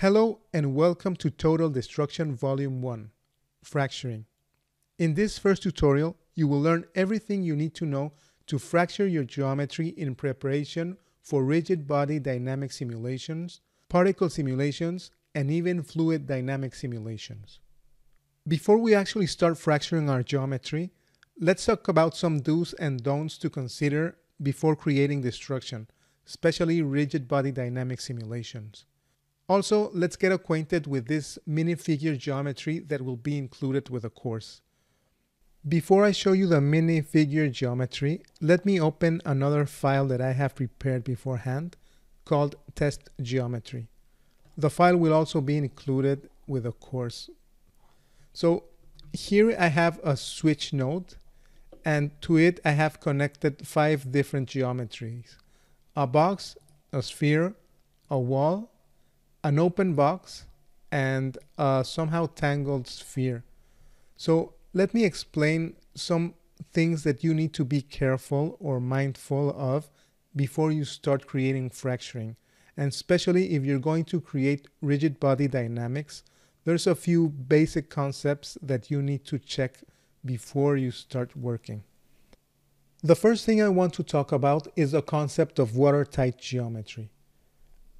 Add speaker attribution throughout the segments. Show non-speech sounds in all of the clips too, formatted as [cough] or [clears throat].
Speaker 1: Hello and welcome to Total Destruction Volume 1, Fracturing. In this first tutorial, you will learn everything you need to know to fracture your geometry in preparation for rigid body dynamic simulations, particle simulations, and even fluid dynamic simulations. Before we actually start fracturing our geometry, let's talk about some do's and don'ts to consider before creating destruction, especially rigid body dynamic simulations. Also, let's get acquainted with this minifigure geometry that will be included with the course. Before I show you the minifigure geometry, let me open another file that I have prepared beforehand called test geometry. The file will also be included with the course. So here I have a switch node and to it I have connected five different geometries. A box, a sphere, a wall, an open box, and a somehow tangled sphere. So let me explain some things that you need to be careful or mindful of before you start creating fracturing. And especially if you're going to create rigid body dynamics, there's a few basic concepts that you need to check before you start working. The first thing I want to talk about is the concept of watertight geometry.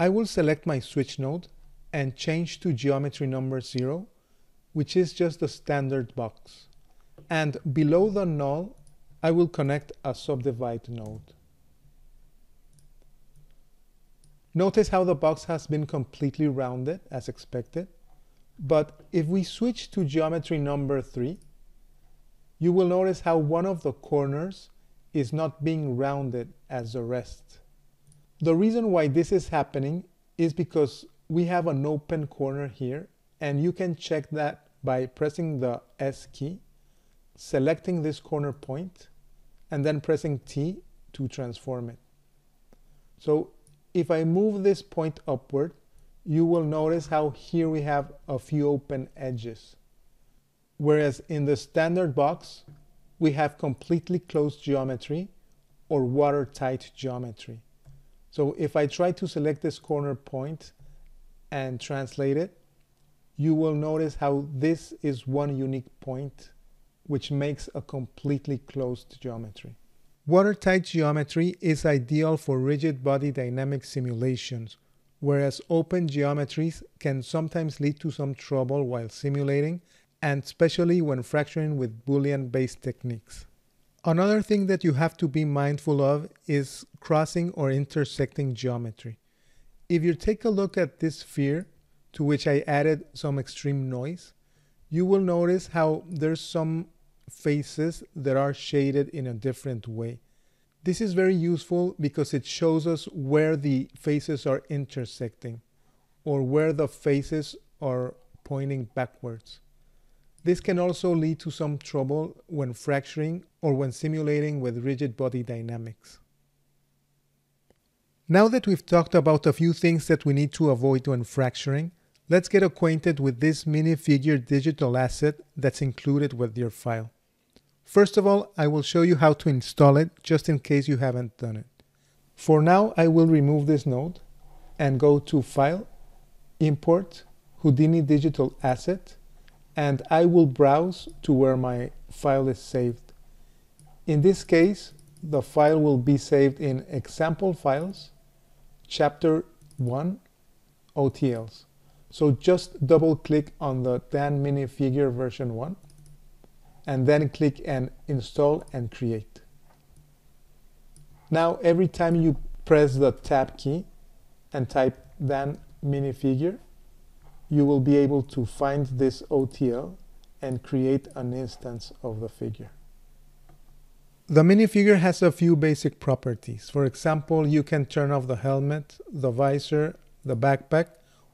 Speaker 1: I will select my switch node and change to geometry number 0, which is just a standard box. And below the null, I will connect a subdivide node. Notice how the box has been completely rounded as expected. But if we switch to geometry number 3, you will notice how one of the corners is not being rounded as the rest. The reason why this is happening is because we have an open corner here and you can check that by pressing the S key, selecting this corner point, and then pressing T to transform it. So if I move this point upward, you will notice how here we have a few open edges. Whereas in the standard box, we have completely closed geometry or watertight geometry. So if I try to select this corner point and translate it, you will notice how this is one unique point which makes a completely closed geometry. Watertight geometry is ideal for rigid body dynamic simulations, whereas open geometries can sometimes lead to some trouble while simulating, and especially when fracturing with Boolean-based techniques. Another thing that you have to be mindful of is crossing or intersecting geometry. If you take a look at this sphere, to which I added some extreme noise, you will notice how there's some faces that are shaded in a different way. This is very useful because it shows us where the faces are intersecting or where the faces are pointing backwards. This can also lead to some trouble when fracturing or when simulating with rigid body dynamics. Now that we've talked about a few things that we need to avoid when fracturing, let's get acquainted with this minifigure digital asset that's included with your file. First of all, I will show you how to install it just in case you haven't done it. For now, I will remove this node and go to File, Import, Houdini Digital Asset, and I will browse to where my file is saved. In this case, the file will be saved in example files, chapter 1, OTLs. So just double click on the Dan minifigure version 1 and then click and install and create. Now every time you press the tab key and type Dan minifigure, you will be able to find this OTL and create an instance of the figure. The minifigure has a few basic properties. For example, you can turn off the helmet, the visor, the backpack,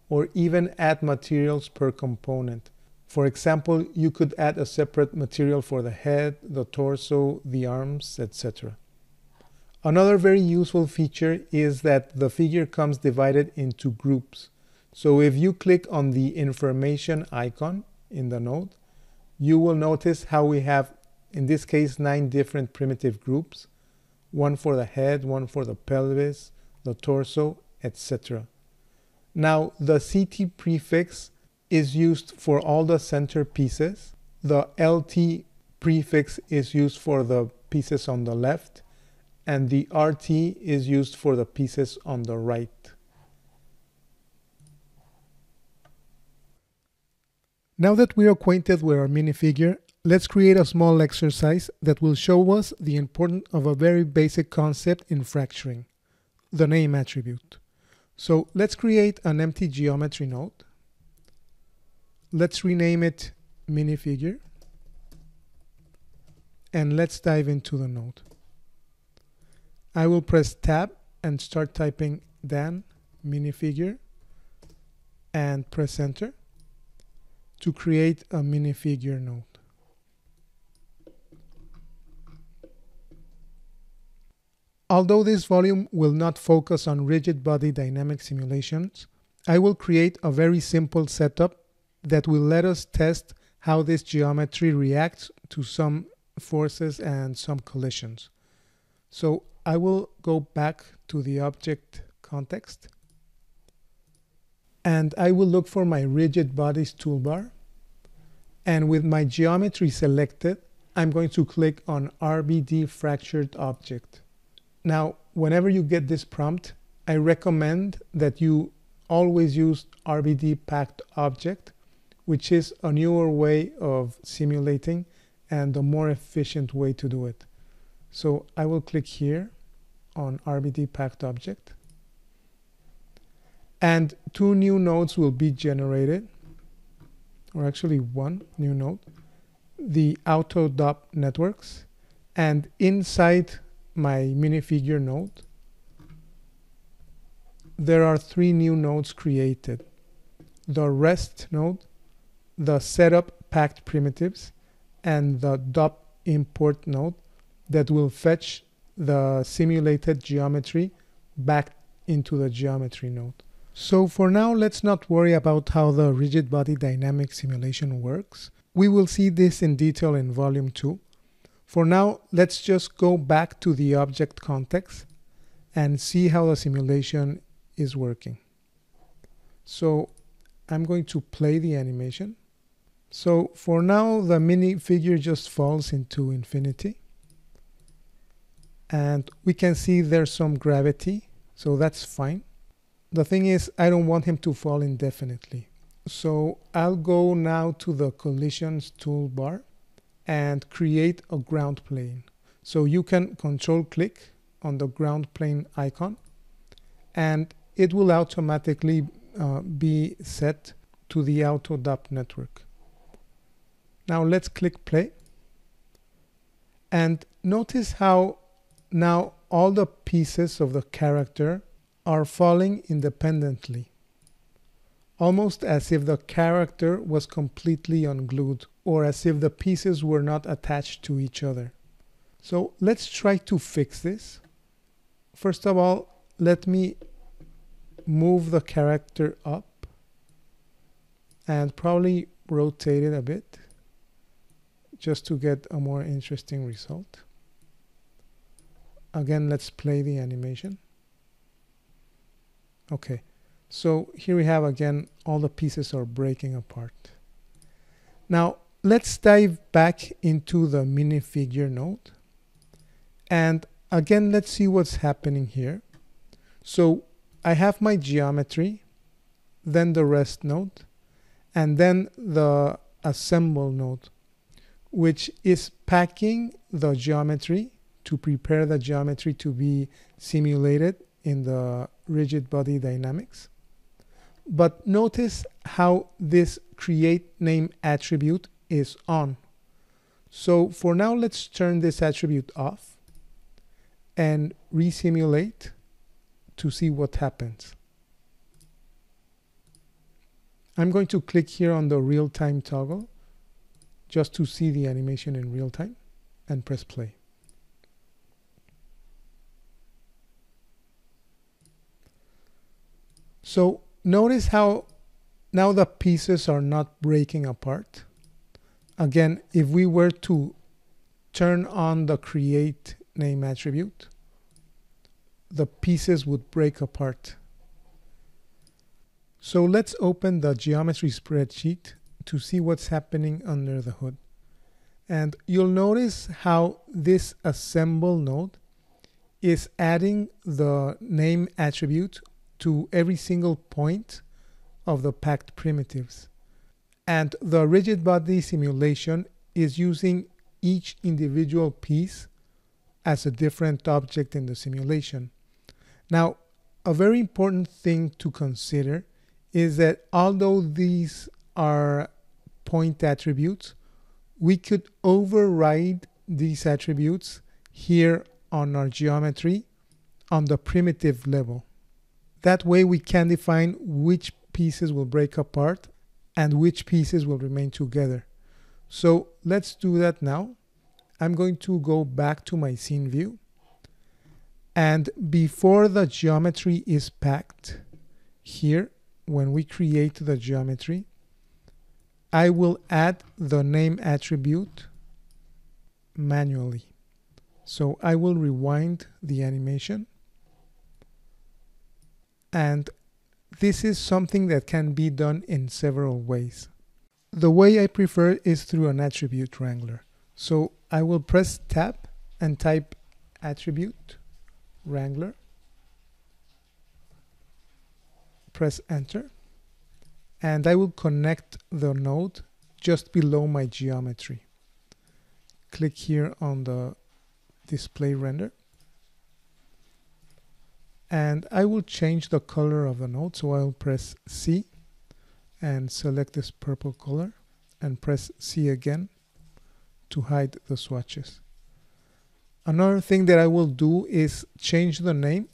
Speaker 1: or even add materials per component. For example, you could add a separate material for the head, the torso, the arms, etc. Another very useful feature is that the figure comes divided into groups. So if you click on the information icon in the node, you will notice how we have, in this case, nine different primitive groups, one for the head, one for the pelvis, the torso, etc. Now the CT prefix is used for all the center pieces. The LT prefix is used for the pieces on the left and the RT is used for the pieces on the right. Now that we're acquainted with our minifigure, let's create a small exercise that will show us the importance of a very basic concept in fracturing, the name attribute. So let's create an empty geometry node. Let's rename it minifigure. And let's dive into the node. I will press tab and start typing Dan minifigure and press enter to create a minifigure node. Although this volume will not focus on rigid body dynamic simulations, I will create a very simple setup that will let us test how this geometry reacts to some forces and some collisions. So I will go back to the object context and I will look for my rigid bodies toolbar and with my geometry selected I'm going to click on RBD fractured object. Now whenever you get this prompt I recommend that you always use RBD packed object which is a newer way of simulating and a more efficient way to do it. So I will click here on RBD packed object and two new nodes will be generated or actually one new node the AutoDOP networks and inside my minifigure node there are three new nodes created the rest node the setup packed primitives and the DOP import node that will fetch the simulated geometry back into the geometry node. So for now, let's not worry about how the rigid body dynamic simulation works. We will see this in detail in volume 2. For now, let's just go back to the object context and see how the simulation is working. So I'm going to play the animation. So for now, the minifigure just falls into infinity. And we can see there's some gravity, so that's fine. The thing is, I don't want him to fall indefinitely. So I'll go now to the collisions toolbar and create a ground plane. So you can control click on the ground plane icon and it will automatically uh, be set to the AutoDOP network. Now let's click play. And notice how now all the pieces of the character are falling independently. Almost as if the character was completely unglued or as if the pieces were not attached to each other. So let's try to fix this. First of all, let me move the character up and probably rotate it a bit just to get a more interesting result. Again, let's play the animation. Okay, so here we have again, all the pieces are breaking apart. Now, let's dive back into the minifigure node. And again, let's see what's happening here. So I have my geometry, then the rest node, and then the assemble node which is packing the geometry to prepare the geometry to be simulated in the rigid body dynamics. But notice how this create name attribute is on. So for now, let's turn this attribute off and resimulate to see what happens. I'm going to click here on the real-time toggle just to see the animation in real time and press play. So notice how now the pieces are not breaking apart. Again, if we were to turn on the create name attribute, the pieces would break apart. So let's open the geometry spreadsheet to see what's happening under the hood. And you'll notice how this assemble node is adding the name attribute to every single point of the packed primitives. And the rigid body simulation is using each individual piece as a different object in the simulation. Now, a very important thing to consider is that although these are point attributes, we could override these attributes here on our geometry on the primitive level. That way we can define which pieces will break apart and which pieces will remain together. So let's do that now. I'm going to go back to my scene view. And before the geometry is packed, here, when we create the geometry, I will add the name attribute manually. So I will rewind the animation. And this is something that can be done in several ways. The way I prefer is through an attribute wrangler. So I will press tab and type attribute wrangler. Press enter and I will connect the node just below my geometry. Click here on the display render and I will change the color of the node so I'll press C and select this purple color and press C again to hide the swatches. Another thing that I will do is change the name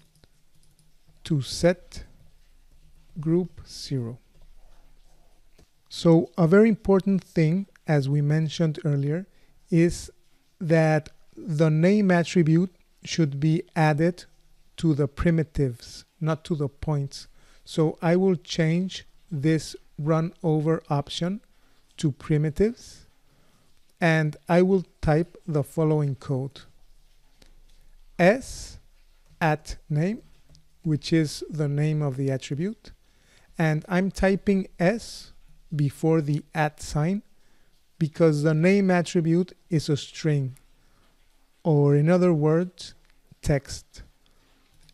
Speaker 1: to set group 0. So a very important thing, as we mentioned earlier, is that the name attribute should be added to the primitives, not to the points. So I will change this run over option to primitives and I will type the following code. S at name, which is the name of the attribute, and I'm typing S before the at sign because the name attribute is a string or in other words text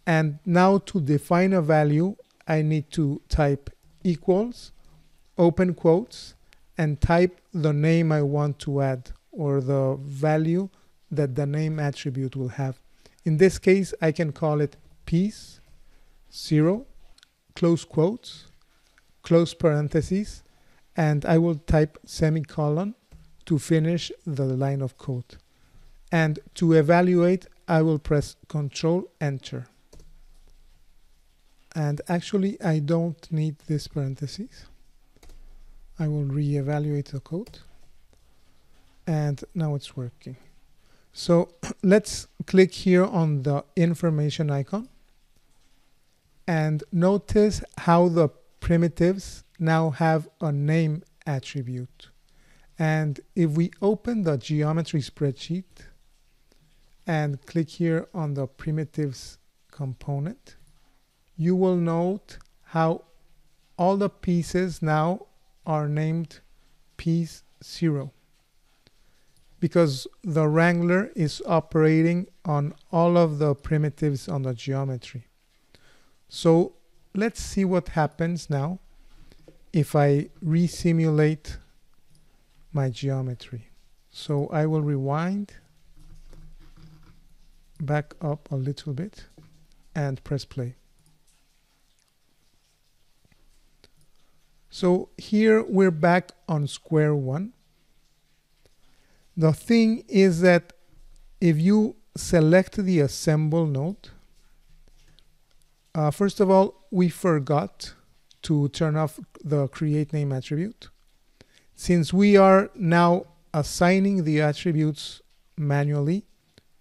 Speaker 1: and now to define a value I need to type equals open quotes and type the name I want to add or the value that the name attribute will have in this case I can call it piece zero close quotes close parentheses and I will type semicolon to finish the line of code. And to evaluate, I will press Control Enter. And actually, I don't need this parentheses. I will re-evaluate the code. And now it's working. So [clears throat] let's click here on the information icon. And notice how the primitives now have a name attribute. And if we open the geometry spreadsheet and click here on the primitives component, you will note how all the pieces now are named piece 0 because the Wrangler is operating on all of the primitives on the geometry. So let's see what happens now if I resimulate my geometry. So I will rewind back up a little bit and press play. So here we're back on square one. The thing is that if you select the assemble node, uh, first of all, we forgot to turn off the create name attribute. Since we are now assigning the attributes manually,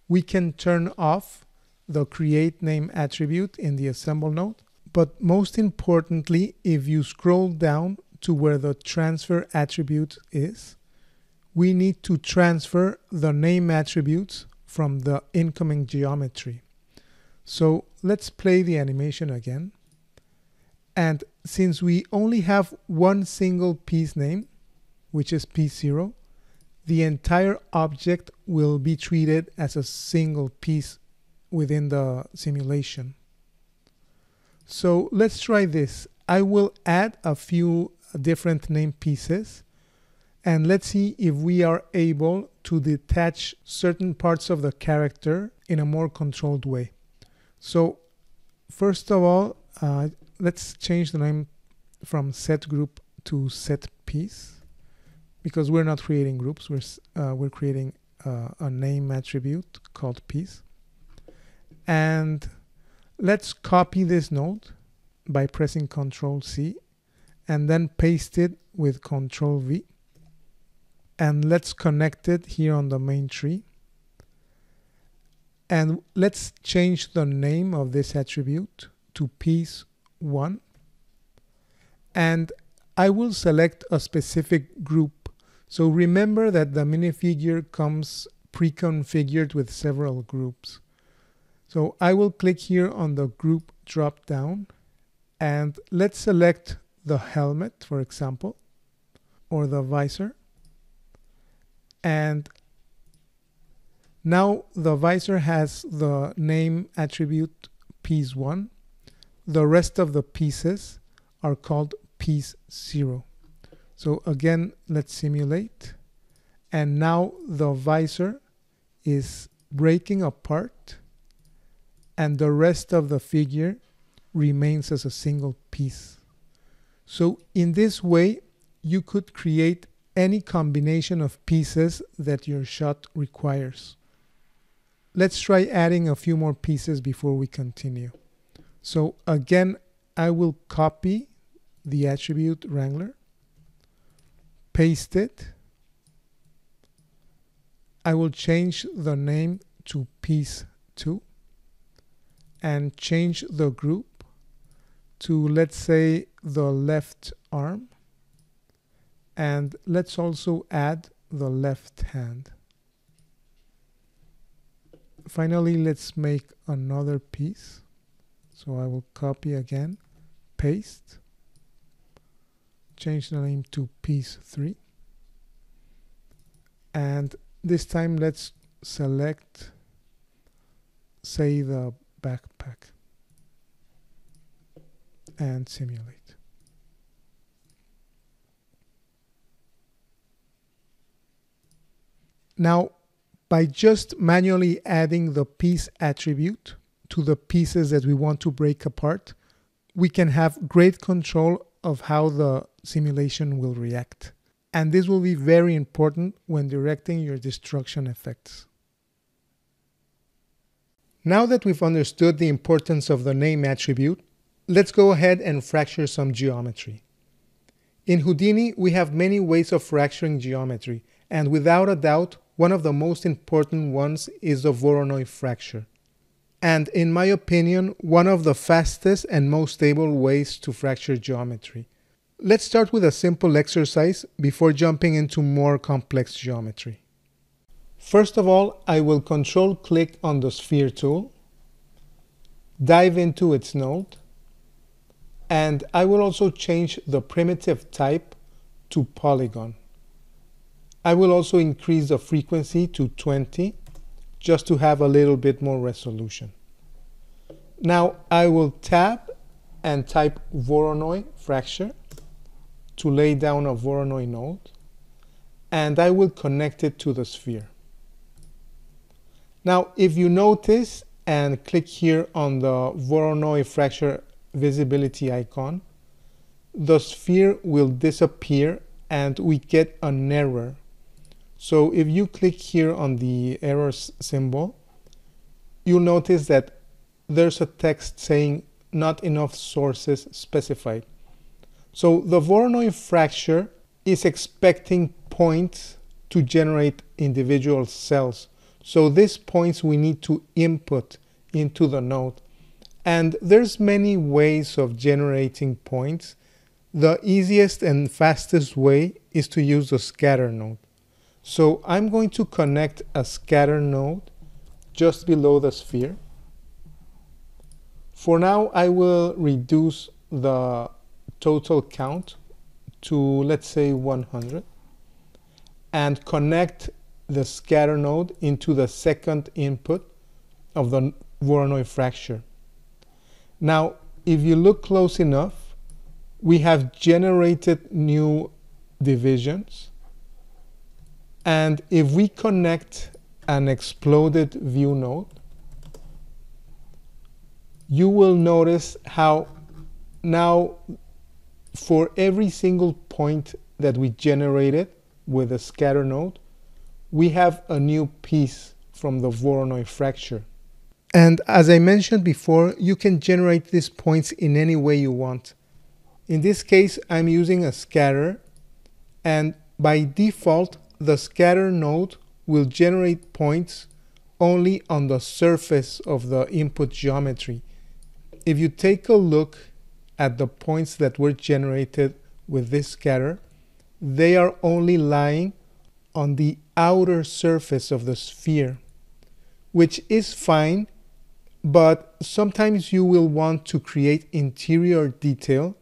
Speaker 1: we can turn off the create name attribute in the assemble node. But most importantly, if you scroll down to where the transfer attribute is, we need to transfer the name attributes from the incoming geometry. So let's play the animation again. And since we only have one single piece name, which is P0, the entire object will be treated as a single piece within the simulation. So let's try this. I will add a few different name pieces and let's see if we are able to detach certain parts of the character in a more controlled way. So first of all, uh, let's change the name from set group to set piece because we're not creating groups we're uh, we're creating uh, a name attribute called piece and let's copy this node by pressing Ctrl C and then paste it with Ctrl V. And let's connect it here on the main tree. And let's change the name of this attribute to piece 1 and I will select a specific group. So remember that the minifigure comes pre-configured with several groups so I will click here on the group drop down and let's select the helmet for example or the visor. And now the visor has the name attribute piece 1 the rest of the pieces are called piece 0 so again let's simulate. And now the visor is breaking apart and the rest of the figure remains as a single piece. So in this way you could create any combination of pieces that your shot requires. Let's try adding a few more pieces before we continue. So again, I will copy the attribute Wrangler, paste it. I will change the name to piece 2 and change the group to let's say the left arm and let's also add the left hand. Finally, let's make another piece. So I will copy again, paste, change the name to piece 3 and this time let's select say the backpack and simulate. Now by just manually adding the piece attribute to the pieces that we want to break apart, we can have great control of how the simulation will react. And this will be very important when directing your destruction effects. Now that we've understood the importance of the name attribute, let's go ahead and fracture some geometry. In Houdini, we have many ways of fracturing geometry, and without a doubt, one of the most important ones is the Voronoi fracture and in my opinion, one of the fastest and most stable ways to fracture geometry. Let's start with a simple exercise before jumping into more complex geometry. First of all, I will control click on the sphere tool, dive into its node, and I will also change the primitive type to polygon. I will also increase the frequency to 20 just to have a little bit more resolution. Now I will tab and type Voronoi fracture to lay down a Voronoi node and I will connect it to the sphere. Now if you notice and click here on the Voronoi fracture visibility icon, the sphere will disappear and we get an error so if you click here on the error symbol, you'll notice that there's a text saying not enough sources specified. So the Voronoi fracture is expecting points to generate individual cells. So these points we need to input into the node. And there's many ways of generating points. The easiest and fastest way is to use the scatter node. So I'm going to connect a scatter node just below the sphere. For now, I will reduce the total count to let's say 100 and connect the scatter node into the second input of the Voronoi fracture. Now, if you look close enough, we have generated new divisions. And if we connect an exploded view node, you will notice how now for every single point that we generated with a scatter node, we have a new piece from the Voronoi fracture. And as I mentioned before, you can generate these points in any way you want. In this case, I'm using a scatter, and by default, the scatter node will generate points only on the surface of the input geometry. If you take a look at the points that were generated with this scatter, they are only lying on the outer surface of the sphere, which is fine, but sometimes you will want to create interior detail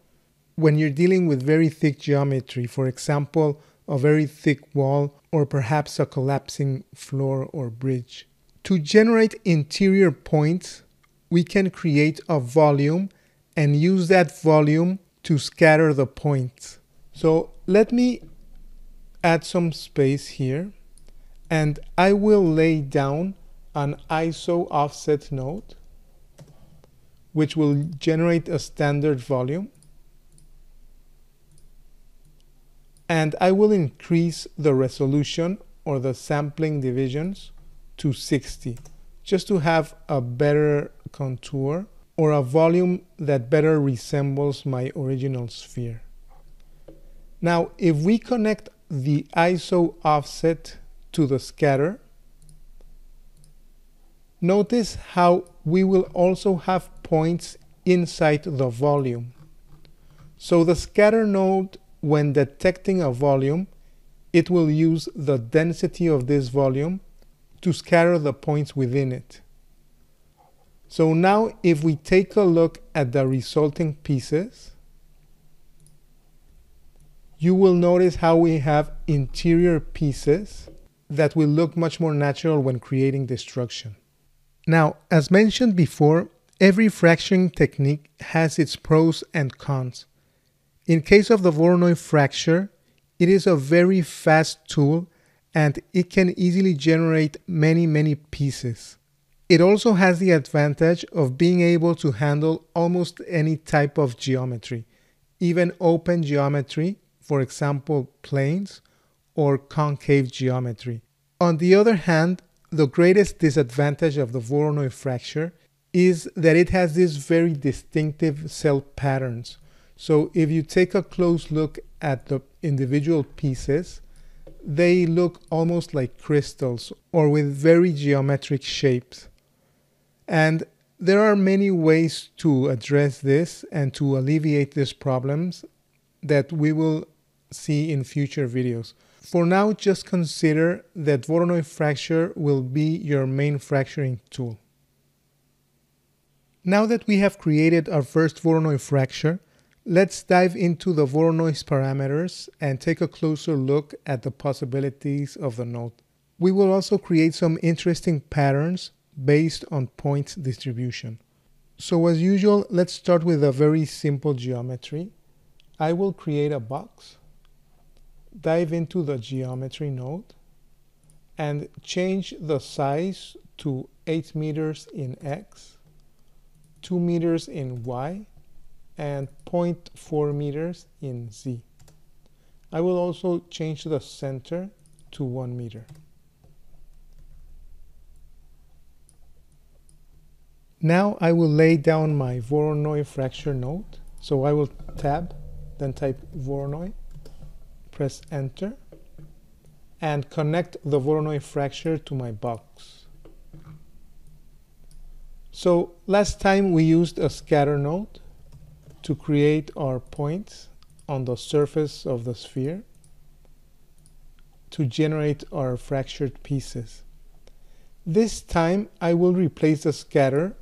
Speaker 1: when you're dealing with very thick geometry, for example, a very thick wall or perhaps a collapsing floor or bridge. To generate interior points, we can create a volume and use that volume to scatter the points. So let me add some space here and I will lay down an ISO offset node which will generate a standard volume and I will increase the resolution or the sampling divisions to 60 just to have a better contour or a volume that better resembles my original sphere. Now, if we connect the ISO offset to the scatter, notice how we will also have points inside the volume. So the scatter node, when detecting a volume, it will use the density of this volume to scatter the points within it. So now if we take a look at the resulting pieces, you will notice how we have interior pieces that will look much more natural when creating destruction. Now, as mentioned before, every fracturing technique has its pros and cons. In case of the Voronoi fracture, it is a very fast tool and it can easily generate many, many pieces. It also has the advantage of being able to handle almost any type of geometry, even open geometry, for example, planes, or concave geometry. On the other hand, the greatest disadvantage of the Voronoi fracture is that it has these very distinctive cell patterns. So if you take a close look at the individual pieces, they look almost like crystals or with very geometric shapes. And there are many ways to address this and to alleviate these problems that we will see in future videos. For now, just consider that Voronoi fracture will be your main fracturing tool. Now that we have created our first Voronoi fracture, let's dive into the Voronoi's parameters and take a closer look at the possibilities of the node. We will also create some interesting patterns based on point distribution. So as usual, let's start with a very simple geometry. I will create a box, dive into the geometry node, and change the size to 8 meters in X, 2 meters in Y, and 0.4 meters in Z. I will also change the center to 1 meter. Now I will lay down my Voronoi fracture node. So I will tab, then type Voronoi, press enter, and connect the Voronoi fracture to my box. So last time we used a scatter node to create our points on the surface of the sphere to generate our fractured pieces. This time I will replace the scatter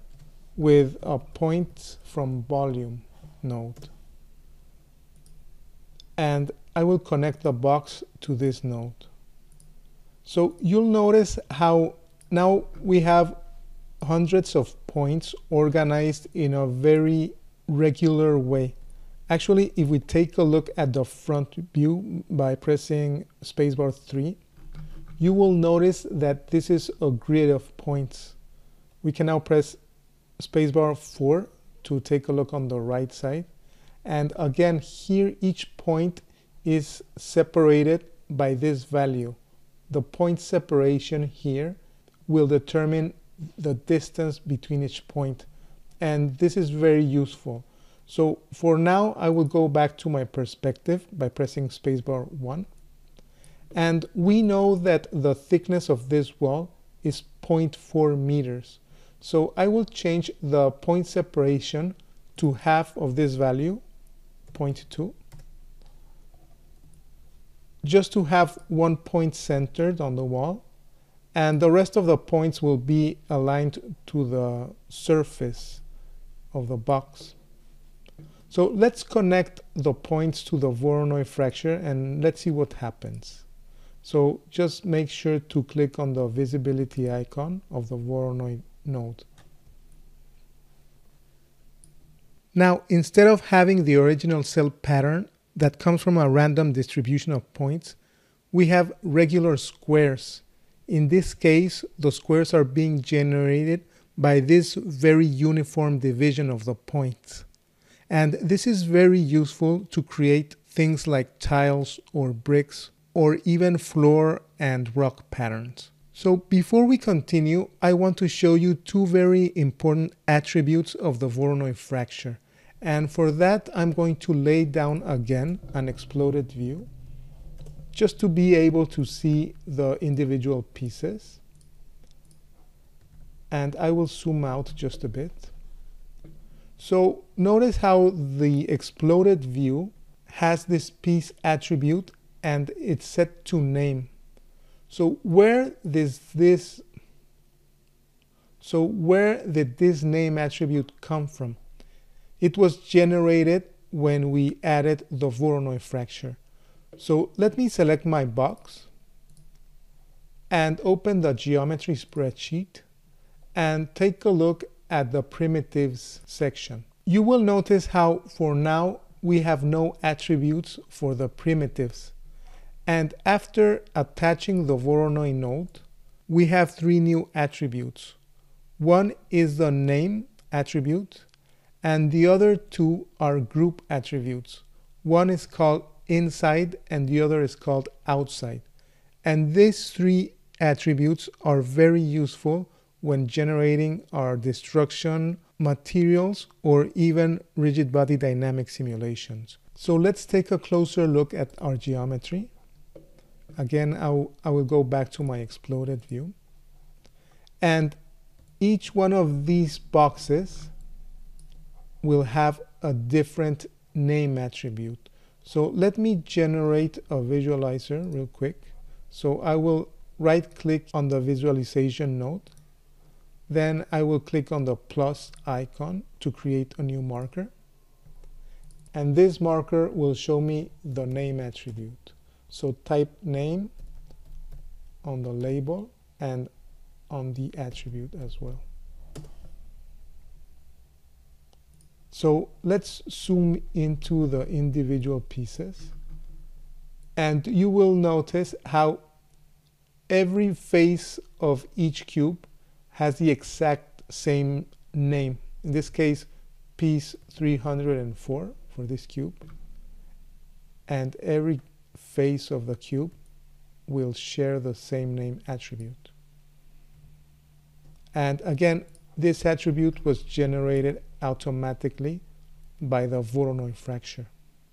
Speaker 1: with a point from volume node. And I will connect the box to this node. So you'll notice how now we have hundreds of points organized in a very regular way. Actually, if we take a look at the front view by pressing spacebar 3, you will notice that this is a grid of points. We can now press spacebar 4 to take a look on the right side. And again, here each point is separated by this value. The point separation here will determine the distance between each point. And this is very useful. So for now, I will go back to my perspective by pressing spacebar 1. And we know that the thickness of this wall is 0.4 meters. So I will change the point separation to half of this value, 0.2, just to have one point centered on the wall. And the rest of the points will be aligned to the surface of the box. So let's connect the points to the Voronoi fracture and let's see what happens. So just make sure to click on the visibility icon of the Voronoi node. Now, instead of having the original cell pattern that comes from a random distribution of points, we have regular squares. In this case, the squares are being generated by this very uniform division of the points. And this is very useful to create things like tiles or bricks or even floor and rock patterns. So before we continue, I want to show you two very important attributes of the Voronoi fracture. And for that, I'm going to lay down again an exploded view just to be able to see the individual pieces. And I will zoom out just a bit. So notice how the exploded view has this piece attribute and it's set to name. So where does this so where did this name attribute come from? It was generated when we added the Voronoi fracture. So let me select my box and open the geometry spreadsheet and take a look at the primitives section. You will notice how for now we have no attributes for the primitives. And after attaching the Voronoi node, we have three new attributes. One is the name attribute, and the other two are group attributes. One is called inside and the other is called outside. And these three attributes are very useful when generating our destruction materials or even rigid body dynamic simulations. So let's take a closer look at our geometry. Again, I, I will go back to my exploded view. And each one of these boxes will have a different name attribute. So let me generate a visualizer real quick. So I will right click on the visualization node then I will click on the plus icon to create a new marker. And this marker will show me the name attribute. So type name on the label and on the attribute as well. So let's zoom into the individual pieces. And you will notice how every face of each cube has the exact same name. In this case, piece 304 for this cube. And every face of the cube will share the same name attribute. And again, this attribute was generated automatically by the Voronoi fracture.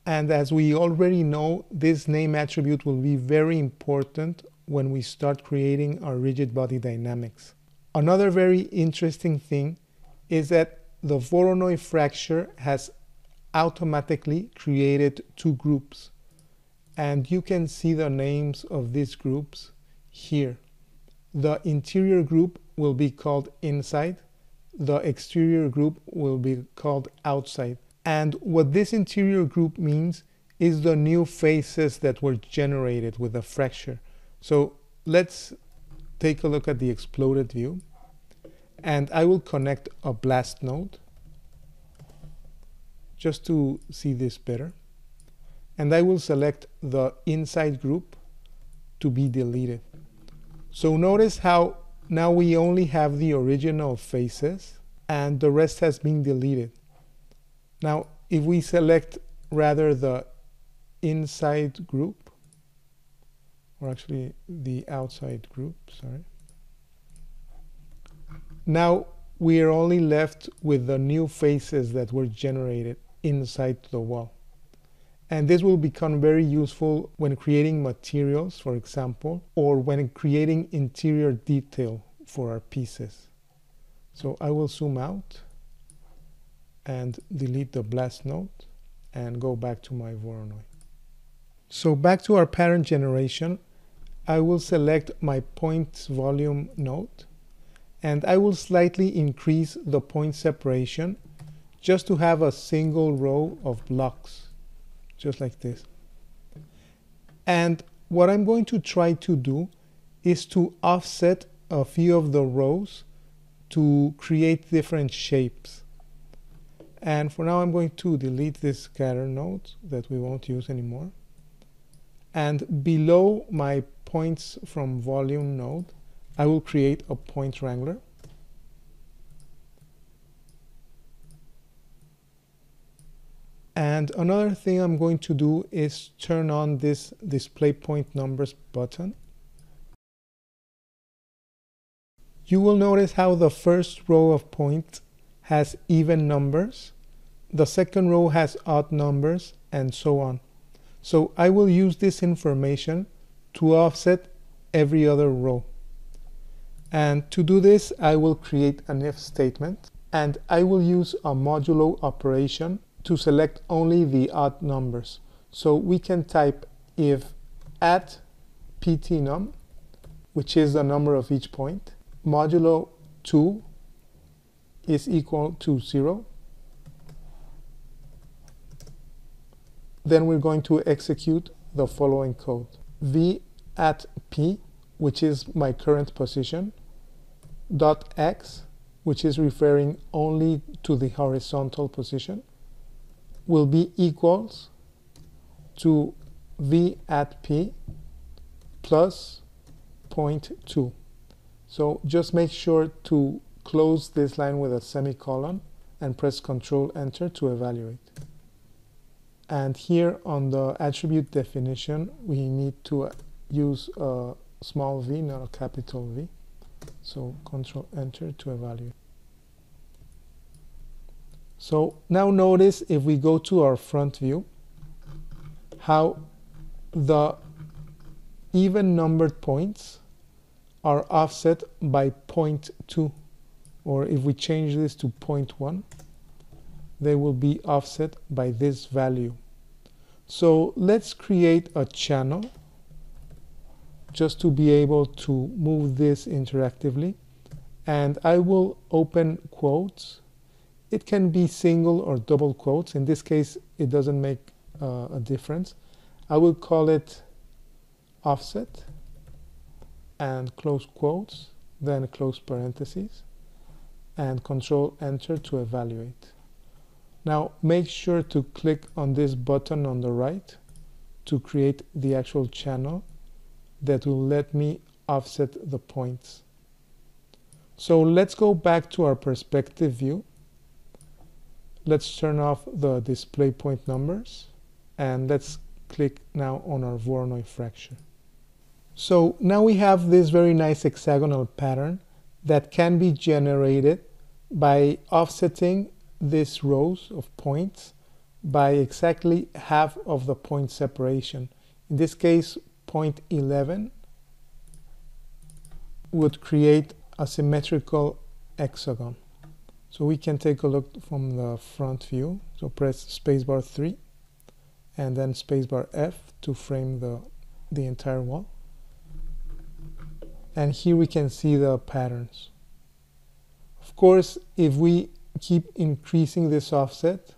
Speaker 1: And as we already know, this name attribute will be very important when we start creating our rigid body dynamics. Another very interesting thing is that the Voronoi fracture has automatically created two groups. And you can see the names of these groups here. The interior group will be called inside. The exterior group will be called outside. And what this interior group means is the new faces that were generated with the fracture. So let's take a look at the exploded view. And I will connect a blast node just to see this better. And I will select the inside group to be deleted. So notice how now we only have the original faces and the rest has been deleted. Now, if we select rather the inside group, or actually the outside group, sorry. Now we are only left with the new faces that were generated inside the wall. And this will become very useful when creating materials, for example, or when creating interior detail for our pieces. So I will zoom out and delete the blast node and go back to my Voronoi. So back to our parent generation, I will select my points volume node and I will slightly increase the point separation just to have a single row of blocks, just like this. And what I'm going to try to do is to offset a few of the rows to create different shapes. And for now, I'm going to delete this scatter node that we won't use anymore. And below my points from volume node, I will create a point wrangler. And another thing I'm going to do is turn on this display point numbers button. You will notice how the first row of points has even numbers, the second row has odd numbers, and so on. So I will use this information to offset every other row. And to do this, I will create an if statement and I will use a modulo operation to select only the odd numbers. So we can type if at ptnum, which is the number of each point, modulo 2 is equal to 0, then we're going to execute the following code. v at p, which is my current position, dot x, which is referring only to the horizontal position, will be equals to v at p plus 0.2. So just make sure to close this line with a semicolon and press Control Enter to evaluate. And here on the attribute definition, we need to uh, use a small v, not a capital V. So Control Enter to evaluate. So now notice if we go to our front view, how the even numbered points are offset by 0.2 or if we change this to 0.1 they will be offset by this value. So let's create a channel just to be able to move this interactively. And I will open quotes. It can be single or double quotes. In this case, it doesn't make uh, a difference. I will call it offset and close quotes, then close parentheses, and control enter to evaluate. Now make sure to click on this button on the right to create the actual channel that will let me offset the points. So let's go back to our perspective view. Let's turn off the display point numbers and let's click now on our Voronoi fracture. So now we have this very nice hexagonal pattern that can be generated by offsetting these rows of points by exactly half of the point separation. In this case, 0.11 would create a symmetrical hexagon. So we can take a look from the front view. So press spacebar 3 and then spacebar F to frame the, the entire wall. And here we can see the patterns. Of course, if we keep increasing this offset,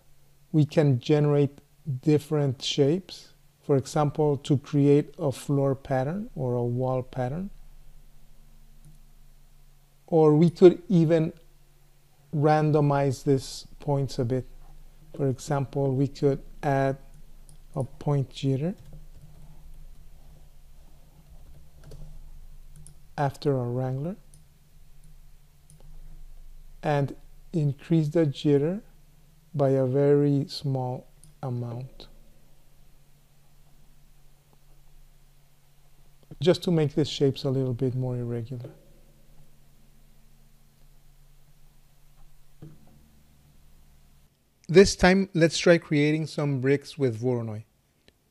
Speaker 1: we can generate different shapes. For example, to create a floor pattern or a wall pattern. Or we could even randomize these points a bit. For example, we could add a point jitter after our wrangler and increase the jitter by a very small amount. Just to make these shapes a little bit more irregular. This time, let's try creating some bricks with Voronoi.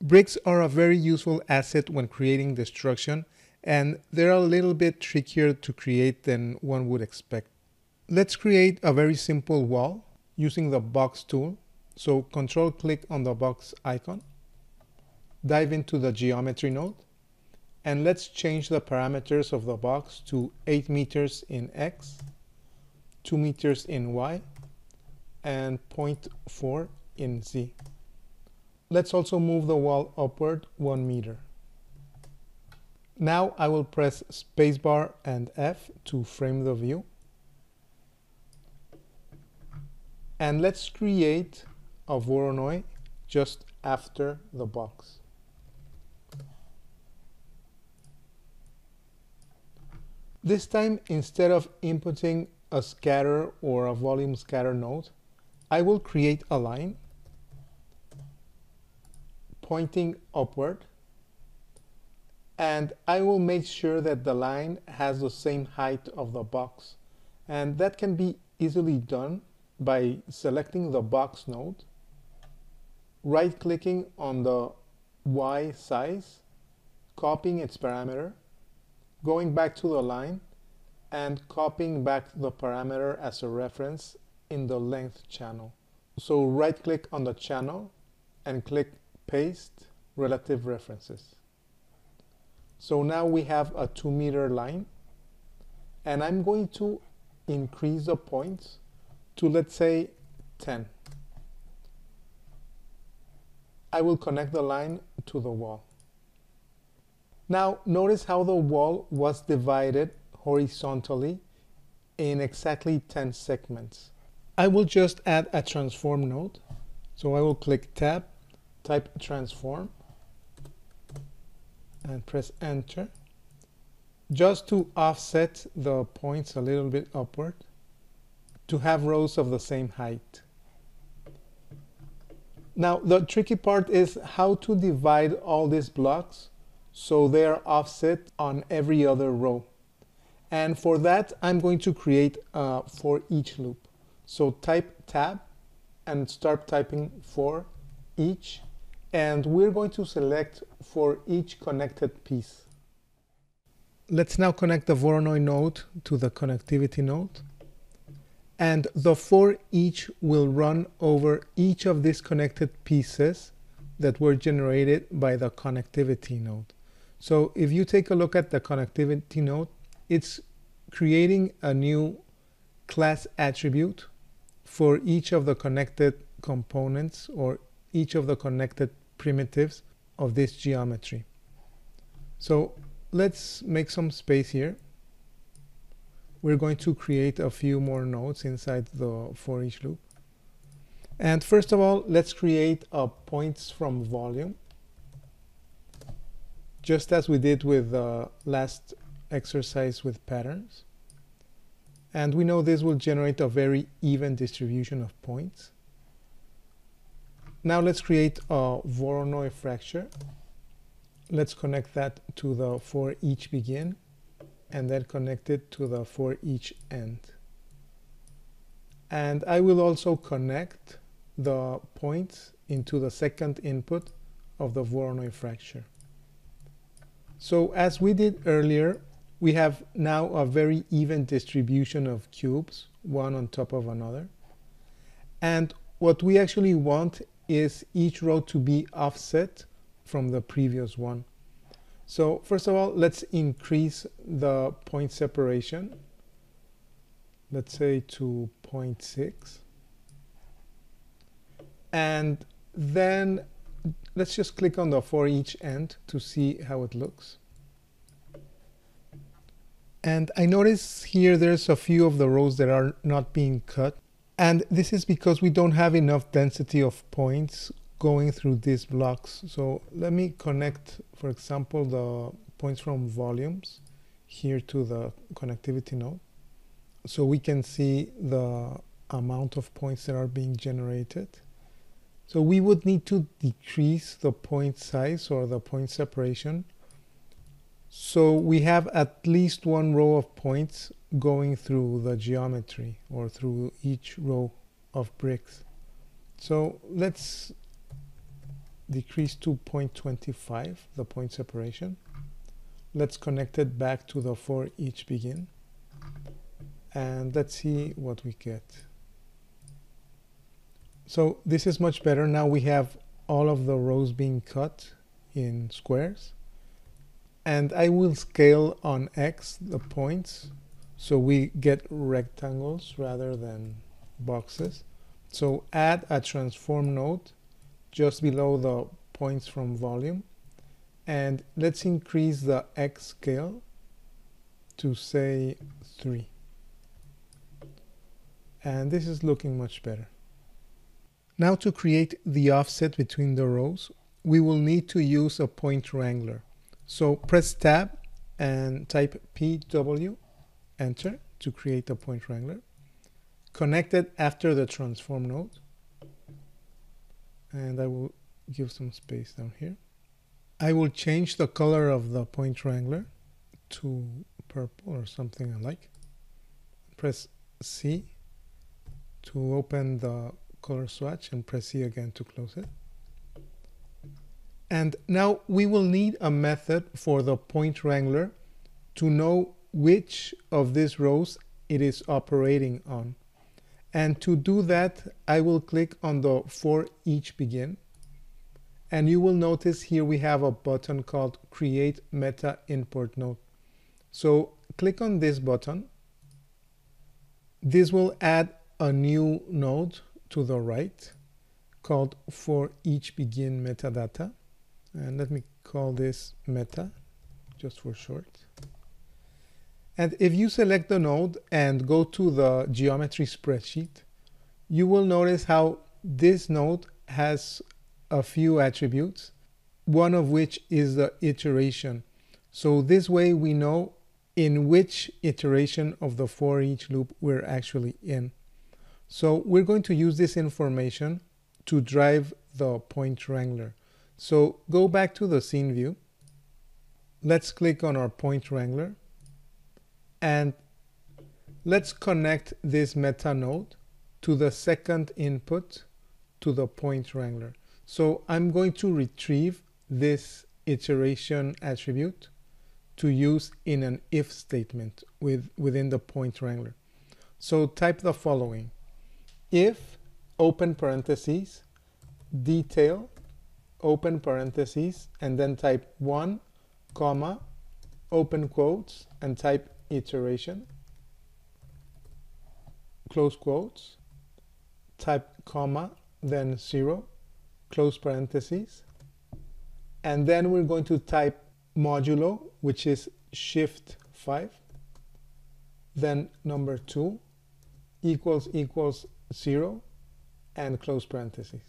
Speaker 1: Bricks are a very useful asset when creating destruction, and they're a little bit trickier to create than one would expect. Let's create a very simple wall using the box tool. So control click on the box icon, dive into the geometry node, and let's change the parameters of the box to 8 meters in X, 2 meters in Y, and 0.4 in Z. Let's also move the wall upward 1 meter. Now I will press spacebar and F to frame the view. And let's create a Voronoi just after the box. This time, instead of inputting a scatter or a volume scatter node, I will create a line pointing upward and I will make sure that the line has the same height of the box. And that can be easily done by selecting the box node, right clicking on the Y size, copying its parameter, going back to the line, and copying back the parameter as a reference in the length channel. So right click on the channel and click paste relative references. So now we have a two meter line and I'm going to increase the points to let's say 10. I will connect the line to the wall. Now notice how the wall was divided horizontally in exactly 10 segments. I will just add a transform node. So I will click tab, type transform, and press enter just to offset the points a little bit upward to have rows of the same height. Now the tricky part is how to divide all these blocks so they are offset on every other row. And for that I'm going to create a for each loop. So type tab and start typing for each and we're going to select for each connected piece. Let's now connect the Voronoi node to the connectivity node and the for each will run over each of these connected pieces that were generated by the connectivity node. So if you take a look at the connectivity node, it's creating a new class attribute for each of the connected components or each of the connected primitives of this geometry. So let's make some space here we're going to create a few more nodes inside the for each loop. And first of all, let's create a points from volume, just as we did with the last exercise with patterns. And we know this will generate a very even distribution of points. Now let's create a Voronoi fracture. Let's connect that to the for each begin and then connect it to the for each end. And I will also connect the points into the second input of the Voronoi fracture. So as we did earlier, we have now a very even distribution of cubes, one on top of another. And what we actually want is each row to be offset from the previous one. So first of all, let's increase the point separation, let's say to 0.6. And then let's just click on the for each end to see how it looks. And I notice here there's a few of the rows that are not being cut. And this is because we don't have enough density of points going through these blocks. So let me connect, for example, the points from volumes here to the connectivity node. So we can see the amount of points that are being generated. So we would need to decrease the point size or the point separation. So we have at least one row of points going through the geometry or through each row of bricks. So let's decrease to 0.25, the point separation. Let's connect it back to the for each begin. And let's see what we get. So this is much better. Now we have all of the rows being cut in squares. And I will scale on X the points so we get rectangles rather than boxes. So add a transform node just below the points from volume. And let's increase the X scale to say 3. And this is looking much better. Now to create the offset between the rows, we will need to use a point wrangler. So press tab and type PW, enter to create a point wrangler. Connect it after the transform node. And I will give some space down here. I will change the color of the point wrangler to purple or something I like. Press C to open the color swatch and press C again to close it. And now we will need a method for the point wrangler to know which of these rows it is operating on. And to do that, I will click on the for each begin. And you will notice here we have a button called create meta import node. So click on this button. This will add a new node to the right called for each begin metadata. And let me call this meta just for short. And if you select the node and go to the geometry spreadsheet, you will notice how this node has a few attributes, one of which is the iteration. So this way we know in which iteration of the for each loop we're actually in. So we're going to use this information to drive the point wrangler. So go back to the scene view. Let's click on our point wrangler and let's connect this meta node to the second input to the point wrangler. So I'm going to retrieve this iteration attribute to use in an if statement with, within the point wrangler. So type the following if open parentheses detail open parentheses and then type 1 comma open quotes and type iteration. Close quotes. Type comma then 0 close parentheses. And then we're going to type modulo which is shift 5 then number 2 equals equals 0 and close parentheses.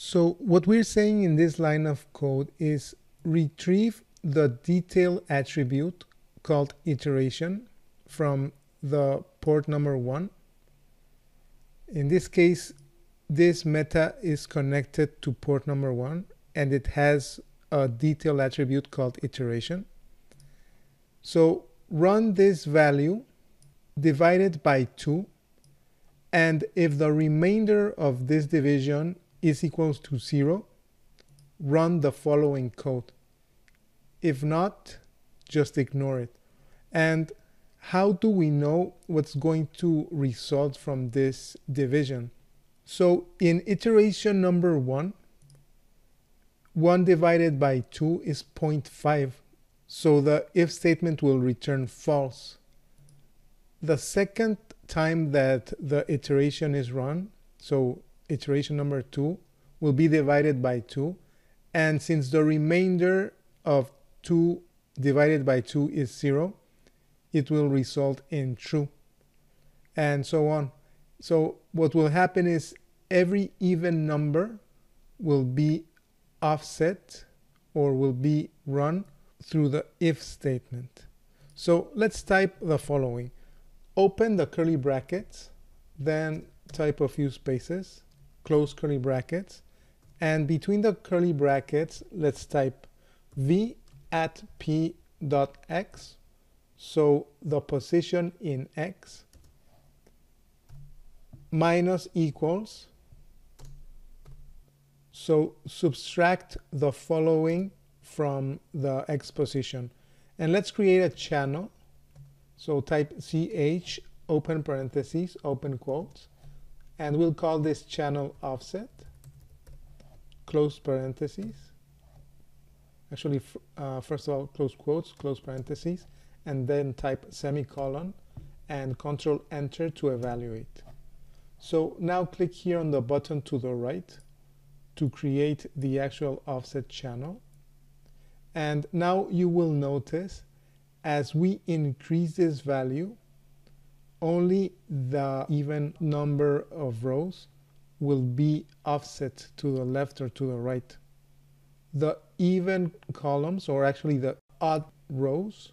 Speaker 1: So what we're saying in this line of code is retrieve the detail attribute called iteration from the port number one. In this case, this meta is connected to port number one and it has a detail attribute called iteration. So run this value divided by 2 and if the remainder of this division is equals to zero, run the following code. If not, just ignore it. And how do we know what's going to result from this division? So in iteration number one, 1 divided by 2 is 0.5. So the if statement will return false. The second time that the iteration is run, so iteration number two, will be divided by 2. And since the remainder of 2 divided by 2 is 0, it will result in true. And so on. So what will happen is every even number will be offset or will be run through the if statement. So let's type the following. Open the curly brackets, then type a few spaces, close curly brackets, and between the curly brackets, let's type v at p dot x, so the position in x, minus equals, so subtract the following from the x position. And let's create a channel. So type ch, open parentheses, open quotes, and we'll call this channel offset, close parentheses. Actually, uh, first of all, close quotes, close parentheses, and then type semicolon and control enter to evaluate. So now click here on the button to the right to create the actual offset channel. And now you will notice as we increase this value, only the even number of rows will be offset to the left or to the right. The even columns, or actually the odd rows,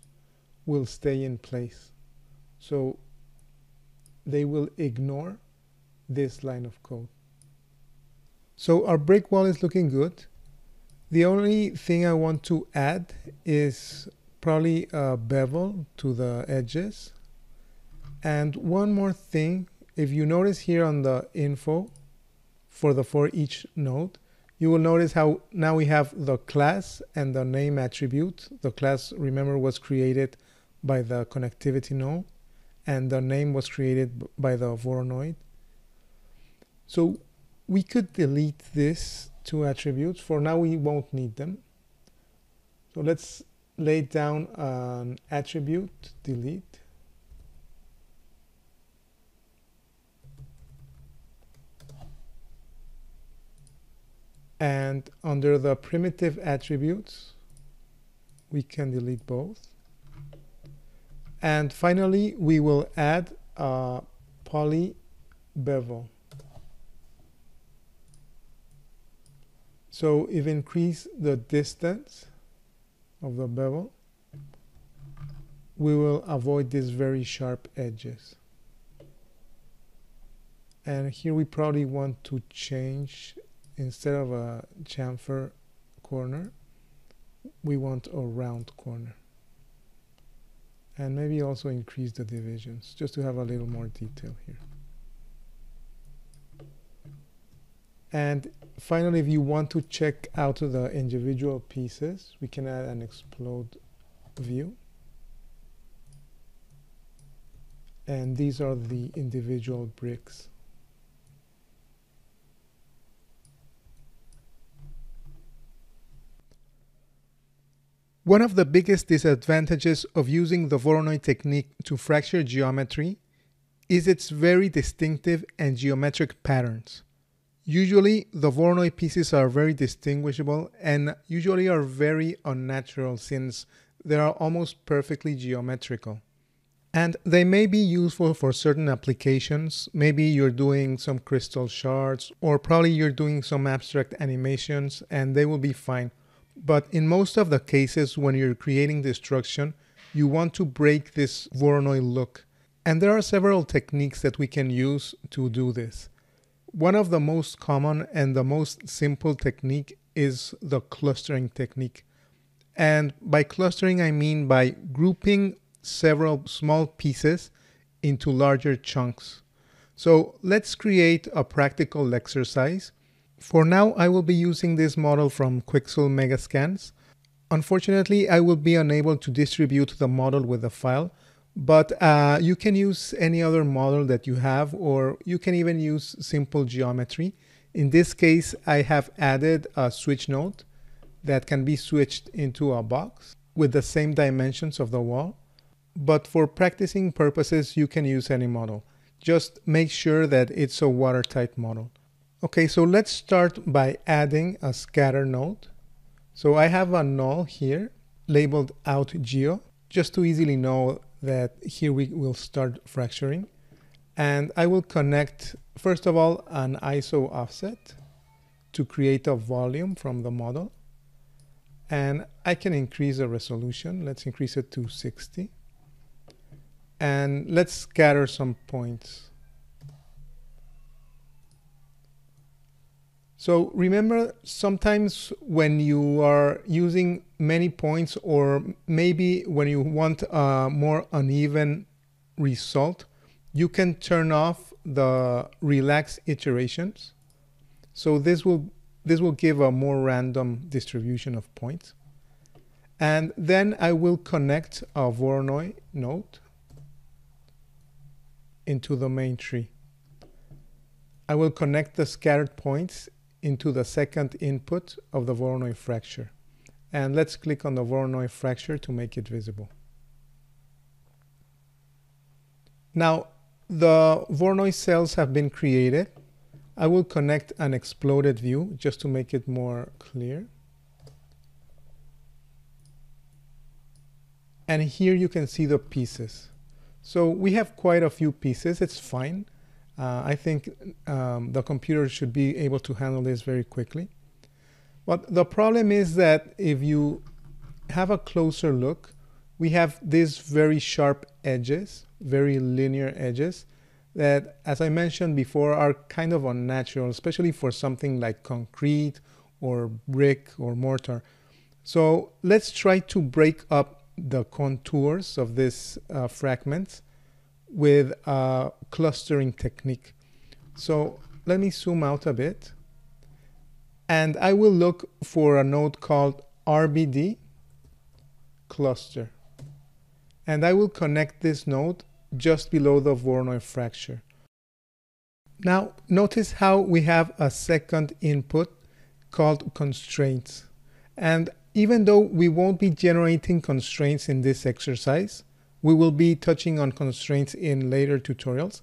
Speaker 1: will stay in place. So they will ignore this line of code. So our brick wall is looking good. The only thing I want to add is probably a bevel to the edges. And one more thing, if you notice here on the info for the for each node, you will notice how now we have the class and the name attribute. The class, remember, was created by the connectivity node and the name was created by the Voronoi. So we could delete these two attributes. For now, we won't need them. So let's lay down an attribute, delete. And under the primitive attributes, we can delete both. And finally, we will add a poly bevel. So if increase the distance of the bevel, we will avoid these very sharp edges. And here we probably want to change, instead of a chamfer corner, we want a round corner. And maybe also increase the divisions, just to have a little more detail here. And finally, if you want to check out the individual pieces, we can add an explode view. And these are the individual bricks. One of the biggest disadvantages of using the Voronoi technique to fracture geometry is its very distinctive and geometric patterns. Usually, the Voronoi pieces are very distinguishable and usually are very unnatural since they are almost perfectly geometrical. And they may be useful for certain applications. Maybe you're doing some crystal shards, or probably you're doing some abstract animations, and they will be fine. But in most of the cases, when you're creating destruction, you want to break this Voronoi look. And there are several techniques that we can use to do this. One of the most common and the most simple technique is the clustering technique. And by clustering, I mean by grouping several small pieces into larger chunks. So let's create a practical exercise. For now, I will be using this model from Quixel Megascans. Unfortunately, I will be unable to distribute the model with the file, but uh, you can use any other model that you have, or you can even use simple geometry. In this case, I have added a switch node that can be switched into a box with the same dimensions of the wall. But for practicing purposes, you can use any model. Just make sure that it's a watertight model. Okay, so let's start by adding a scatter node. So I have a null here labeled out geo, just to easily know that here we will start fracturing. And I will connect, first of all, an ISO offset to create a volume from the model. And I can increase the resolution. Let's increase it to 60. And let's scatter some points. So remember, sometimes when you are using many points or maybe when you want a more uneven result, you can turn off the relax iterations. So this will this will give a more random distribution of points. And then I will connect a Voronoi node into the main tree. I will connect the scattered points into the second input of the Voronoi fracture. And let's click on the Voronoi fracture to make it visible. Now, the Voronoi cells have been created. I will connect an exploded view just to make it more clear. And here you can see the pieces. So we have quite a few pieces, it's fine. Uh, I think um, the computer should be able to handle this very quickly. But the problem is that if you have a closer look, we have these very sharp edges, very linear edges that, as I mentioned before, are kind of unnatural, especially for something like concrete or brick or mortar. So let's try to break up the contours of this uh, fragments with a clustering technique. So let me zoom out a bit. And I will look for a node called RBD cluster. And I will connect this node just below the Voronoi fracture. Now notice how we have a second input called constraints. And even though we won't be generating constraints in this exercise, we will be touching on constraints in later tutorials.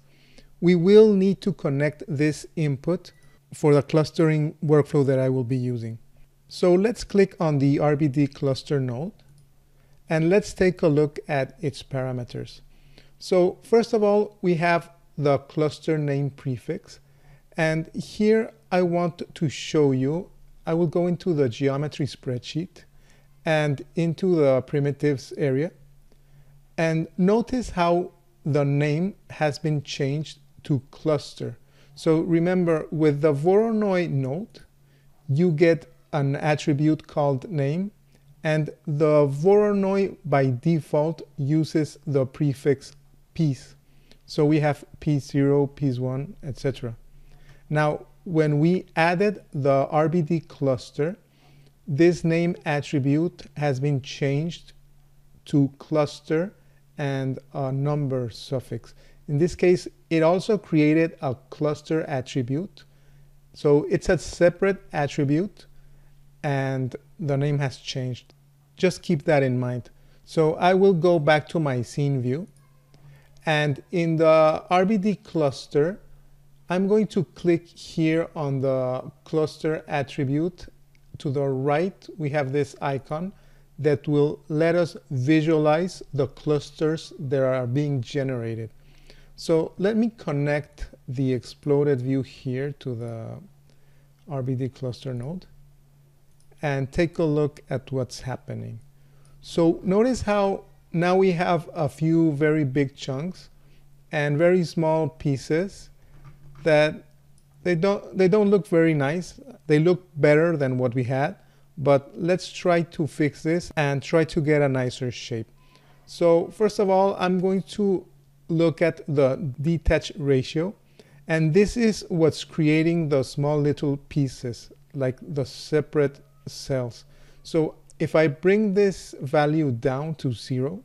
Speaker 1: We will need to connect this input for the clustering workflow that I will be using. So let's click on the RBD cluster node and let's take a look at its parameters. So first of all, we have the cluster name prefix. And here I want to show you, I will go into the geometry spreadsheet and into the primitives area. And notice how the name has been changed to cluster. So remember, with the Voronoi node, you get an attribute called name, and the Voronoi by default uses the prefix piece. So we have P0, P1, etc. Now, when we added the RBD cluster, this name attribute has been changed to cluster and a number suffix. In this case, it also created a cluster attribute. So it's a separate attribute and the name has changed. Just keep that in mind. So I will go back to my scene view and in the RBD cluster, I'm going to click here on the cluster attribute. To the right, we have this icon that will let us visualize the clusters that are being generated. So let me connect the exploded view here to the RBD cluster node and take a look at what's happening. So notice how now we have a few very big chunks and very small pieces that they don't they don't look very nice. They look better than what we had but let's try to fix this and try to get a nicer shape. So first of all, I'm going to look at the detach ratio. And this is what's creating the small little pieces, like the separate cells. So if I bring this value down to zero,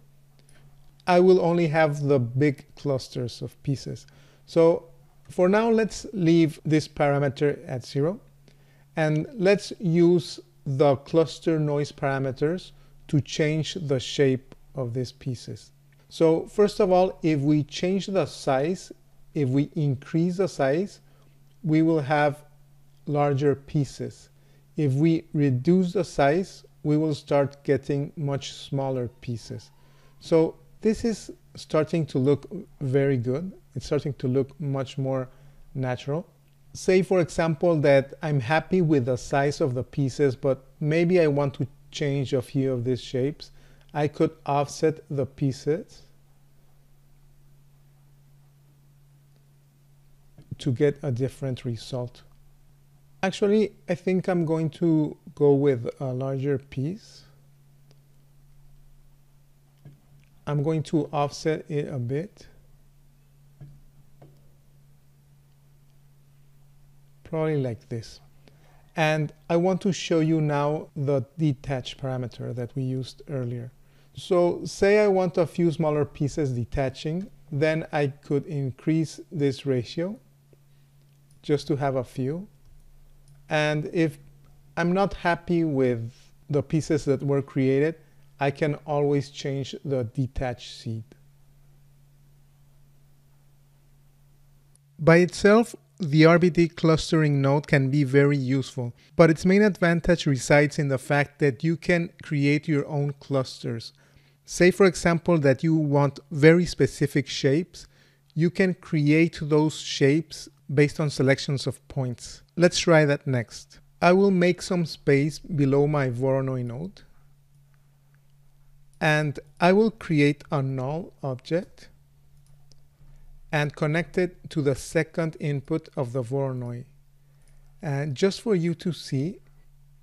Speaker 1: I will only have the big clusters of pieces. So for now, let's leave this parameter at zero. And let's use the cluster noise parameters to change the shape of these pieces. So first of all, if we change the size, if we increase the size, we will have larger pieces. If we reduce the size, we will start getting much smaller pieces. So this is starting to look very good. It's starting to look much more natural. Say, for example, that I'm happy with the size of the pieces, but maybe I want to change a few of these shapes. I could offset the pieces to get a different result. Actually, I think I'm going to go with a larger piece. I'm going to offset it a bit. Probably like this. And I want to show you now the detach parameter that we used earlier. So say I want a few smaller pieces detaching, then I could increase this ratio just to have a few. And if I'm not happy with the pieces that were created, I can always change the detach seed. By itself, the RBD clustering node can be very useful, but its main advantage resides in the fact that you can create your own clusters. Say, for example, that you want very specific shapes, you can create those shapes based on selections of points. Let's try that next. I will make some space below my Voronoi node and I will create a null object and connect it to the second input of the Voronoi. And just for you to see,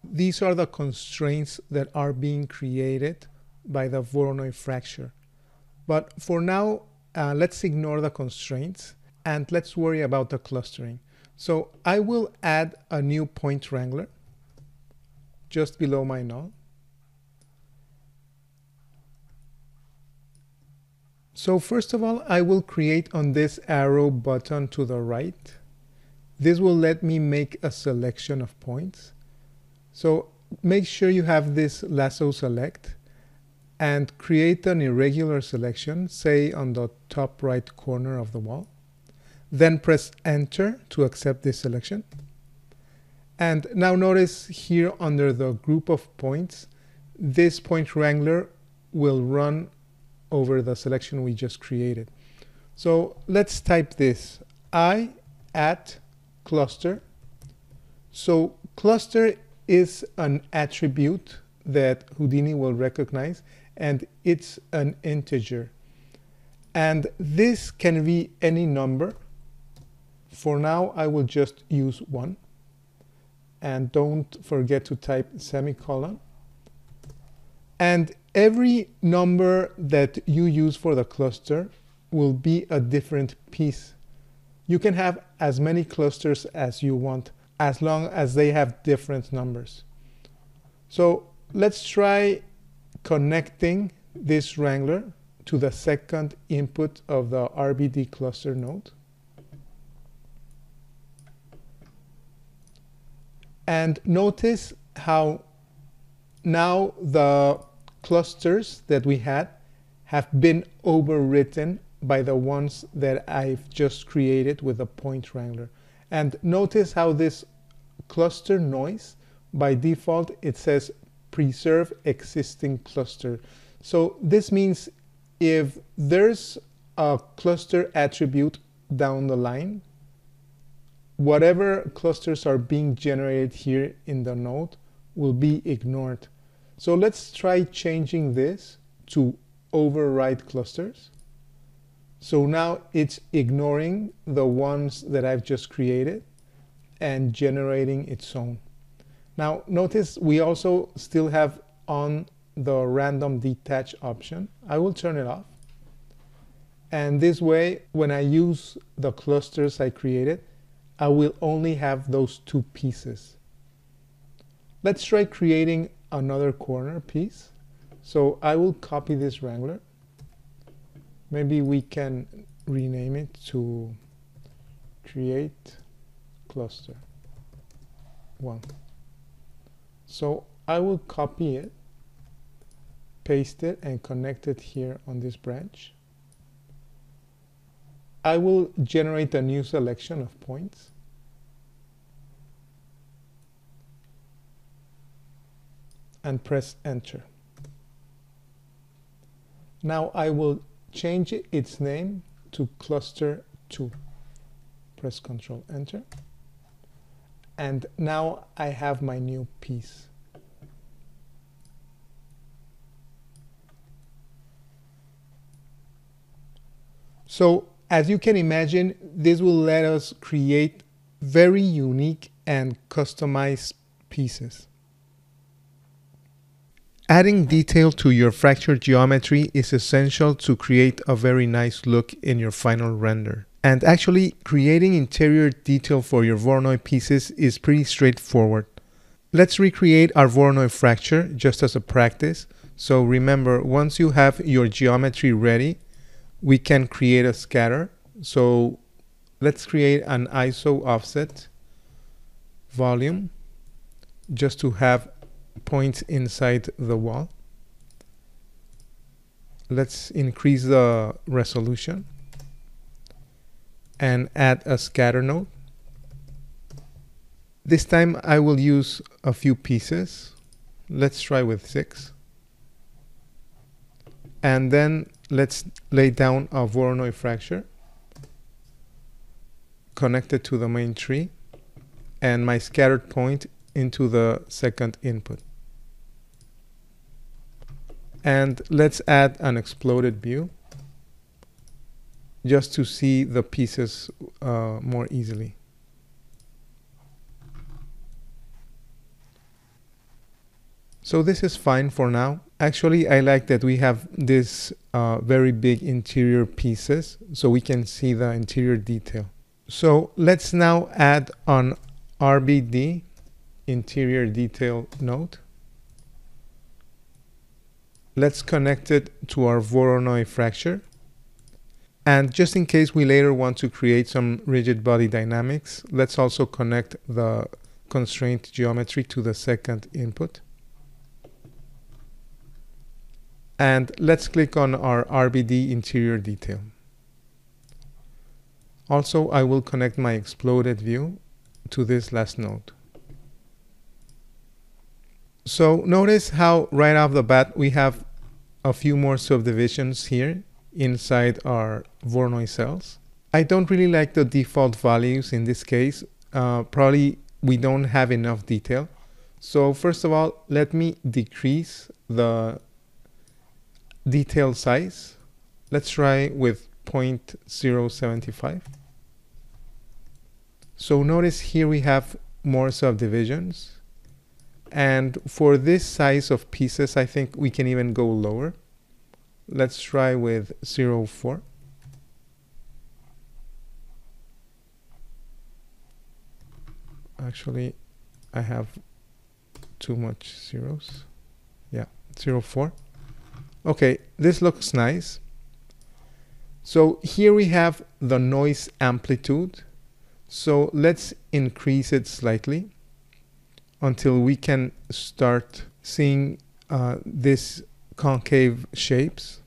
Speaker 1: these are the constraints that are being created by the Voronoi fracture. But for now, uh, let's ignore the constraints and let's worry about the clustering. So I will add a new point wrangler just below my null. So first of all, I will create on this arrow button to the right. This will let me make a selection of points. So make sure you have this lasso select and create an irregular selection, say on the top right corner of the wall. Then press enter to accept this selection. And now notice here under the group of points, this point wrangler will run over the selection we just created. So let's type this, i at cluster. So cluster is an attribute that Houdini will recognize and it's an integer. And this can be any number for now, I will just use one. And don't forget to type semicolon. And every number that you use for the cluster will be a different piece. You can have as many clusters as you want, as long as they have different numbers. So let's try connecting this wrangler to the second input of the RBD cluster node. And notice how now the clusters that we had have been overwritten by the ones that I've just created with a point wrangler. And notice how this cluster noise, by default, it says preserve existing cluster. So this means if there's a cluster attribute down the line, whatever clusters are being generated here in the node will be ignored. So let's try changing this to override clusters. So now it's ignoring the ones that I've just created and generating its own. Now notice we also still have on the random detach option. I will turn it off. And this way, when I use the clusters I created, I will only have those two pieces. Let's try creating another corner piece. So I will copy this wrangler. Maybe we can rename it to create cluster one. So I will copy it, paste it and connect it here on this branch. I will generate a new selection of points. and press enter. Now I will change its name to cluster 2. Press Ctrl Enter. And now I have my new piece. So as you can imagine, this will let us create very unique and customized pieces. Adding detail to your fracture geometry is essential to create a very nice look in your final render. And actually, creating interior detail for your Voronoi pieces is pretty straightforward. Let's recreate our Voronoi fracture just as a practice. So remember, once you have your geometry ready, we can create a scatter. So let's create an ISO offset volume just to have points inside the wall. Let's increase the resolution and add a scatter node. This time I will use a few pieces. Let's try with six. And then let's lay down a Voronoi fracture connected to the main tree and my scattered point into the second input. And let's add an exploded view just to see the pieces uh, more easily. So this is fine for now. Actually, I like that we have this uh, very big interior pieces so we can see the interior detail. So let's now add an RBD interior detail node. Let's connect it to our Voronoi fracture. And just in case we later want to create some rigid body dynamics, let's also connect the constraint geometry to the second input. And let's click on our RBD interior detail. Also, I will connect my exploded view to this last node. So notice how right off the bat we have a few more subdivisions here inside our Voronoi cells. I don't really like the default values in this case. Uh, probably we don't have enough detail. So first of all, let me decrease the detail size. Let's try with 0.075. So notice here we have more subdivisions. And for this size of pieces, I think we can even go lower. Let's try with 0, 04. Actually, I have too much zeros. Yeah, 0, 04. Okay, this looks nice. So here we have the noise amplitude. So let's increase it slightly until we can start seeing uh, this concave shapes.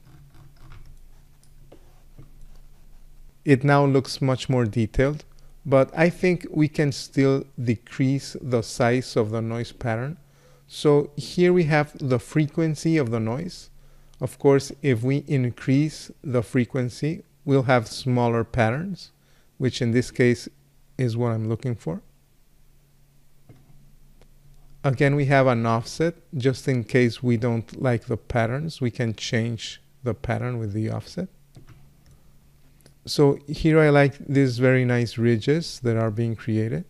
Speaker 1: It now looks much more detailed, but I think we can still decrease the size of the noise pattern. So here we have the frequency of the noise. Of course, if we increase the frequency, we'll have smaller patterns, which in this case is what I'm looking for. Again, we have an offset just in case we don't like the patterns. We can change the pattern with the offset. So here I like these very nice ridges that are being created.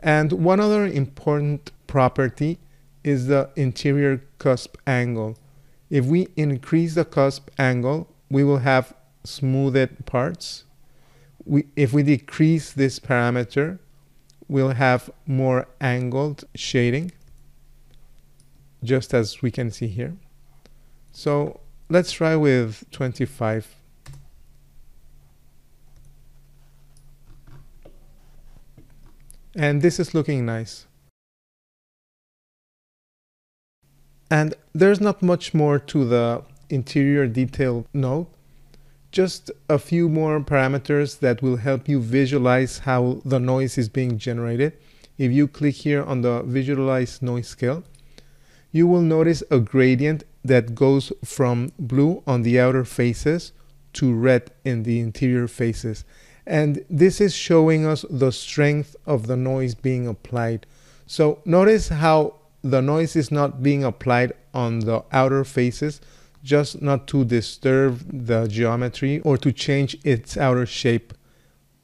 Speaker 1: And one other important property is the interior cusp angle. If we increase the cusp angle, we will have smoothed parts. We, if we decrease this parameter, we'll have more angled shading just as we can see here. So let's try with 25 and this is looking nice. And there's not much more to the interior detail node just a few more parameters that will help you visualize how the noise is being generated. If you click here on the visualize noise scale, you will notice a gradient that goes from blue on the outer faces to red in the interior faces. And this is showing us the strength of the noise being applied. So notice how the noise is not being applied on the outer faces, just not to disturb the geometry or to change its outer shape.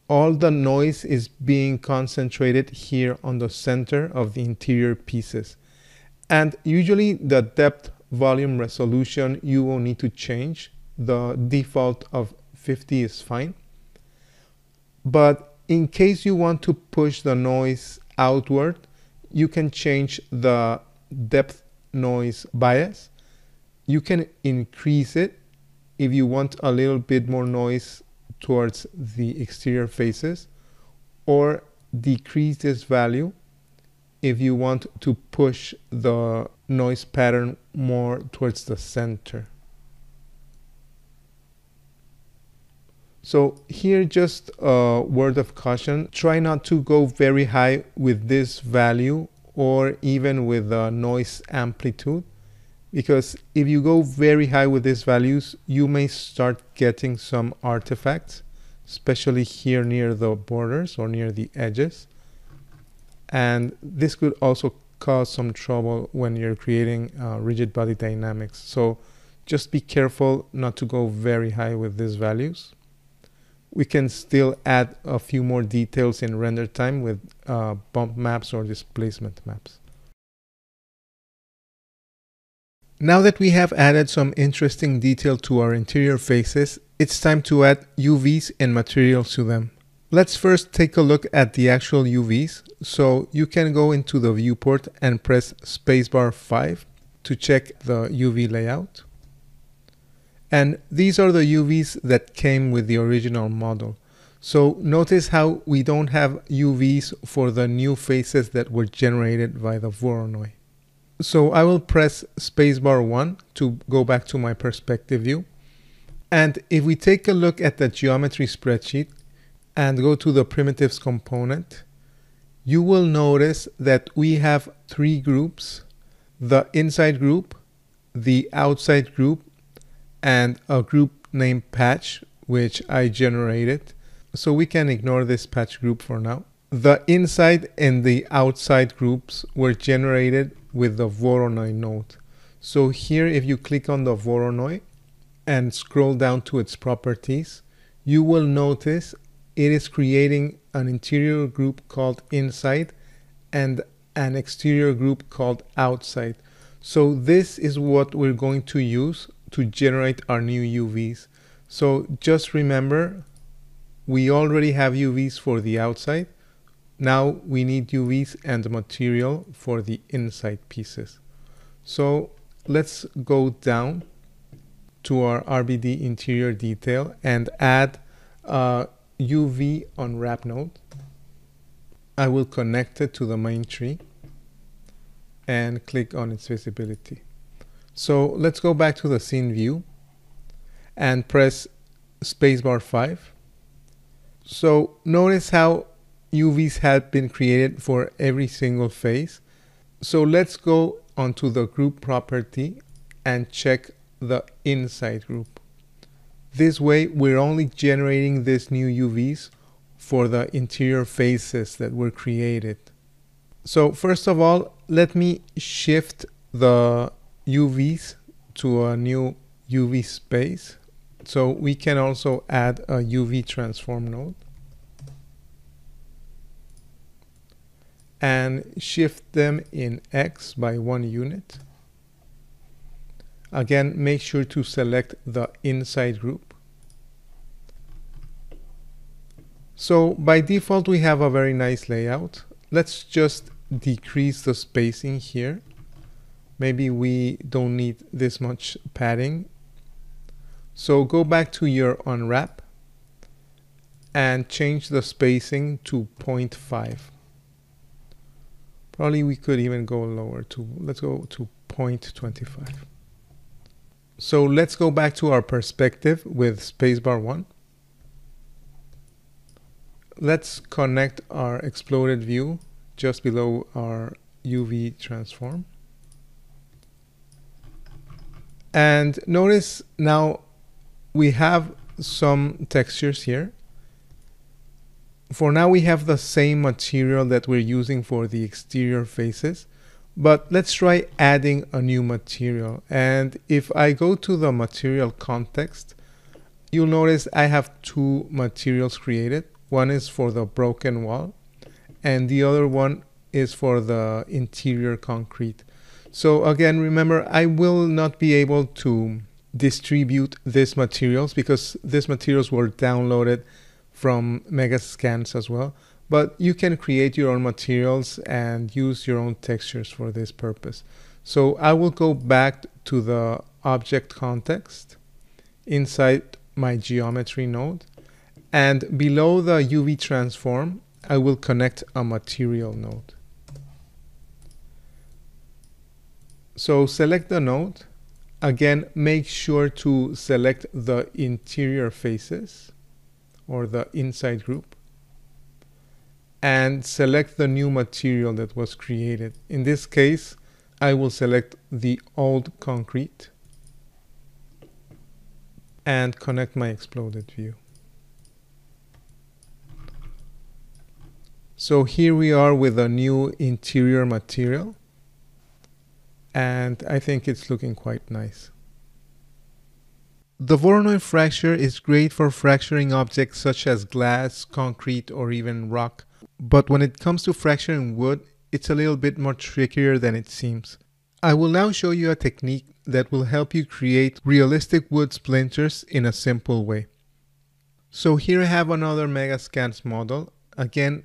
Speaker 1: All the noise is being concentrated here on the center of the interior pieces. And usually the depth volume resolution you will need to change. The default of 50 is fine. But in case you want to push the noise outward, you can change the depth noise bias. You can increase it if you want a little bit more noise towards the exterior faces or decrease this value if you want to push the noise pattern more towards the center. So here just a word of caution, try not to go very high with this value or even with the noise amplitude because if you go very high with these values you may start getting some artifacts especially here near the borders or near the edges and this could also cause some trouble when you're creating uh, rigid body dynamics. So just be careful not to go very high with these values. We can still add a few more details in render time with uh, bump maps or displacement maps. Now that we have added some interesting detail to our interior faces, it's time to add UVs and materials to them. Let's first take a look at the actual UVs. So you can go into the viewport and press spacebar 5 to check the UV layout. And these are the UVs that came with the original model. So notice how we don't have UVs for the new faces that were generated by the Voronoi. So I will press spacebar 1 to go back to my perspective view. And if we take a look at the geometry spreadsheet, and go to the primitives component, you will notice that we have three groups, the inside group, the outside group, and a group named patch, which I generated. So we can ignore this patch group for now. The inside and the outside groups were generated with the Voronoi node. So here, if you click on the Voronoi and scroll down to its properties, you will notice it is creating an interior group called inside and an exterior group called outside. So this is what we're going to use to generate our new UVs. So just remember, we already have UVs for the outside. Now we need UVs and material for the inside pieces. So let's go down to our RBD interior detail and add uh, UV unwrap node. I will connect it to the main tree and click on its visibility. So let's go back to the scene view and press spacebar 5. So notice how UVs have been created for every single face. So let's go onto the group property and check the inside group. This way, we're only generating these new UVs for the interior faces that were created. So first of all, let me shift the UVs to a new UV space. So we can also add a UV transform node. And shift them in X by one unit. Again, make sure to select the inside group. So by default, we have a very nice layout. Let's just decrease the spacing here. Maybe we don't need this much padding. So go back to your unwrap and change the spacing to 0.5. Probably we could even go lower to, let's go to 0.25. So let's go back to our perspective with spacebar 1. Let's connect our exploded view just below our UV transform. And notice now we have some textures here. For now we have the same material that we're using for the exterior faces, but let's try adding a new material. And if I go to the material context, you'll notice I have two materials created. One is for the broken wall and the other one is for the interior concrete. So again, remember, I will not be able to distribute these materials because these materials were downloaded from Megascans as well. But you can create your own materials and use your own textures for this purpose. So I will go back to the object context inside my geometry node. And below the UV transform, I will connect a material node. So select the node. Again, make sure to select the interior faces or the inside group and select the new material that was created. In this case, I will select the old concrete and connect my exploded view. So here we are with a new interior material and I think it's looking quite nice. The Voronoi fracture is great for fracturing objects such as glass, concrete, or even rock. But when it comes to fracturing wood, it's a little bit more trickier than it seems. I will now show you a technique that will help you create realistic wood splinters in a simple way. So here I have another Megascans model. Again,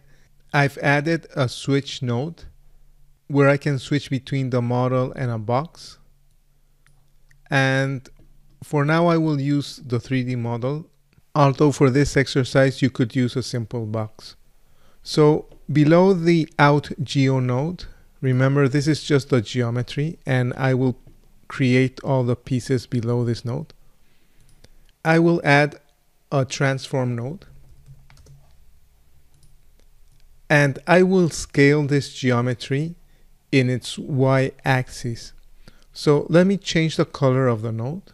Speaker 1: I've added a switch node where I can switch between the model and a box. And for now I will use the 3D model, although for this exercise you could use a simple box. So below the out geo node, remember this is just the geometry and I will create all the pieces below this node. I will add a transform node and I will scale this geometry in its y-axis. So let me change the color of the node.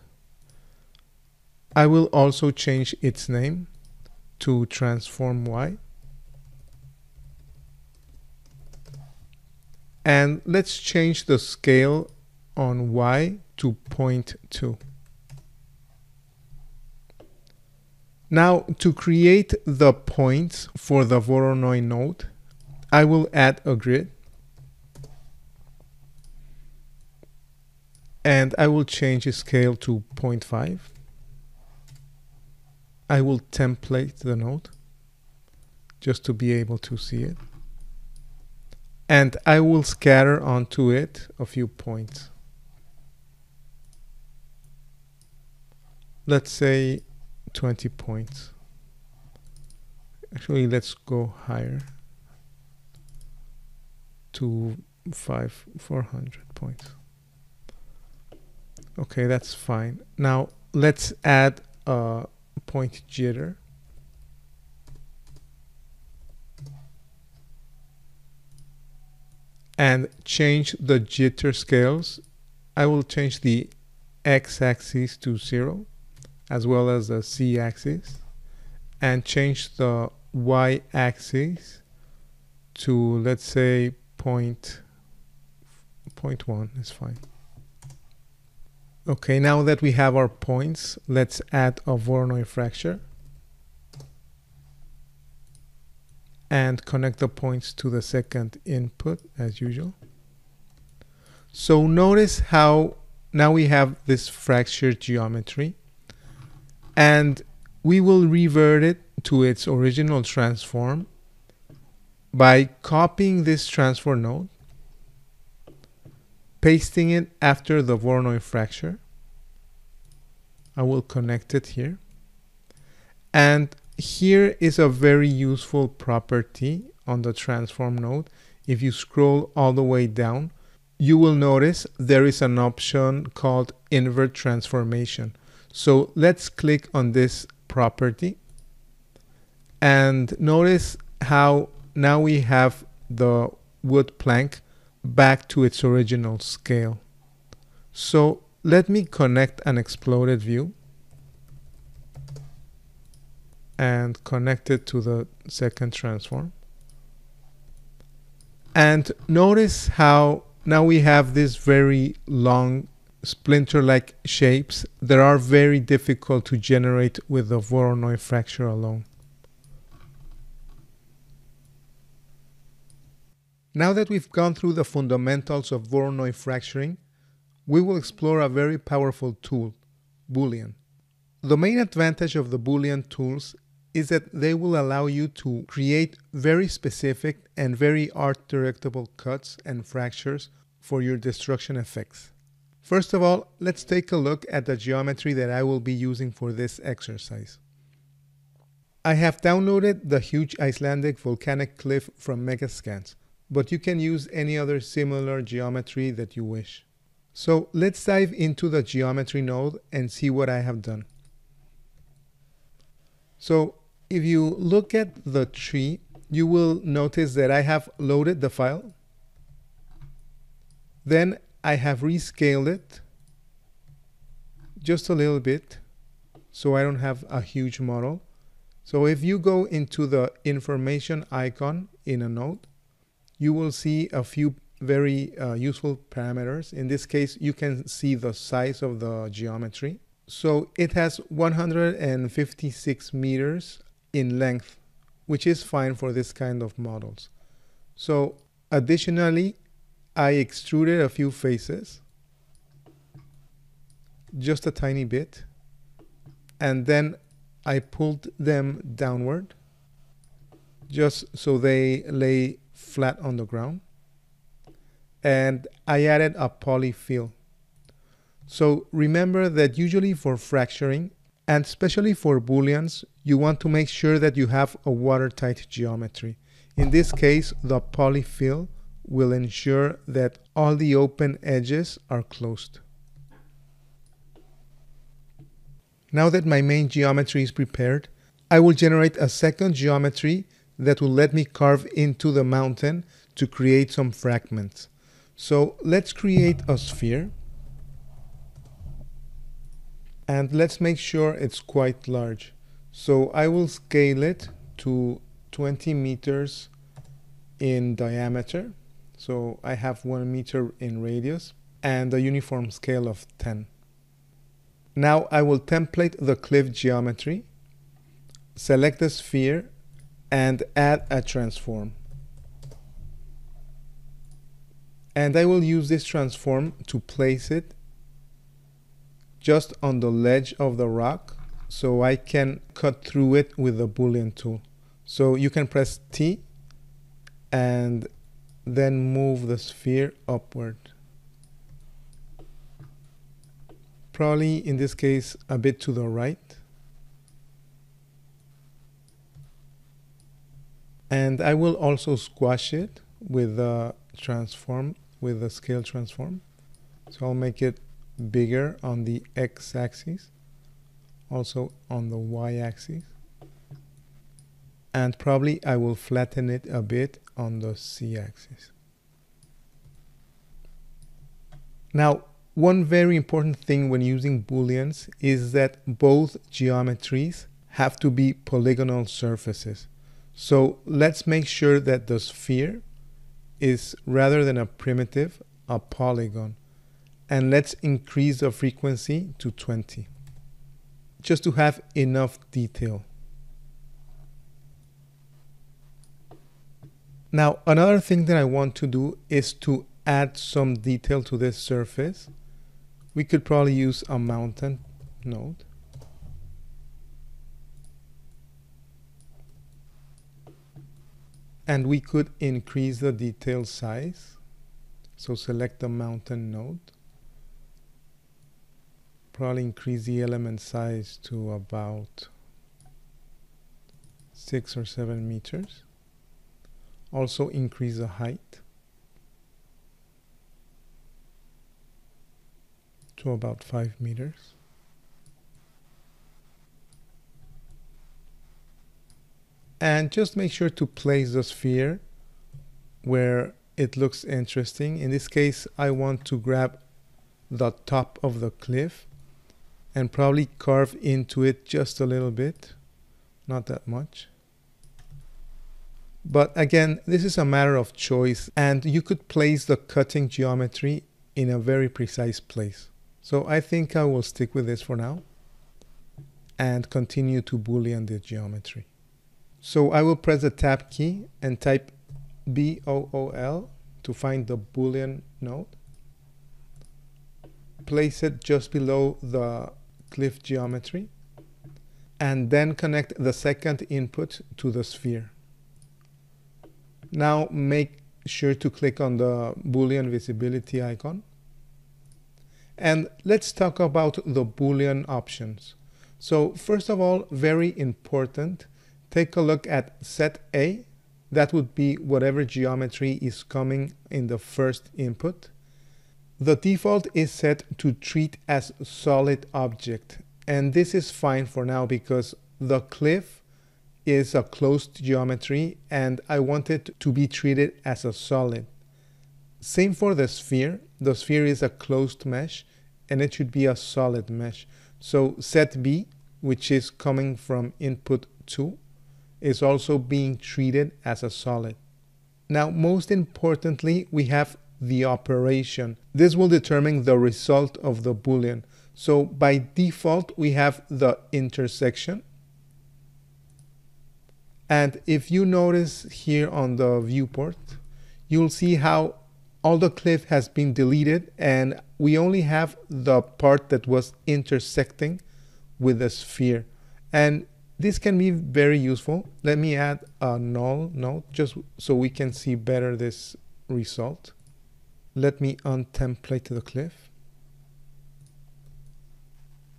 Speaker 1: I will also change its name to transform y. And let's change the scale on y to 0.2. Now to create the points for the Voronoi node, I will add a grid and I will change the scale to 0.5. I will template the node just to be able to see it. And I will scatter onto it a few points. Let's say 20 points. Actually, let's go higher to 5 400 points. Okay, that's fine. Now let's add a point jitter. And change the jitter scales. I will change the x-axis to 0 as well as the z-axis and change the y-axis to let's say point, point 1 is fine. Okay, now that we have our points, let's add a Voronoi fracture and connect the points to the second input as usual. So notice how now we have this fracture geometry and we will revert it to its original transform by copying this transform node pasting it after the Voronoi fracture. I will connect it here. And here is a very useful property on the transform node. If you scroll all the way down, you will notice there is an option called invert transformation. So let's click on this property and notice how now we have the wood plank back to its original scale. So let me connect an exploded view and connect it to the second transform. And notice how now we have this very long splinter-like shapes that are very difficult to generate with the Voronoi fracture alone. Now that we've gone through the fundamentals of Voronoi fracturing, we will explore a very powerful tool, Boolean. The main advantage of the Boolean tools is that they will allow you to create very specific and very art directable cuts and fractures for your destruction effects. First of all, let's take a look at the geometry that I will be using for this exercise. I have downloaded the huge Icelandic volcanic cliff from Megascans, but you can use any other similar geometry that you wish. So let's dive into the geometry node and see what I have done. So if you look at the tree, you will notice that I have loaded the file. Then I have rescaled it just a little bit so I don't have a huge model. So if you go into the information icon in a node, you will see a few very uh, useful parameters. In this case, you can see the size of the geometry. So it has 156 meters in length, which is fine for this kind of models. So additionally, I extruded a few faces, just a tiny bit, and then I pulled them downward just so they lay flat on the ground. And I added a polyfill. So remember that usually for fracturing, and especially for booleans, you want to make sure that you have a watertight geometry. In this case, the polyfill will ensure that all the open edges are closed. Now that my main geometry is prepared, I will generate a second geometry that will let me carve into the mountain to create some fragments. So let's create a sphere and let's make sure it's quite large. So I will scale it to 20 meters in diameter. So I have one meter in radius and a uniform scale of 10. Now I will template the cliff geometry, select the sphere and add a transform. And I will use this transform to place it just on the ledge of the rock so I can cut through it with the boolean tool. So you can press T and then move the sphere upward. Probably in this case a bit to the right. And I will also squash it with the transform, with the scale transform. So I'll make it bigger on the x-axis, also on the y-axis. And probably I will flatten it a bit on the z-axis. Now, one very important thing when using booleans is that both geometries have to be polygonal surfaces. So let's make sure that the sphere is rather than a primitive, a polygon and let's increase the frequency to 20 just to have enough detail. Now another thing that I want to do is to add some detail to this surface. We could probably use a mountain node. And we could increase the detail size. So select the mountain node. Probably increase the element size to about six or seven meters. Also increase the height to about five meters and just make sure to place the sphere where it looks interesting in this case I want to grab the top of the cliff and probably carve into it just a little bit, not that much. But again, this is a matter of choice and you could place the cutting geometry in a very precise place. So I think I will stick with this for now and continue to boolean the geometry. So I will press the tab key and type BOOL to find the boolean node. Place it just below the cliff geometry and then connect the second input to the sphere. Now make sure to click on the Boolean visibility icon. And let's talk about the Boolean options. So first of all, very important, take a look at set A. That would be whatever geometry is coming in the first input. The default is set to treat as solid object. And this is fine for now because the cliff is a closed geometry and I want it to be treated as a solid. Same for the sphere. The sphere is a closed mesh and it should be a solid mesh. So set B, which is coming from input 2, is also being treated as a solid. Now, most importantly, we have the operation. This will determine the result of the Boolean. So by default, we have the intersection. And if you notice here on the viewport, you'll see how all the cliff has been deleted and we only have the part that was intersecting with the sphere. And this can be very useful. Let me add a null node just so we can see better this result. Let me untemplate the cliff.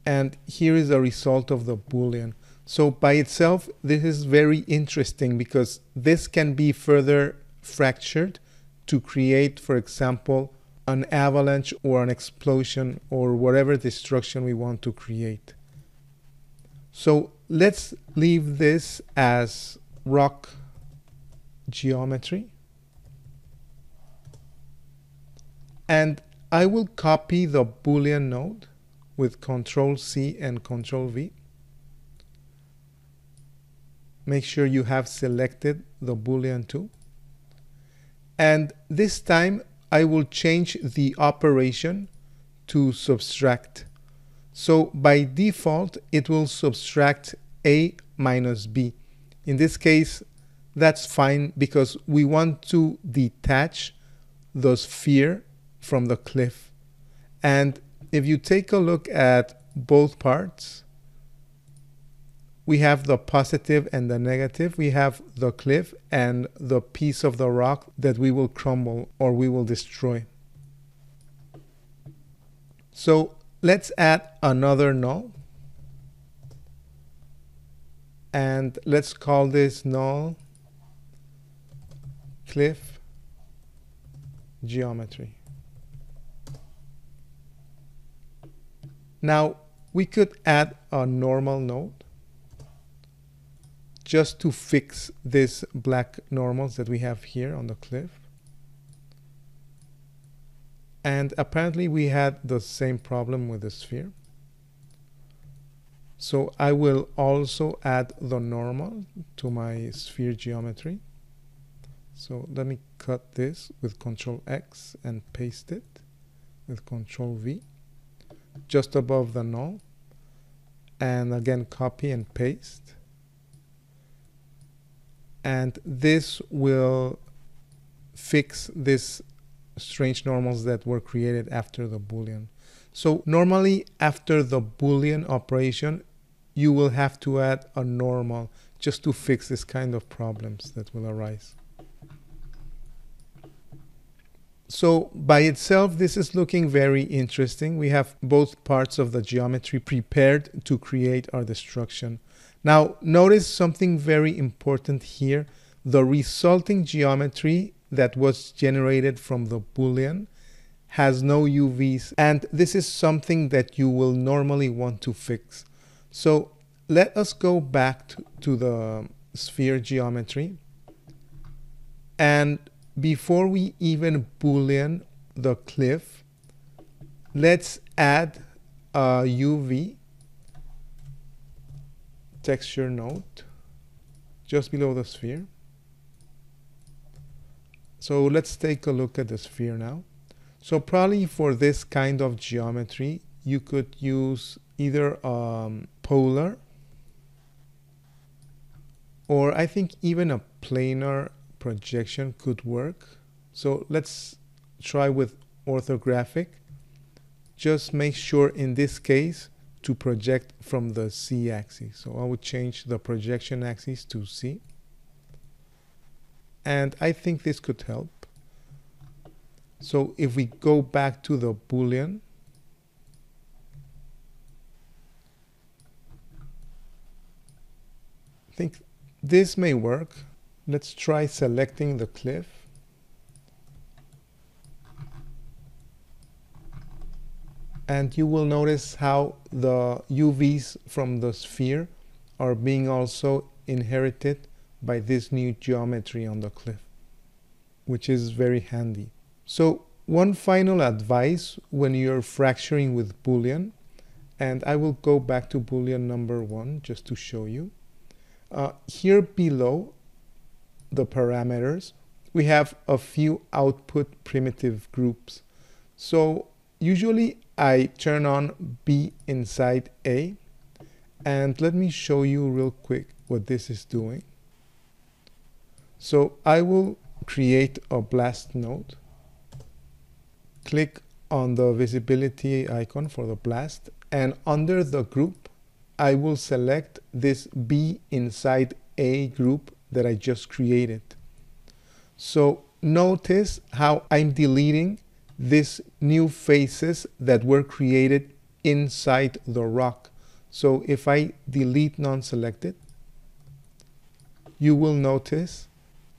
Speaker 1: And here is the result of the Boolean. So by itself, this is very interesting because this can be further fractured to create, for example, an avalanche or an explosion or whatever destruction we want to create. So let's leave this as rock geometry. And I will copy the Boolean node with Control C and Control V. Make sure you have selected the Boolean too. And this time I will change the operation to subtract. So by default, it will subtract A minus B. In this case, that's fine because we want to detach the sphere from the cliff. And if you take a look at both parts, we have the positive and the negative. We have the cliff and the piece of the rock that we will crumble or we will destroy. So let's add another null. And let's call this null cliff geometry. Now we could add a normal node just to fix this black normals that we have here on the cliff. And apparently we had the same problem with the sphere. So I will also add the normal to my sphere geometry. So let me cut this with Control X and paste it with Control V just above the null. And again copy and paste and this will fix these strange normals that were created after the boolean so normally after the boolean operation you will have to add a normal just to fix this kind of problems that will arise so by itself, this is looking very interesting. We have both parts of the geometry prepared to create our destruction. Now, notice something very important here. The resulting geometry that was generated from the Boolean has no UVs, and this is something that you will normally want to fix. So let us go back to, to the sphere geometry. And before we even Boolean the cliff, let's add a UV texture node just below the sphere. So let's take a look at the sphere now. So probably for this kind of geometry, you could use either um, polar or I think even a planar projection could work. So let's try with orthographic. Just make sure in this case to project from the C axis. So I would change the projection axis to C. And I think this could help. So if we go back to the Boolean, I think this may work. Let's try selecting the cliff. And you will notice how the UVs from the sphere are being also inherited by this new geometry on the cliff, which is very handy. So one final advice when you're fracturing with Boolean, and I will go back to Boolean number one just to show you. Uh, here below the parameters, we have a few output primitive groups. So usually I turn on B inside A and let me show you real quick what this is doing. So I will create a blast node, click on the visibility icon for the blast and under the group I will select this B inside A group that I just created. So notice how I'm deleting these new faces that were created inside the rock. So if I delete non-selected, you will notice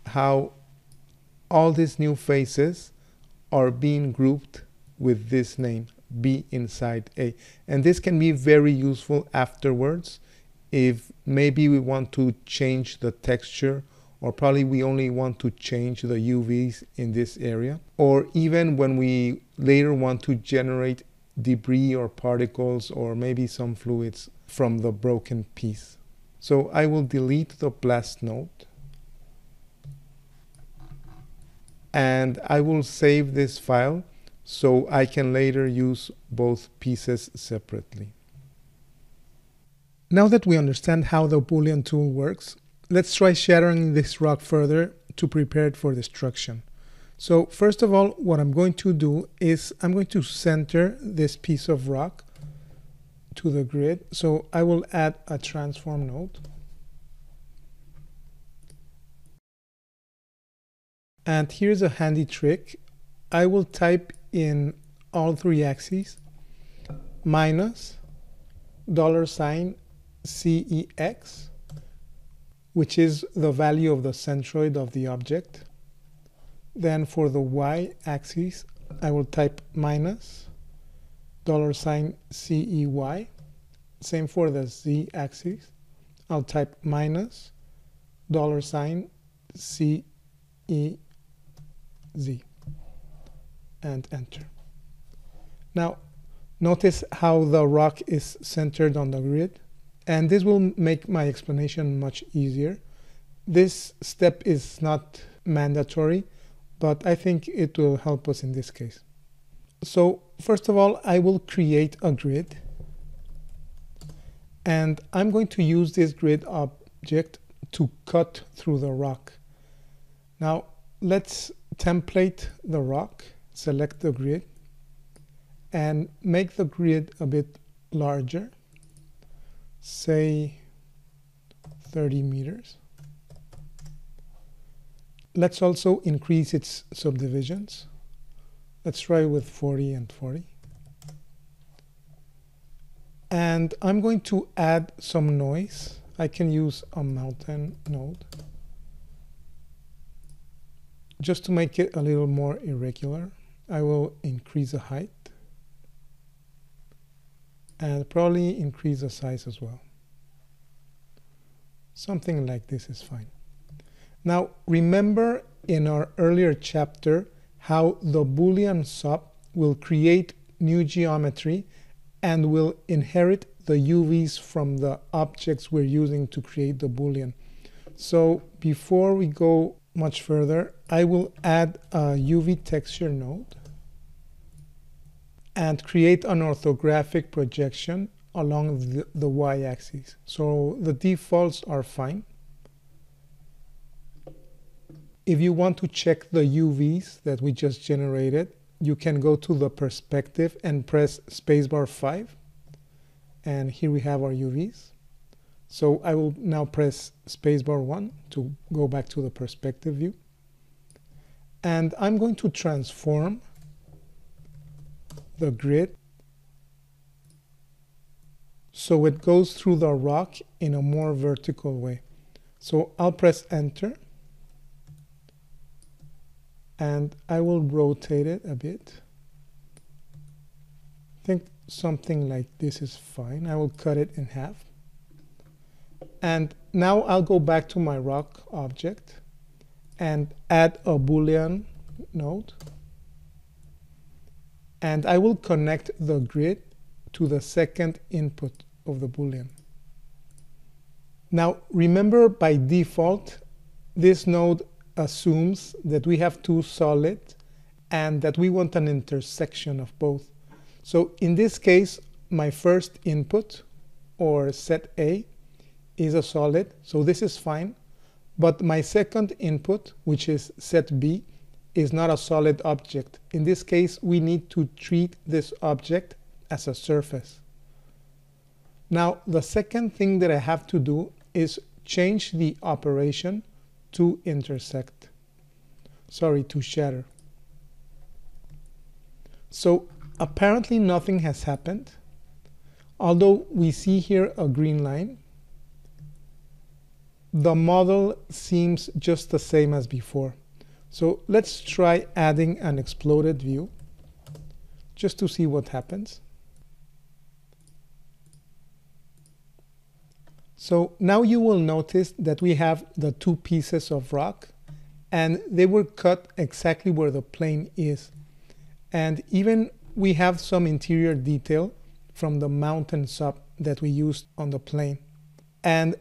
Speaker 1: how all these new faces are being grouped with this name B inside A. And this can be very useful afterwards if maybe we want to change the texture or probably we only want to change the UVs in this area or even when we later want to generate debris or particles or maybe some fluids from the broken piece. So I will delete the blast node and I will save this file so I can later use both pieces separately. Now that we understand how the Boolean tool works, let's try shattering this rock further to prepare it for destruction. So first of all, what I'm going to do is I'm going to center this piece of rock to the grid. So I will add a transform node. And here's a handy trick. I will type in all three axes minus dollar sign CEX, which is the value of the centroid of the object. Then for the y axis, I will type minus dollar sign CEY. Same for the z axis. I'll type minus dollar sign CEZ and enter. Now, notice how the rock is centered on the grid, and this will make my explanation much easier. This step is not mandatory, but I think it will help us in this case. So first of all, I will create a grid, and I'm going to use this grid object to cut through the rock. Now, let's template the rock select the grid and make the grid a bit larger, say 30 meters. Let's also increase its subdivisions. Let's try with 40 and 40. And I'm going to add some noise. I can use a mountain node just to make it a little more irregular. I will increase the height and probably increase the size as well. Something like this is fine. Now remember in our earlier chapter how the Boolean SOP will create new geometry and will inherit the UVs from the objects we're using to create the Boolean. So before we go much further, I will add a UV texture node and create an orthographic projection along the, the y-axis. So the defaults are fine. If you want to check the UVs that we just generated, you can go to the perspective and press spacebar 5. And here we have our UVs. So I will now press spacebar 1 to go back to the perspective view. And I'm going to transform the grid so it goes through the rock in a more vertical way. So I'll press enter and I will rotate it a bit. I think something like this is fine. I will cut it in half. And now I'll go back to my rock object and add a boolean node and I will connect the grid to the second input of the boolean. Now remember by default this node assumes that we have two solid and that we want an intersection of both. So in this case my first input or set A is a solid so this is fine but my second input which is set B is not a solid object. In this case, we need to treat this object as a surface. Now, the second thing that I have to do is change the operation to intersect. Sorry, to shatter. So apparently nothing has happened. Although we see here a green line, the model seems just the same as before. So let's try adding an exploded view just to see what happens. So now you will notice that we have the two pieces of rock and they were cut exactly where the plane is. And even we have some interior detail from the mountain SOP that we used on the plane. And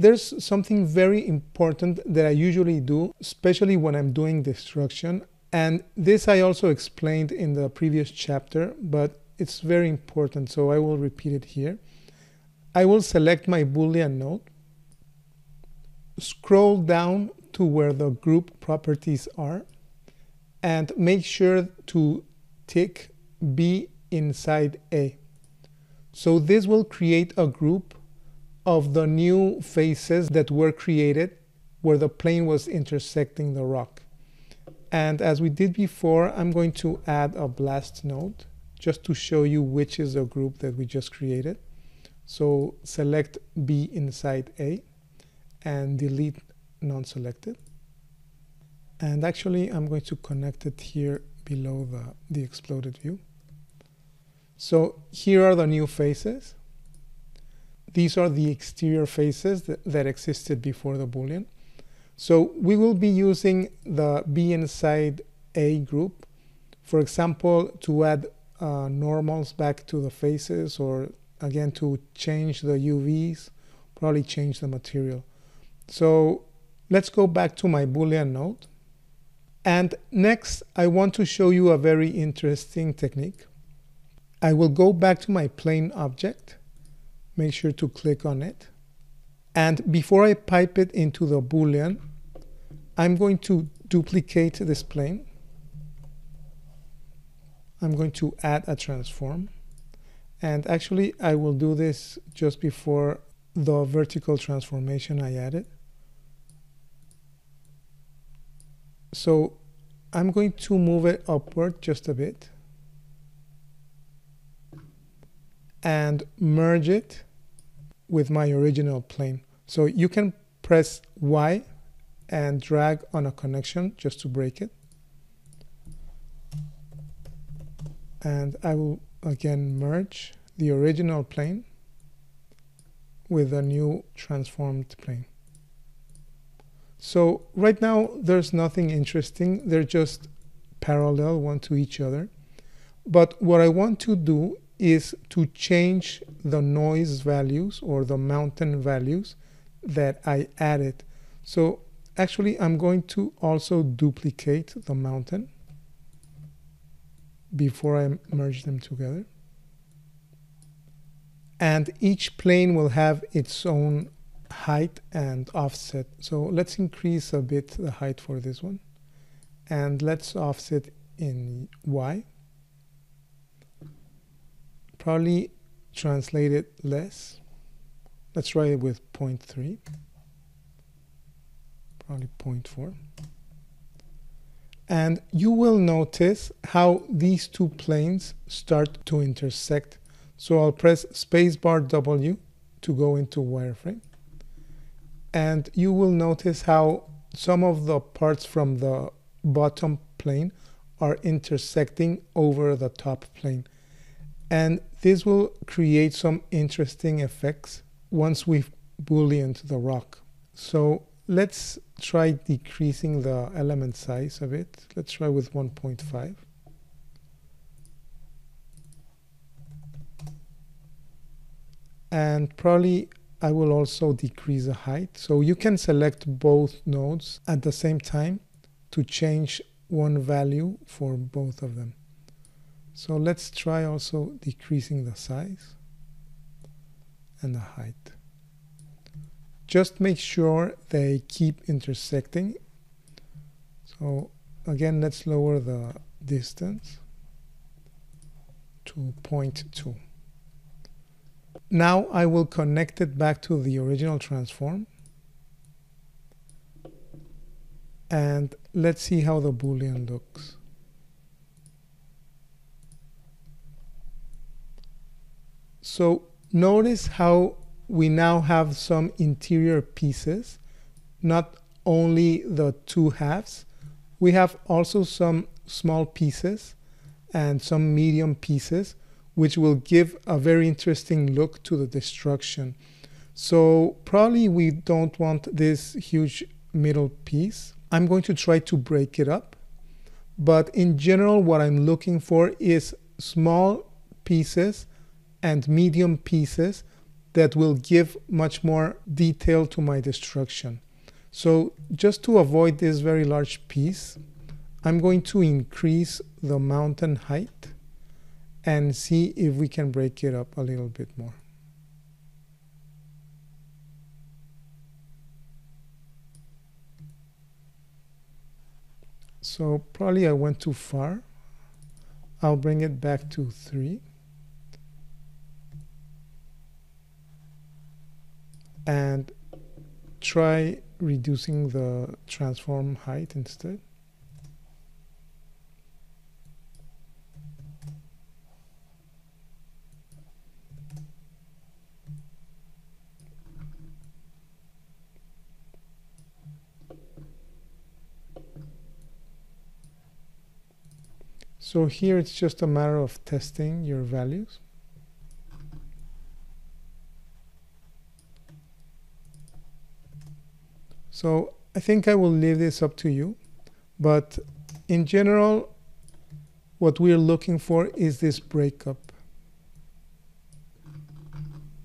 Speaker 1: there's something very important that I usually do, especially when I'm doing destruction. And this I also explained in the previous chapter, but it's very important, so I will repeat it here. I will select my Boolean node, scroll down to where the group properties are, and make sure to tick B inside A. So this will create a group of the new faces that were created where the plane was intersecting the rock. And as we did before, I'm going to add a blast node just to show you which is the group that we just created. So select B inside A and delete non-selected. And actually, I'm going to connect it here below the, the exploded view. So here are the new faces. These are the exterior faces that, that existed before the Boolean. So we will be using the B inside A group, for example, to add uh, normals back to the faces or again to change the UVs, probably change the material. So let's go back to my Boolean node. And next, I want to show you a very interesting technique. I will go back to my plane object make sure to click on it. And before I pipe it into the Boolean, I'm going to duplicate this plane. I'm going to add a transform. And actually, I will do this just before the vertical transformation I added. So I'm going to move it upward just a bit and merge it with my original plane. So you can press Y and drag on a connection just to break it. And I will again merge the original plane with a new transformed plane. So right now there's nothing interesting. They're just parallel one to each other. But what I want to do is to change the noise values or the mountain values that I added. So actually I'm going to also duplicate the mountain before I merge them together. And each plane will have its own height and offset. So let's increase a bit the height for this one. And let's offset in Y. Probably translate it less. Let's try it with 0.3. Probably 0.4. And you will notice how these two planes start to intersect. So I'll press spacebar W to go into wireframe. And you will notice how some of the parts from the bottom plane are intersecting over the top plane. And this will create some interesting effects once we've booleaned the rock. So let's try decreasing the element size a bit. Let's try with 1.5. And probably I will also decrease the height. So you can select both nodes at the same time to change one value for both of them. So let's try also decreasing the size and the height. Just make sure they keep intersecting. So again, let's lower the distance to 0.2. Now I will connect it back to the original transform. And let's see how the boolean looks. So notice how we now have some interior pieces, not only the two halves. We have also some small pieces and some medium pieces, which will give a very interesting look to the destruction. So probably we don't want this huge middle piece. I'm going to try to break it up. But in general, what I'm looking for is small pieces and medium pieces that will give much more detail to my destruction. So just to avoid this very large piece, I'm going to increase the mountain height and see if we can break it up a little bit more. So probably I went too far. I'll bring it back to 3. And try reducing the transform height instead. So here it's just a matter of testing your values. So I think I will leave this up to you. But in general, what we're looking for is this breakup.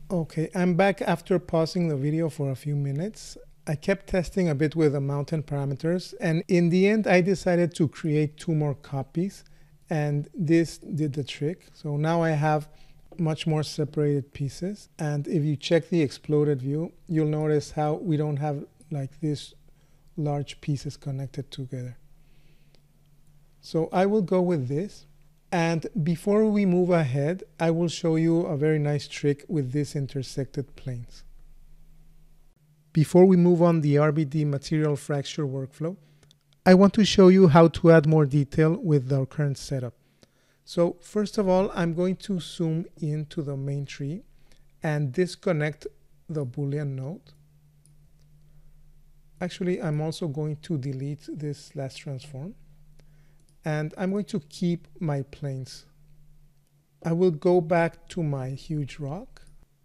Speaker 1: Okay, I'm back after pausing the video for a few minutes. I kept testing a bit with the mountain parameters and in the end I decided to create two more copies and this did the trick. So now I have much more separated pieces and if you check the exploded view you'll notice how we don't have like these large pieces connected together. So I will go with this. And before we move ahead, I will show you a very nice trick with these intersected planes. Before we move on the RBD material fracture workflow, I want to show you how to add more detail with our current setup. So first of all, I'm going to zoom into the main tree and disconnect the Boolean node. Actually, I'm also going to delete this last transform and I'm going to keep my planes. I will go back to my huge rock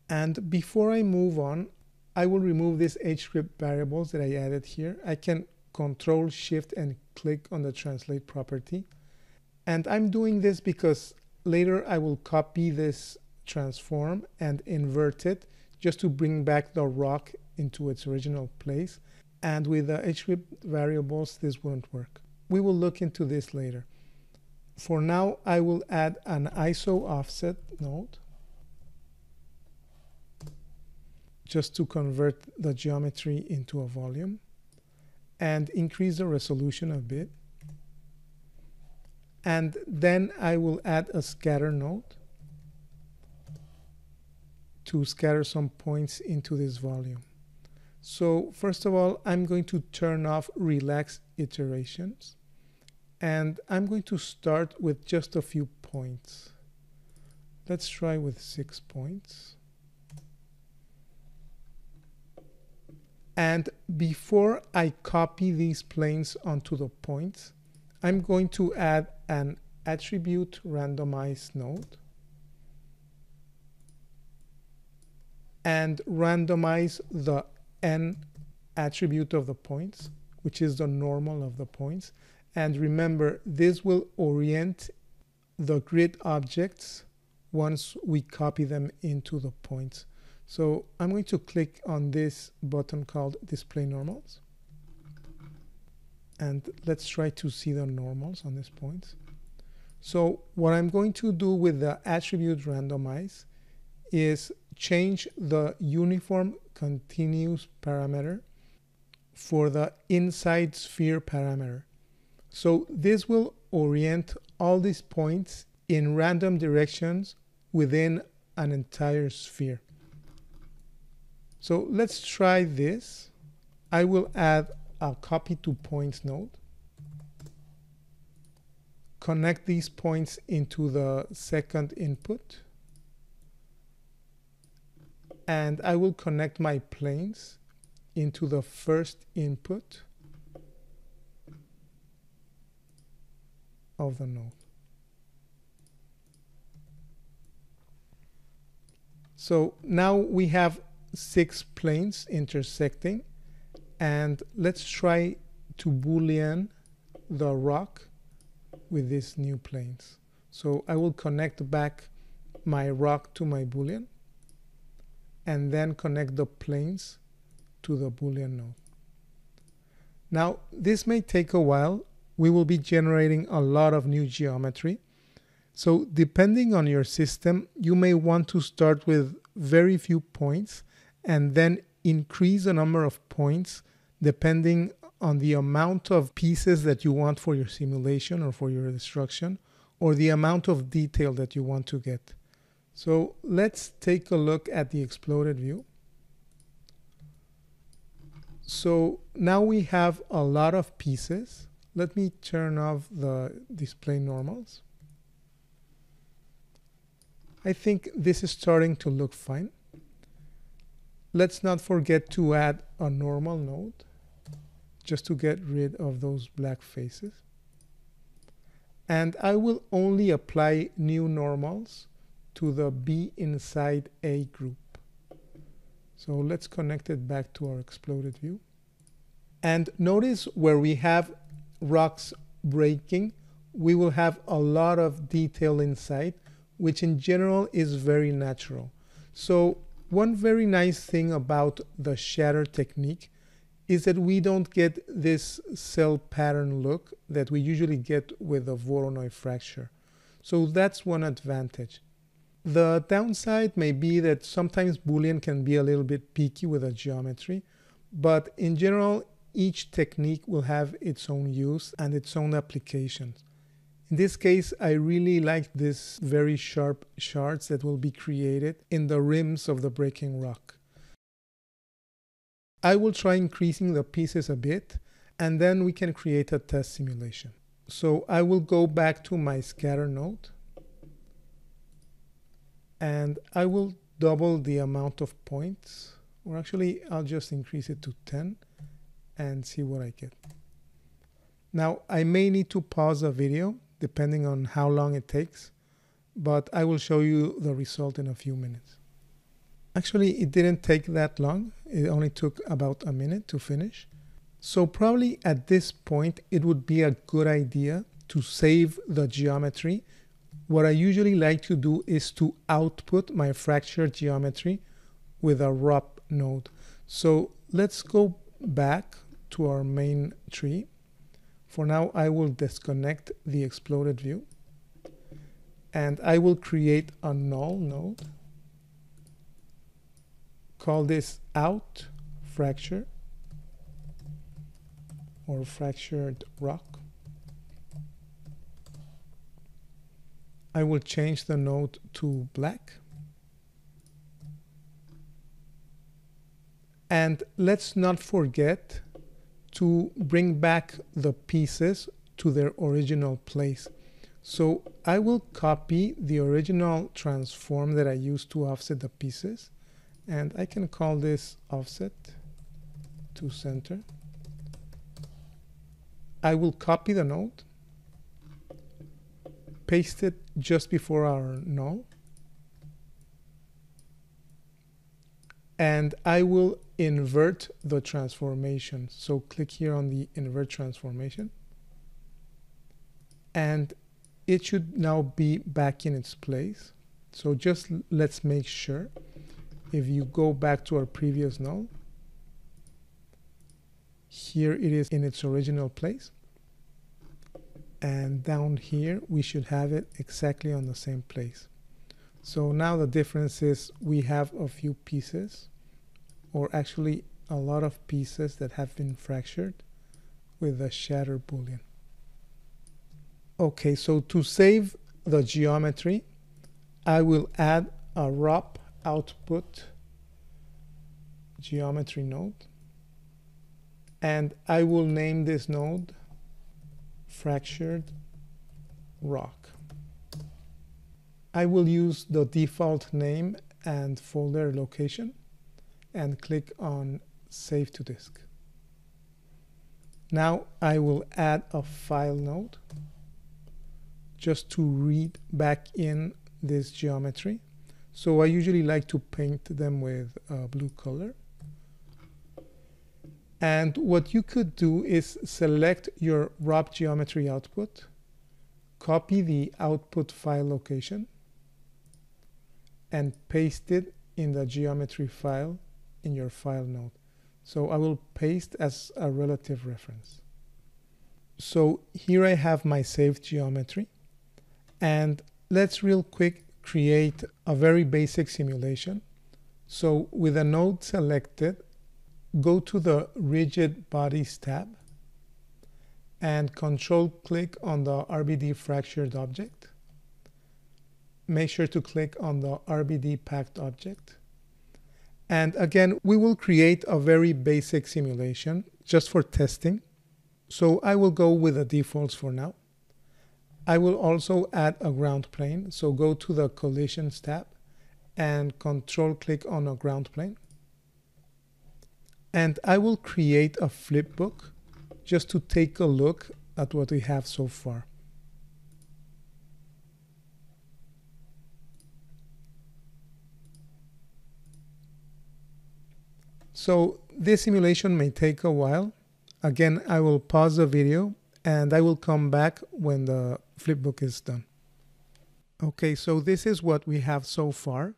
Speaker 1: and before I move on, I will remove these HScript variables that I added here. I can control shift and click on the translate property. And I'm doing this because later I will copy this transform and invert it just to bring back the rock into its original place. And with the HScript variables, this won't work. We will look into this later. For now, I will add an ISO offset node just to convert the geometry into a volume and increase the resolution a bit. And then I will add a scatter node to scatter some points into this volume. So first of all, I'm going to turn off relax iterations and I'm going to start with just a few points. Let's try with six points. And before I copy these planes onto the points, I'm going to add an attribute randomize node and randomize the n attribute of the points, which is the normal of the points. And remember, this will orient the grid objects once we copy them into the points. So I'm going to click on this button called display normals. And let's try to see the normals on this point. So what I'm going to do with the attribute randomize is change the uniform continuous parameter for the inside sphere parameter. So this will orient all these points in random directions within an entire sphere. So let's try this. I will add a copy to points node. Connect these points into the second input. And I will connect my planes into the first input of the node. So now we have six planes intersecting and let's try to boolean the rock with these new planes. So I will connect back my rock to my boolean and then connect the planes to the boolean node. Now this may take a while. We will be generating a lot of new geometry. So depending on your system, you may want to start with very few points and then increase the number of points depending on the amount of pieces that you want for your simulation or for your instruction or the amount of detail that you want to get. So let's take a look at the exploded view. So now we have a lot of pieces. Let me turn off the display normals. I think this is starting to look fine. Let's not forget to add a normal node just to get rid of those black faces. And I will only apply new normals to the B inside A group. So let's connect it back to our exploded view. And notice where we have rocks breaking, we will have a lot of detail inside, which in general is very natural. So one very nice thing about the shatter technique is that we don't get this cell pattern look that we usually get with a Voronoi fracture. So that's one advantage. The downside may be that sometimes Boolean can be a little bit picky with a geometry, but in general, each technique will have its own use and its own applications. In this case, I really like this very sharp shards that will be created in the rims of the breaking rock. I will try increasing the pieces a bit and then we can create a test simulation. So I will go back to my scatter node and I will double the amount of points or actually I'll just increase it to 10 and see what I get. Now I may need to pause the video depending on how long it takes, but I will show you the result in a few minutes. Actually, it didn't take that long. It only took about a minute to finish. So probably at this point, it would be a good idea to save the geometry what I usually like to do is to output my fracture geometry with a ROP node. So let's go back to our main tree. For now, I will disconnect the exploded view and I will create a null node. Call this out fracture or fractured rock. I will change the node to black. And let's not forget to bring back the pieces to their original place. So I will copy the original transform that I used to offset the pieces and I can call this offset to center. I will copy the node, paste it just before our null, and I will invert the transformation. So click here on the invert transformation and it should now be back in its place. So just let's make sure if you go back to our previous null, here it is in its original place. And down here, we should have it exactly on the same place. So now the difference is we have a few pieces, or actually a lot of pieces that have been fractured with a shatter boolean. Okay, so to save the geometry, I will add a ROP output geometry node and I will name this node fractured rock. I will use the default name and folder location and click on save to disk. Now I will add a file node just to read back in this geometry. So I usually like to paint them with a blue color. And what you could do is select your ROP geometry output, copy the output file location, and paste it in the geometry file in your file node. So I will paste as a relative reference. So here I have my saved geometry. And let's real quick create a very basic simulation. So with a node selected, go to the rigid bodies tab and control click on the RBD fractured object. Make sure to click on the RBD packed object. And again, we will create a very basic simulation just for testing. So I will go with the defaults for now. I will also add a ground plane. So go to the collisions tab and control click on a ground plane. And I will create a flip book just to take a look at what we have so far. So this simulation may take a while. Again, I will pause the video and I will come back when the flipbook is done. Okay, so this is what we have so far.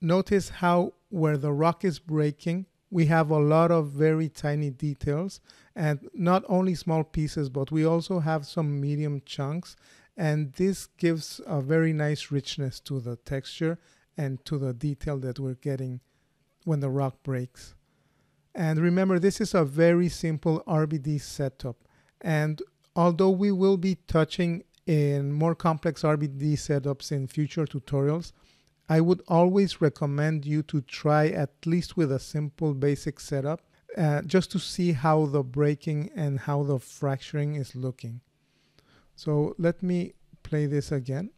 Speaker 1: Notice how where the rock is breaking, we have a lot of very tiny details and not only small pieces, but we also have some medium chunks. And this gives a very nice richness to the texture and to the detail that we're getting when the rock breaks. And remember, this is a very simple RBD setup. And although we will be touching in more complex RBD setups in future tutorials, I would always recommend you to try at least with a simple basic setup uh, just to see how the breaking and how the fracturing is looking. So let me play this again.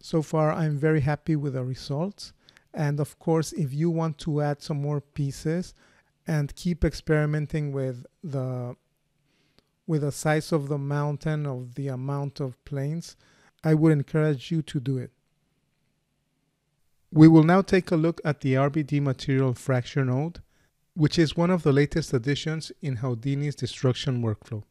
Speaker 1: So far, I'm very happy with the results. And of course, if you want to add some more pieces and keep experimenting with the with the size of the mountain of the amount of planes, I would encourage you to do it. We will now take a look at the RBD material fracture node, which is one of the latest additions in Houdini's destruction workflow.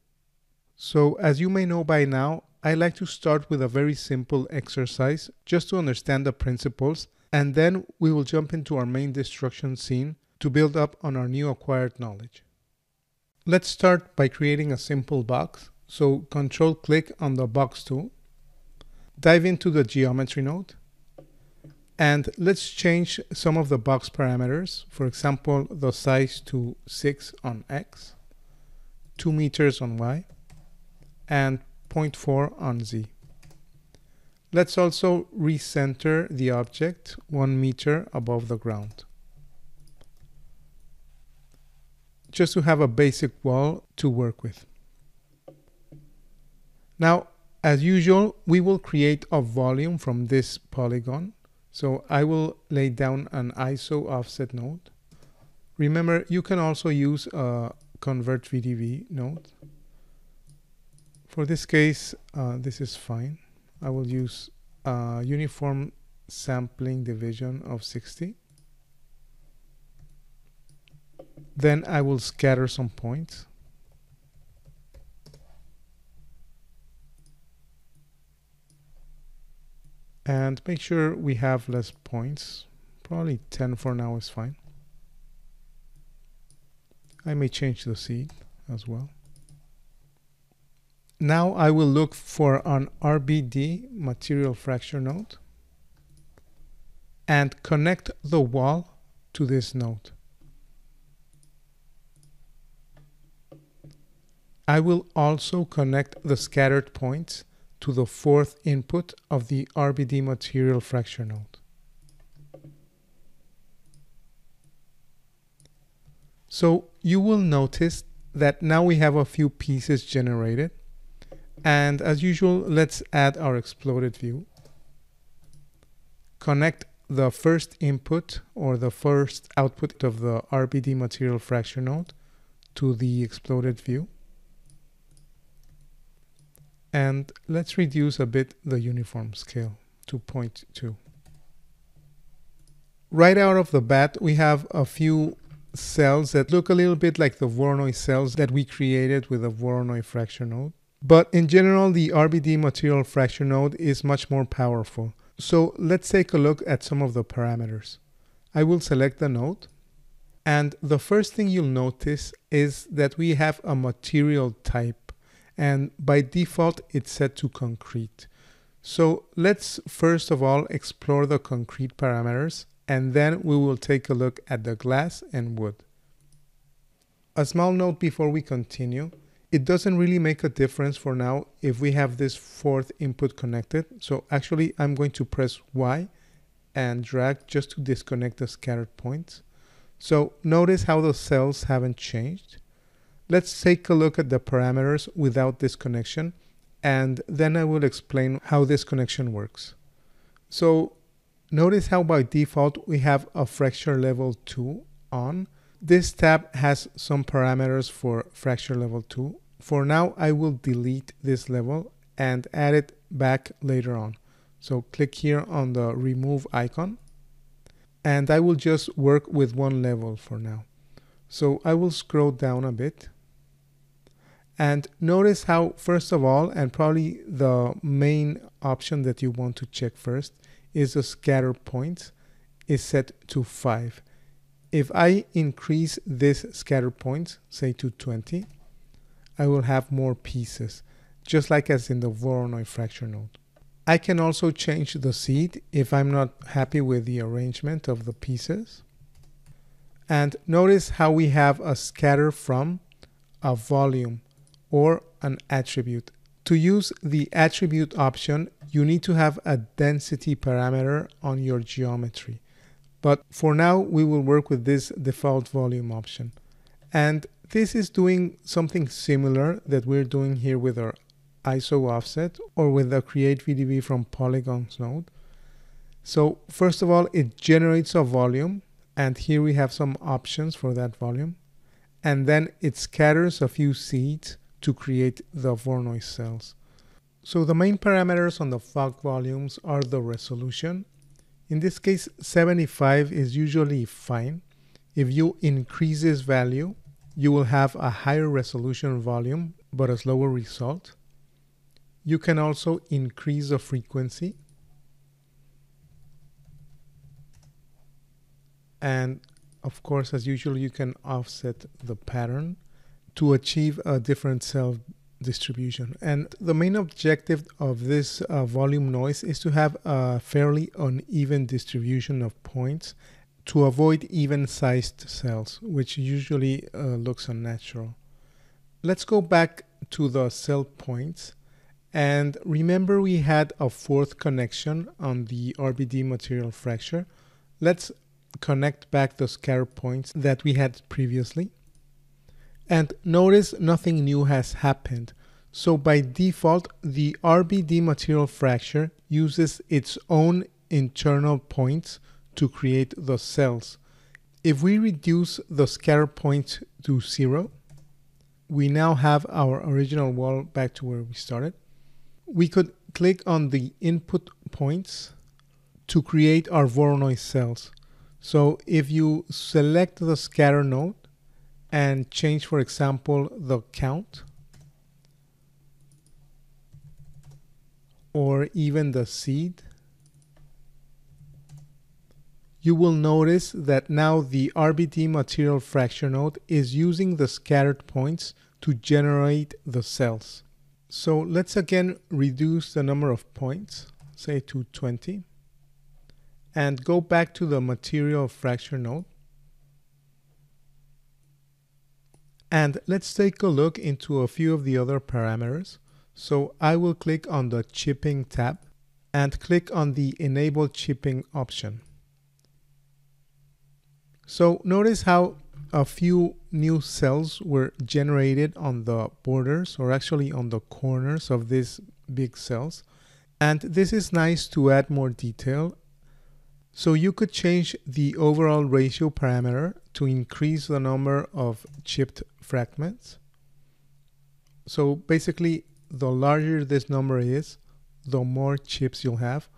Speaker 1: So as you may know by now, I like to start with a very simple exercise just to understand the principles and then we will jump into our main destruction scene to build up on our new acquired knowledge. Let's start by creating a simple box. So control click on the box tool, dive into the geometry node, and let's change some of the box parameters. For example, the size to 6 on X, 2 meters on Y, and 0.4 on Z. Let's also recenter the object 1 meter above the ground. Just to have a basic wall to work with. Now, as usual, we will create a volume from this polygon. So I will lay down an ISO offset node. Remember, you can also use a convert VDB node. For this case, uh, this is fine. I will use a uniform sampling division of 60. Then I will scatter some points. And make sure we have less points. Probably 10 for now is fine. I may change the seed as well. Now I will look for an RBD material fracture node and connect the wall to this node. I will also connect the scattered points to the fourth input of the RBD material fracture node. So you will notice that now we have a few pieces generated and as usual, let's add our exploded view. Connect the first input or the first output of the RBD material fracture node to the exploded view. And let's reduce a bit the uniform scale to 0.2. Right out of the bat, we have a few cells that look a little bit like the Voronoi cells that we created with the Voronoi fracture node. But in general, the RBD material fracture node is much more powerful. So let's take a look at some of the parameters. I will select the node. And the first thing you'll notice is that we have a material type. And by default, it's set to concrete. So let's first of all explore the concrete parameters and then we will take a look at the glass and wood. A small note before we continue it doesn't really make a difference for now if we have this fourth input connected. So actually I'm going to press Y and drag just to disconnect the scattered points. So notice how the cells haven't changed. Let's take a look at the parameters without this connection and then I will explain how this connection works. So notice how by default we have a fracture level 2 on this tab has some parameters for fracture level 2. For now, I will delete this level and add it back later on. So click here on the remove icon and I will just work with one level for now. So I will scroll down a bit and notice how first of all and probably the main option that you want to check first is the scatter points is set to 5 if I increase this scatter point, say to 20, I will have more pieces, just like as in the Voronoi fracture node. I can also change the seed if I'm not happy with the arrangement of the pieces. And notice how we have a scatter from a volume or an attribute. To use the attribute option, you need to have a density parameter on your geometry. But for now, we will work with this default volume option. And this is doing something similar that we're doing here with our ISO offset or with the create VDB from polygons node. So first of all, it generates a volume and here we have some options for that volume. And then it scatters a few seeds to create the Voronoi cells. So the main parameters on the fog volumes are the resolution in this case, 75 is usually fine. If you increase this value, you will have a higher resolution volume but a slower result. You can also increase the frequency and of course as usual you can offset the pattern to achieve a different cell distribution. And the main objective of this uh, volume noise is to have a fairly uneven distribution of points to avoid even sized cells which usually uh, looks unnatural. Let's go back to the cell points. And remember we had a fourth connection on the RBD material fracture? Let's connect back the scatter points that we had previously. And notice nothing new has happened. So by default, the RBD material fracture uses its own internal points to create the cells. If we reduce the scatter point to zero, we now have our original wall back to where we started. We could click on the input points to create our Voronoi cells. So if you select the scatter node and change, for example, the count, or even the seed, you will notice that now the RBD material fracture node is using the scattered points to generate the cells. So let's again reduce the number of points, say to 20 and go back to the material fracture node. And let's take a look into a few of the other parameters. So I will click on the chipping tab and click on the enable chipping option. So notice how a few new cells were generated on the borders or actually on the corners of these big cells. And this is nice to add more detail so you could change the overall ratio parameter to increase the number of chipped fragments. So basically, the larger this number is, the more chips you'll have,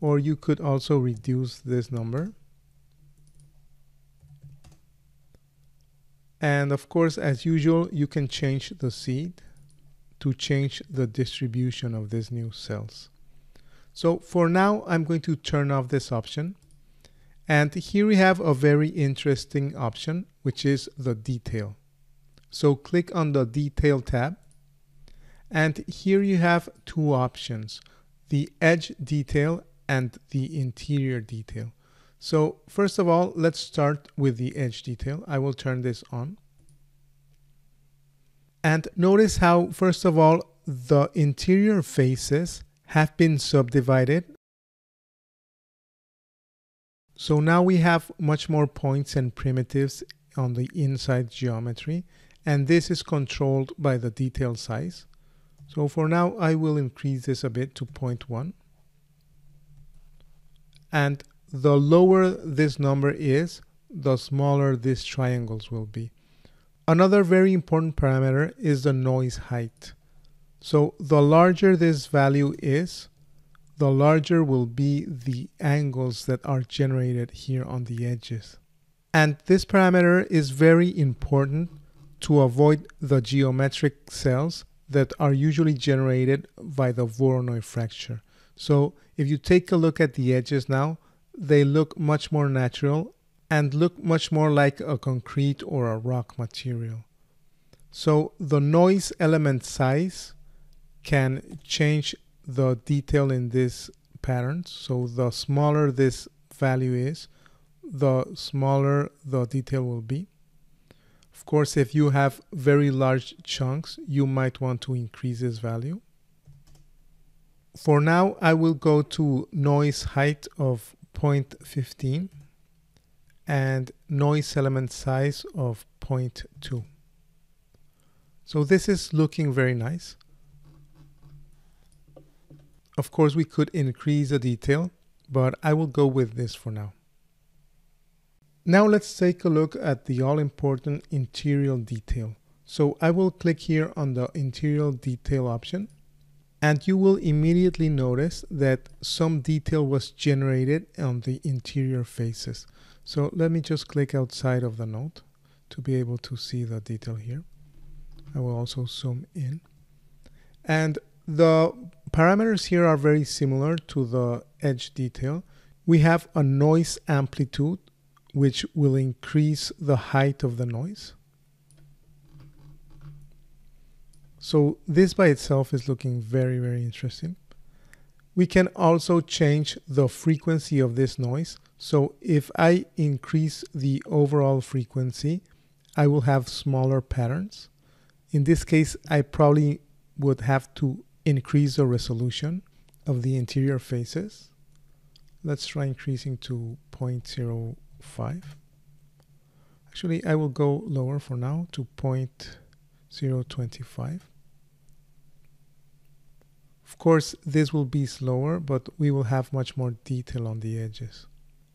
Speaker 1: or you could also reduce this number. And of course, as usual, you can change the seed to change the distribution of these new cells. So for now, I'm going to turn off this option and here we have a very interesting option, which is the detail. So click on the detail tab. And here you have two options, the edge detail and the interior detail. So first of all, let's start with the edge detail. I will turn this on. And notice how, first of all, the interior faces have been subdivided so now we have much more points and primitives on the inside geometry and this is controlled by the detail size. So for now I will increase this a bit to 0.1 and the lower this number is the smaller these triangles will be. Another very important parameter is the noise height. So the larger this value is, the larger will be the angles that are generated here on the edges. And this parameter is very important to avoid the geometric cells that are usually generated by the Voronoi fracture. So if you take a look at the edges now, they look much more natural and look much more like a concrete or a rock material. So the noise element size can change the detail in this pattern. So the smaller this value is, the smaller the detail will be. Of course, if you have very large chunks, you might want to increase this value. For now, I will go to noise height of 0.15 and noise element size of 0.2. So this is looking very nice. Of course, we could increase the detail, but I will go with this for now. Now let's take a look at the all-important interior detail. So I will click here on the interior detail option and you will immediately notice that some detail was generated on the interior faces. So let me just click outside of the note to be able to see the detail here. I will also zoom in. And the parameters here are very similar to the edge detail. We have a noise amplitude, which will increase the height of the noise. So this by itself is looking very, very interesting. We can also change the frequency of this noise. So if I increase the overall frequency, I will have smaller patterns. In this case, I probably would have to increase the resolution of the interior faces. Let's try increasing to 0.05. Actually, I will go lower for now to 0.025. Of course, this will be slower, but we will have much more detail on the edges,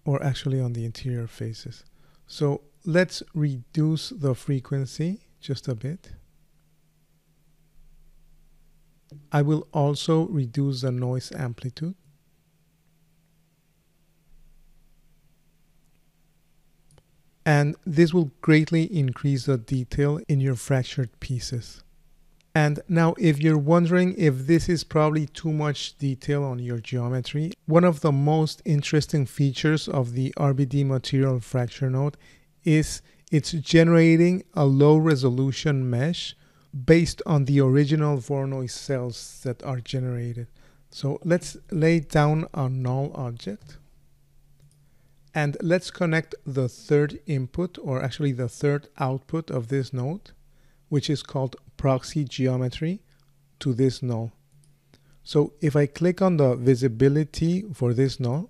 Speaker 1: or actually on the interior faces. So let's reduce the frequency just a bit. I will also reduce the noise amplitude. And this will greatly increase the detail in your fractured pieces. And now if you're wondering if this is probably too much detail on your geometry, one of the most interesting features of the RBD material fracture node is it's generating a low resolution mesh based on the original Voronoi cells that are generated. So let's lay down a null object and let's connect the third input or actually the third output of this node which is called proxy geometry to this null. So if I click on the visibility for this null,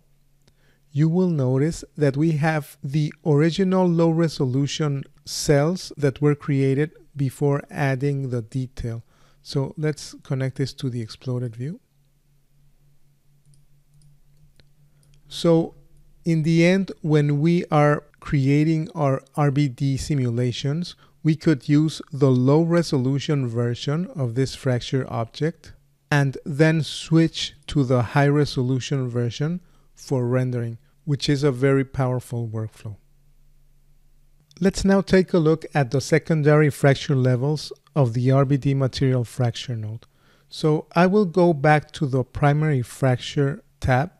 Speaker 1: you will notice that we have the original low resolution cells that were created before adding the detail. So let's connect this to the exploded view. So in the end, when we are creating our RBD simulations, we could use the low resolution version of this fracture object and then switch to the high resolution version for rendering, which is a very powerful workflow. Let's now take a look at the secondary fracture levels of the RBD material fracture node. So I will go back to the primary fracture tab.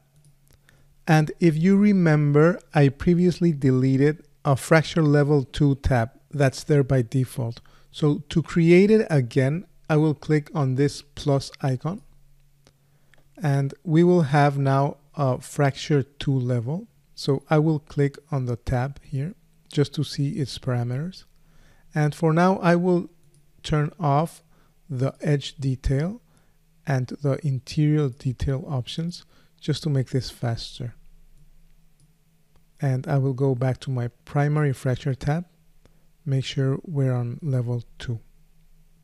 Speaker 1: And if you remember, I previously deleted a fracture level 2 tab that's there by default. So to create it again, I will click on this plus icon and we will have now a fracture 2 level. So I will click on the tab here just to see its parameters. And for now, I will turn off the edge detail and the interior detail options just to make this faster. And I will go back to my primary fracture tab make sure we're on level 2.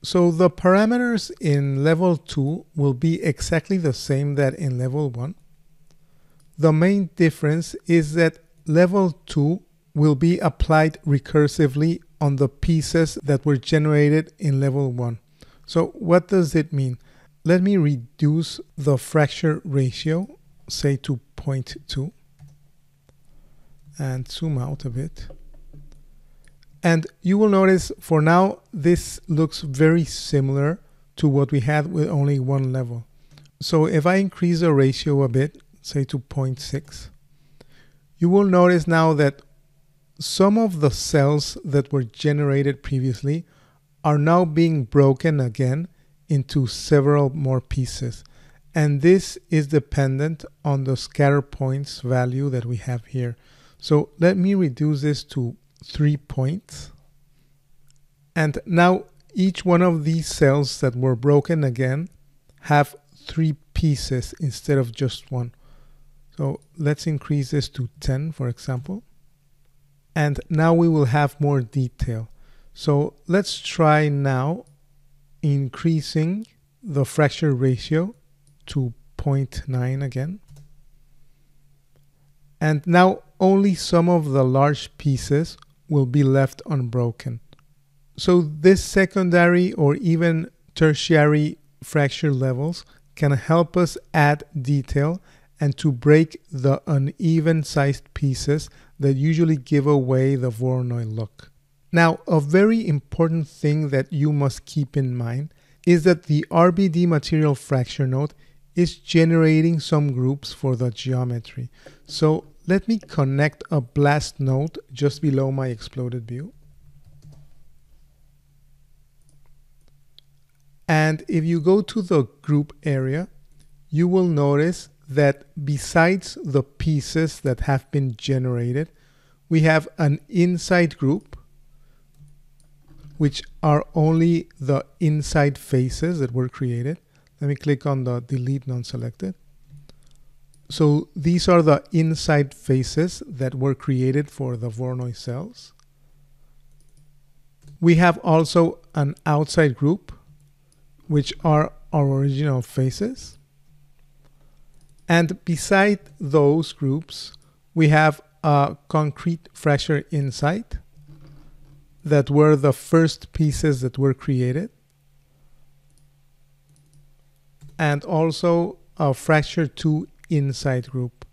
Speaker 1: So the parameters in level 2 will be exactly the same that in level 1. The main difference is that level 2 will be applied recursively on the pieces that were generated in level 1. So what does it mean? Let me reduce the fracture ratio, say to 0.2, and zoom out a bit. And you will notice for now, this looks very similar to what we had with only one level. So if I increase the ratio a bit, say to 0.6, you will notice now that some of the cells that were generated previously are now being broken again into several more pieces. And this is dependent on the scatter points value that we have here. So let me reduce this to three points. And now each one of these cells that were broken again have three pieces instead of just one. So let's increase this to 10, for example. And now we will have more detail. So let's try now increasing the fracture ratio to 0.9 again. And now only some of the large pieces will be left unbroken. So this secondary or even tertiary fracture levels can help us add detail and to break the uneven sized pieces that usually give away the Voronoi look. Now, a very important thing that you must keep in mind is that the RBD material fracture node is generating some groups for the geometry. So let me connect a blast node just below my exploded view. And if you go to the group area, you will notice that besides the pieces that have been generated, we have an inside group, which are only the inside faces that were created. Let me click on the delete non-selected. So these are the inside faces that were created for the Voronoi cells. We have also an outside group, which are our original faces. And beside those groups, we have a concrete fracture inside that were the first pieces that were created. And also a fracture 2 inside group.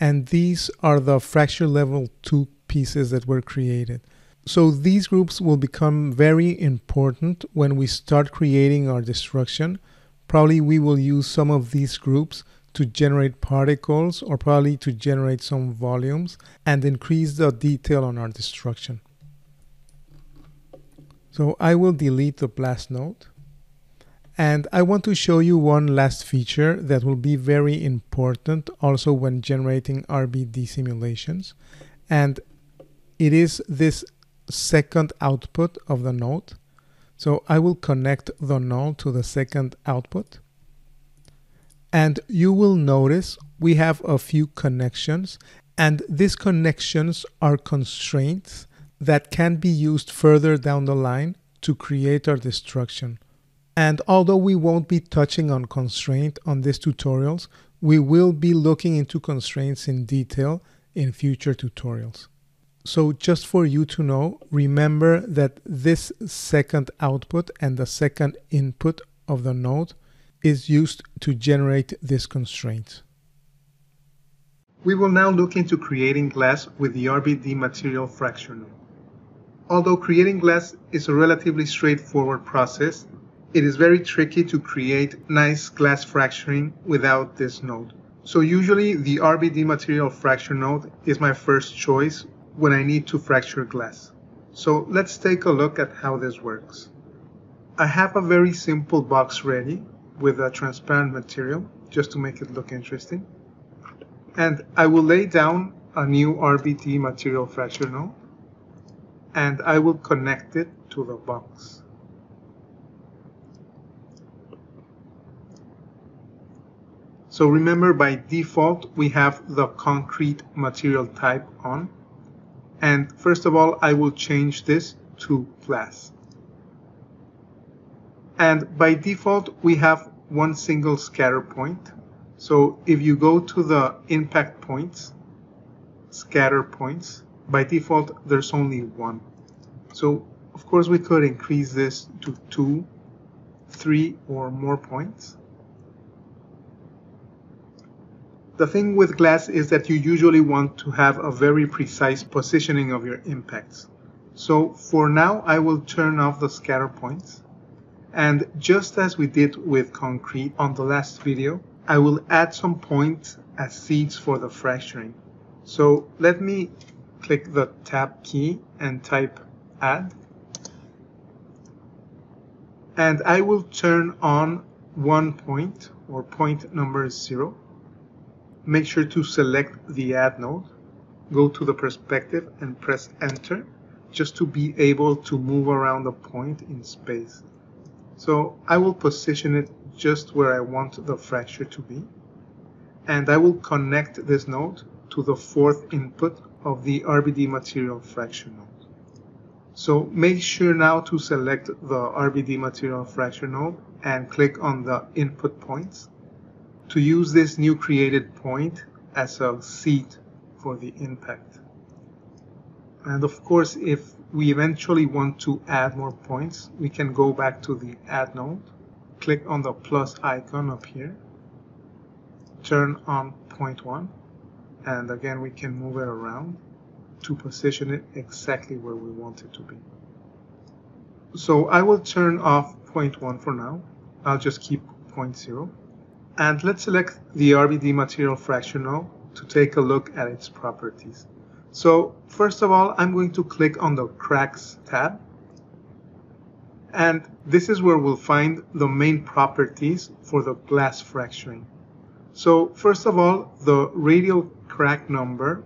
Speaker 1: And these are the fracture level 2 pieces that were created. So these groups will become very important when we start creating our destruction. Probably we will use some of these groups to generate particles or probably to generate some volumes and increase the detail on our destruction. So I will delete the blast node. And I want to show you one last feature that will be very important also when generating RBD simulations. And it is this second output of the node. So I will connect the node to the second output. And you will notice we have a few connections and these connections are constraints that can be used further down the line to create our destruction. And although we won't be touching on constraint on these tutorials, we will be looking into constraints in detail in future tutorials. So just for you to know, remember that this second output and the second input of the node is used to generate this constraint. We will now look into creating glass with the RBD material fracture node. Although creating glass is a relatively straightforward process, it is very tricky to create nice glass fracturing without this node. So usually the RBD material fracture node is my first choice when I need to fracture glass. So let's take a look at how this works. I have a very simple box ready with a transparent material just to make it look interesting. And I will lay down a new RBD material fracture node and I will connect it to the box. So remember by default we have the concrete material type on and first of all I will change this to glass. And by default we have one single scatter point. So if you go to the impact points, scatter points, by default there's only one. So of course we could increase this to two, three or more points. The thing with glass is that you usually want to have a very precise positioning of your impacts. So for now I will turn off the scatter points and just as we did with concrete on the last video, I will add some points as seeds for the fracturing. So let me click the tab key and type add. And I will turn on one point or point number zero. Make sure to select the add node. Go to the perspective and press enter just to be able to move around the point in space. So I will position it just where I want the fracture to be. And I will connect this node to the fourth input of the RBD material fracture node. So make sure now to select the RBD material fracture node and click on the input points to use this new created point as a seed for the impact. And of course, if we eventually want to add more points, we can go back to the add node, click on the plus icon up here, turn on point one, and again we can move it around to position it exactly where we want it to be. So I will turn off one for now. I'll just keep 0.0. And let's select the RBD material fracture node to take a look at its properties. So first of all, I'm going to click on the cracks tab. And this is where we'll find the main properties for the glass fracturing. So first of all, the radial crack number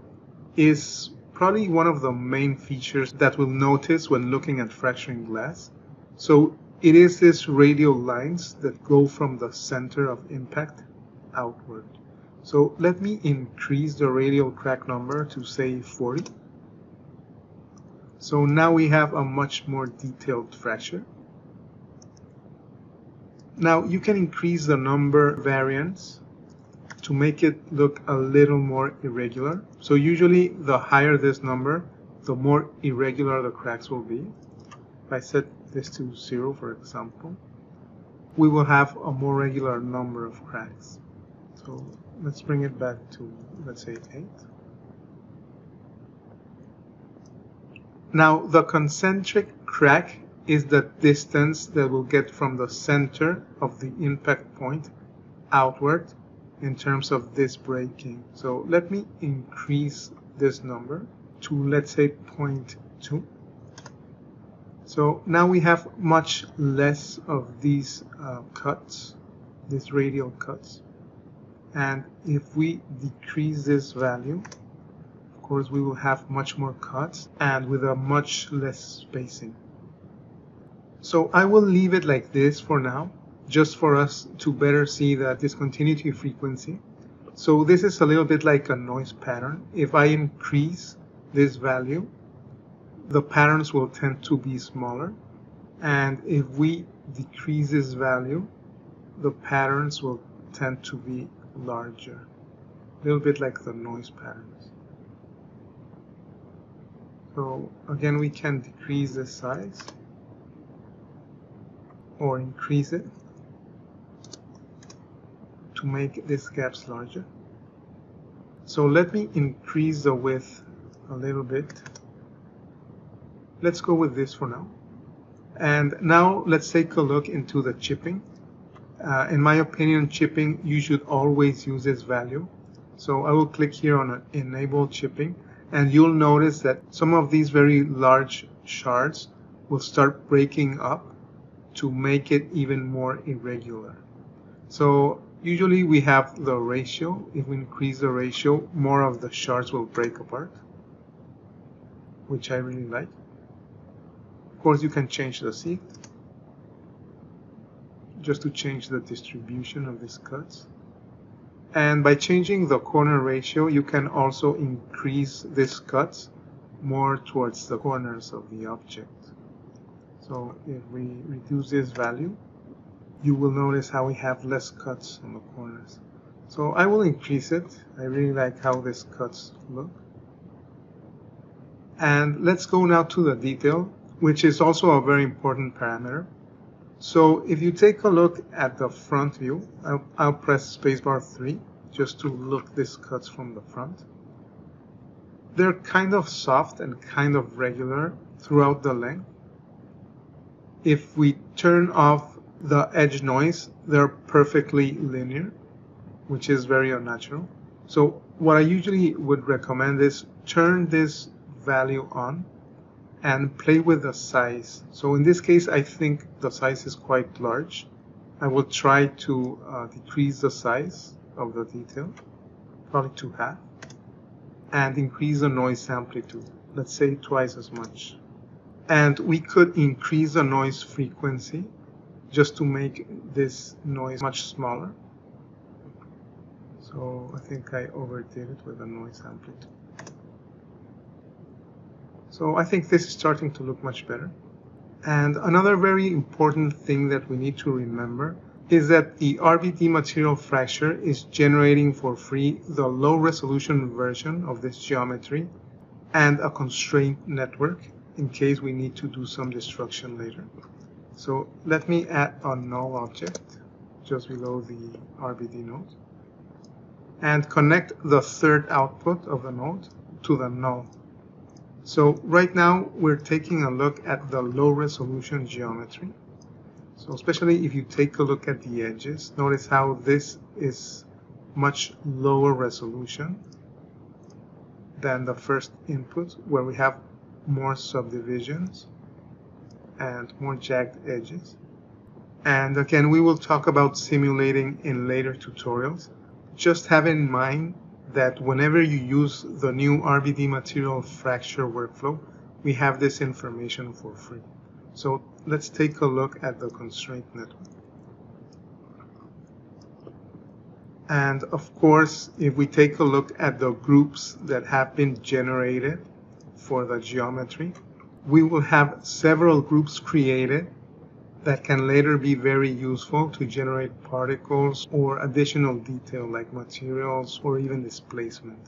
Speaker 1: is probably one of the main features that we'll notice when looking at fracturing glass. So it is these radial lines that go from the center of impact outward. So let me increase the radial crack number to say 40. So now we have a much more detailed fracture. Now you can increase the number variance to make it look a little more irregular. So usually the higher this number, the more irregular the cracks will be. If I set this to zero, for example, we will have a more regular number of cracks. So let's bring it back to, let's say, 8. Now, the concentric crack is the distance that we'll get from the center of the impact point outward in terms of this breaking. So let me increase this number to let's say 0.2. So now we have much less of these uh, cuts, these radial cuts. And if we decrease this value, of course we will have much more cuts and with a much less spacing. So I will leave it like this for now just for us to better see the discontinuity frequency. So this is a little bit like a noise pattern. If I increase this value, the patterns will tend to be smaller. And if we decrease this value, the patterns will tend to be larger. A little bit like the noise patterns. So again, we can decrease the size or increase it to make these gaps larger. So let me increase the width a little bit. Let's go with this for now. And now let's take a look into the chipping. Uh, in my opinion, chipping, you should always use this value. So I will click here on enable chipping and you'll notice that some of these very large shards will start breaking up to make it even more irregular. So Usually we have the ratio. If we increase the ratio, more of the shards will break apart, which I really like. Of course, you can change the seed just to change the distribution of these cuts. And by changing the corner ratio, you can also increase these cuts more towards the corners of the object. So if we reduce this value, you will notice how we have less cuts on the corners. So I will increase it. I really like how these cuts look. And let's go now to the detail, which is also a very important parameter. So if you take a look at the front view, I'll, I'll press spacebar 3 just to look these cuts from the front. They're kind of soft and kind of regular throughout the length. If we turn off the edge noise, they're perfectly linear, which is very unnatural. So what I usually would recommend is turn this value on and play with the size. So in this case, I think the size is quite large. I will try to uh, decrease the size of the detail, probably to half, and increase the noise amplitude, let's say twice as much. And we could increase the noise frequency just to make this noise much smaller. So I think I overdid it with the noise amplitude. So I think this is starting to look much better. And another very important thing that we need to remember is that the RBD material fracture is generating for free the low resolution version of this geometry and a constraint network in case we need to do some destruction later. So let me add a null object just below the RBD node and connect the third output of the node to the null. So right now we're taking a look at the low resolution geometry. So especially if you take a look at the edges, notice how this is much lower resolution than the first input where we have more subdivisions and more jagged edges. And again, we will talk about simulating in later tutorials. Just have in mind that whenever you use the new RBD material fracture workflow, we have this information for free. So let's take a look at the constraint network. And of course, if we take a look at the groups that have been generated for the geometry, we will have several groups created that can later be very useful to generate particles or additional detail like materials or even displacement.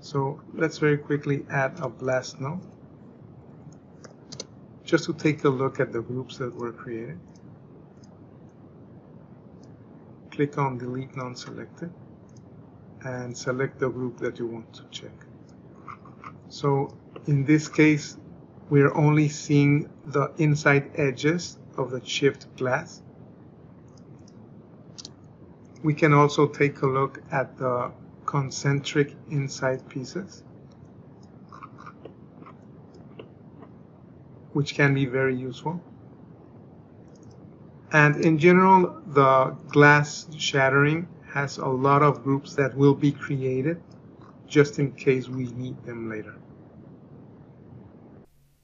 Speaker 1: So let's very quickly add a blast node just to take a look at the groups that were created. Click on delete non-selected and select the group that you want to check. So in this case, we're only seeing the inside edges of the chipped glass. We can also take a look at the concentric inside pieces, which can be very useful. And in general, the glass shattering has a lot of groups that will be created just in case we need them later.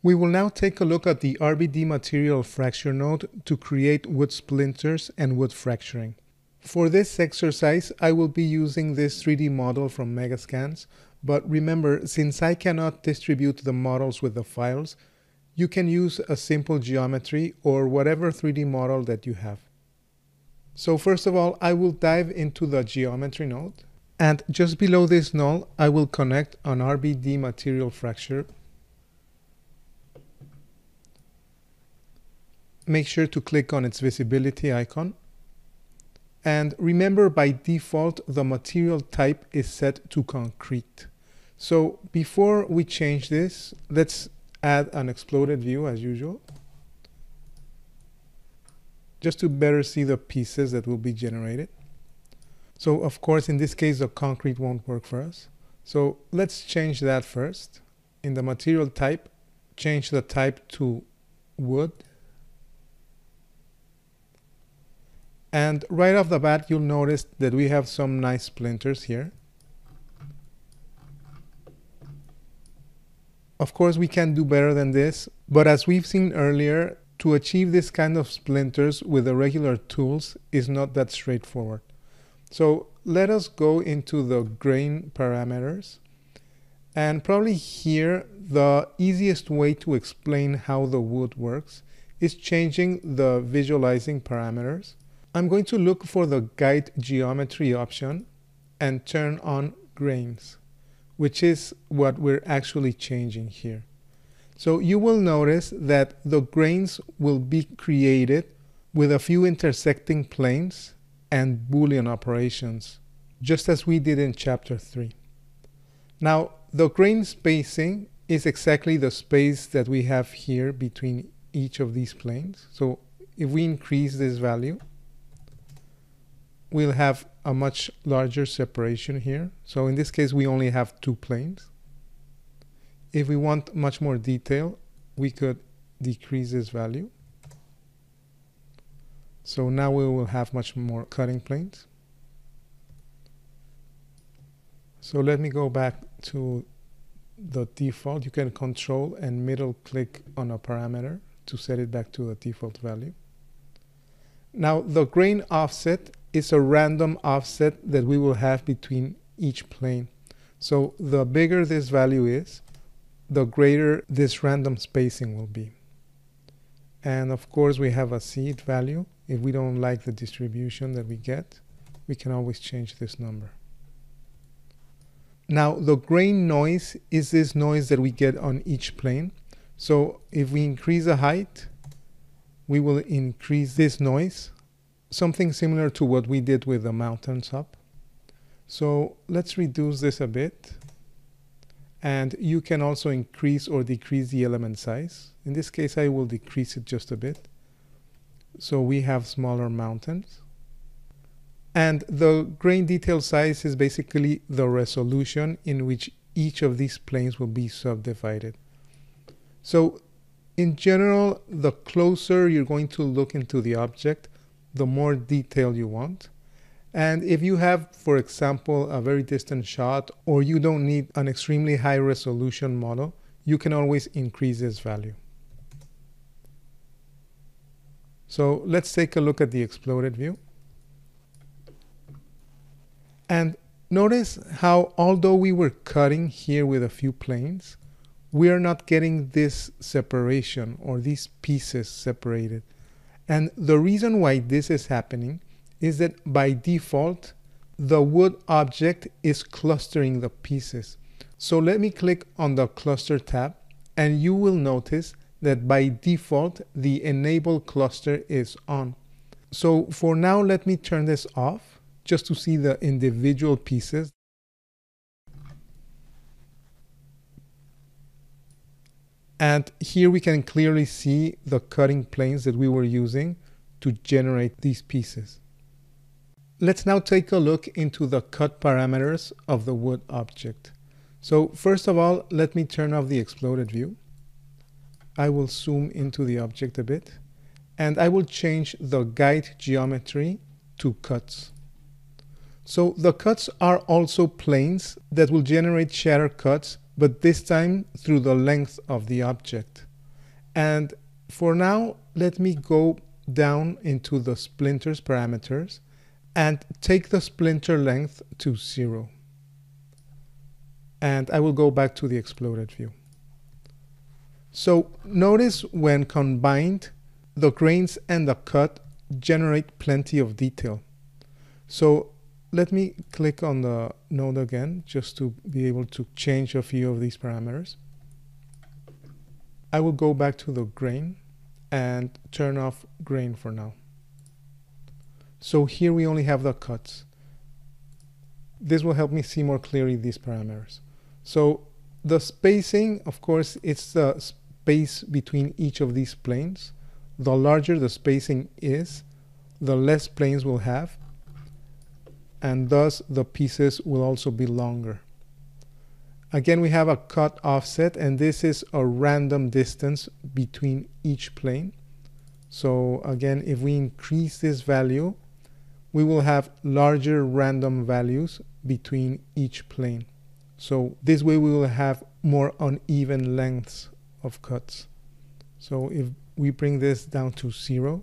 Speaker 1: We will now take a look at the RBD material fracture node to create wood splinters and wood fracturing. For this exercise, I will be using this 3D model from Megascans, but remember, since I cannot distribute the models with the files, you can use a simple geometry or whatever 3D model that you have. So first of all, I will dive into the geometry node. And just below this null, I will connect an RBD material fracture make sure to click on its visibility icon. And remember by default, the material type is set to concrete. So before we change this, let's add an exploded view as usual. Just to better see the pieces that will be generated. So of course, in this case, the concrete won't work for us. So let's change that first. In the material type, change the type to wood And right off the bat, you'll notice that we have some nice splinters here. Of course, we can do better than this, but as we've seen earlier, to achieve this kind of splinters with the regular tools is not that straightforward. So let us go into the grain parameters. And probably here, the easiest way to explain how the wood works is changing the visualizing parameters. I'm going to look for the guide geometry option and turn on grains, which is what we're actually changing here. So you will notice that the grains will be created with a few intersecting planes and Boolean operations, just as we did in chapter 3. Now, the grain spacing is exactly the space that we have here between each of these planes. So if we increase this value, we'll have a much larger separation here. So in this case, we only have two planes. If we want much more detail, we could decrease this value. So now we will have much more cutting planes. So let me go back to the default. You can control and middle click on a parameter to set it back to the default value. Now the grain offset is a random offset that we will have between each plane. So the bigger this value is, the greater this random spacing will be. And of course we have a seed value. If we don't like the distribution that we get, we can always change this number. Now the grain noise is this noise that we get on each plane. So if we increase the height, we will increase this noise something similar to what we did with the mountain SOP. So let's reduce this a bit. And you can also increase or decrease the element size. In this case, I will decrease it just a bit. So we have smaller mountains. And the grain detail size is basically the resolution in which each of these planes will be subdivided. So in general, the closer you're going to look into the object, the more detail you want. And if you have, for example, a very distant shot or you don't need an extremely high resolution model, you can always increase this value. So let's take a look at the exploded view. And notice how although we were cutting here with a few planes, we are not getting this separation or these pieces separated. And the reason why this is happening is that by default, the wood object is clustering the pieces. So let me click on the cluster tab and you will notice that by default, the enable cluster is on. So for now, let me turn this off just to see the individual pieces. And here we can clearly see the cutting planes that we were using to generate these pieces. Let's now take a look into the cut parameters of the wood object. So first of all, let me turn off the exploded view. I will zoom into the object a bit and I will change the guide geometry to cuts. So the cuts are also planes that will generate shatter cuts, but this time through the length of the object. And for now, let me go down into the splinters parameters and take the splinter length to zero. And I will go back to the exploded view. So notice when combined, the grains and the cut generate plenty of detail. So let me click on the node again just to be able to change a few of these parameters. I will go back to the grain and turn off grain for now. So here we only have the cuts. This will help me see more clearly these parameters. So the spacing, of course, it's the space between each of these planes. The larger the spacing is, the less planes we'll have and thus the pieces will also be longer. Again, we have a cut offset, and this is a random distance between each plane. So again, if we increase this value, we will have larger random values between each plane. So this way we will have more uneven lengths of cuts. So if we bring this down to zero,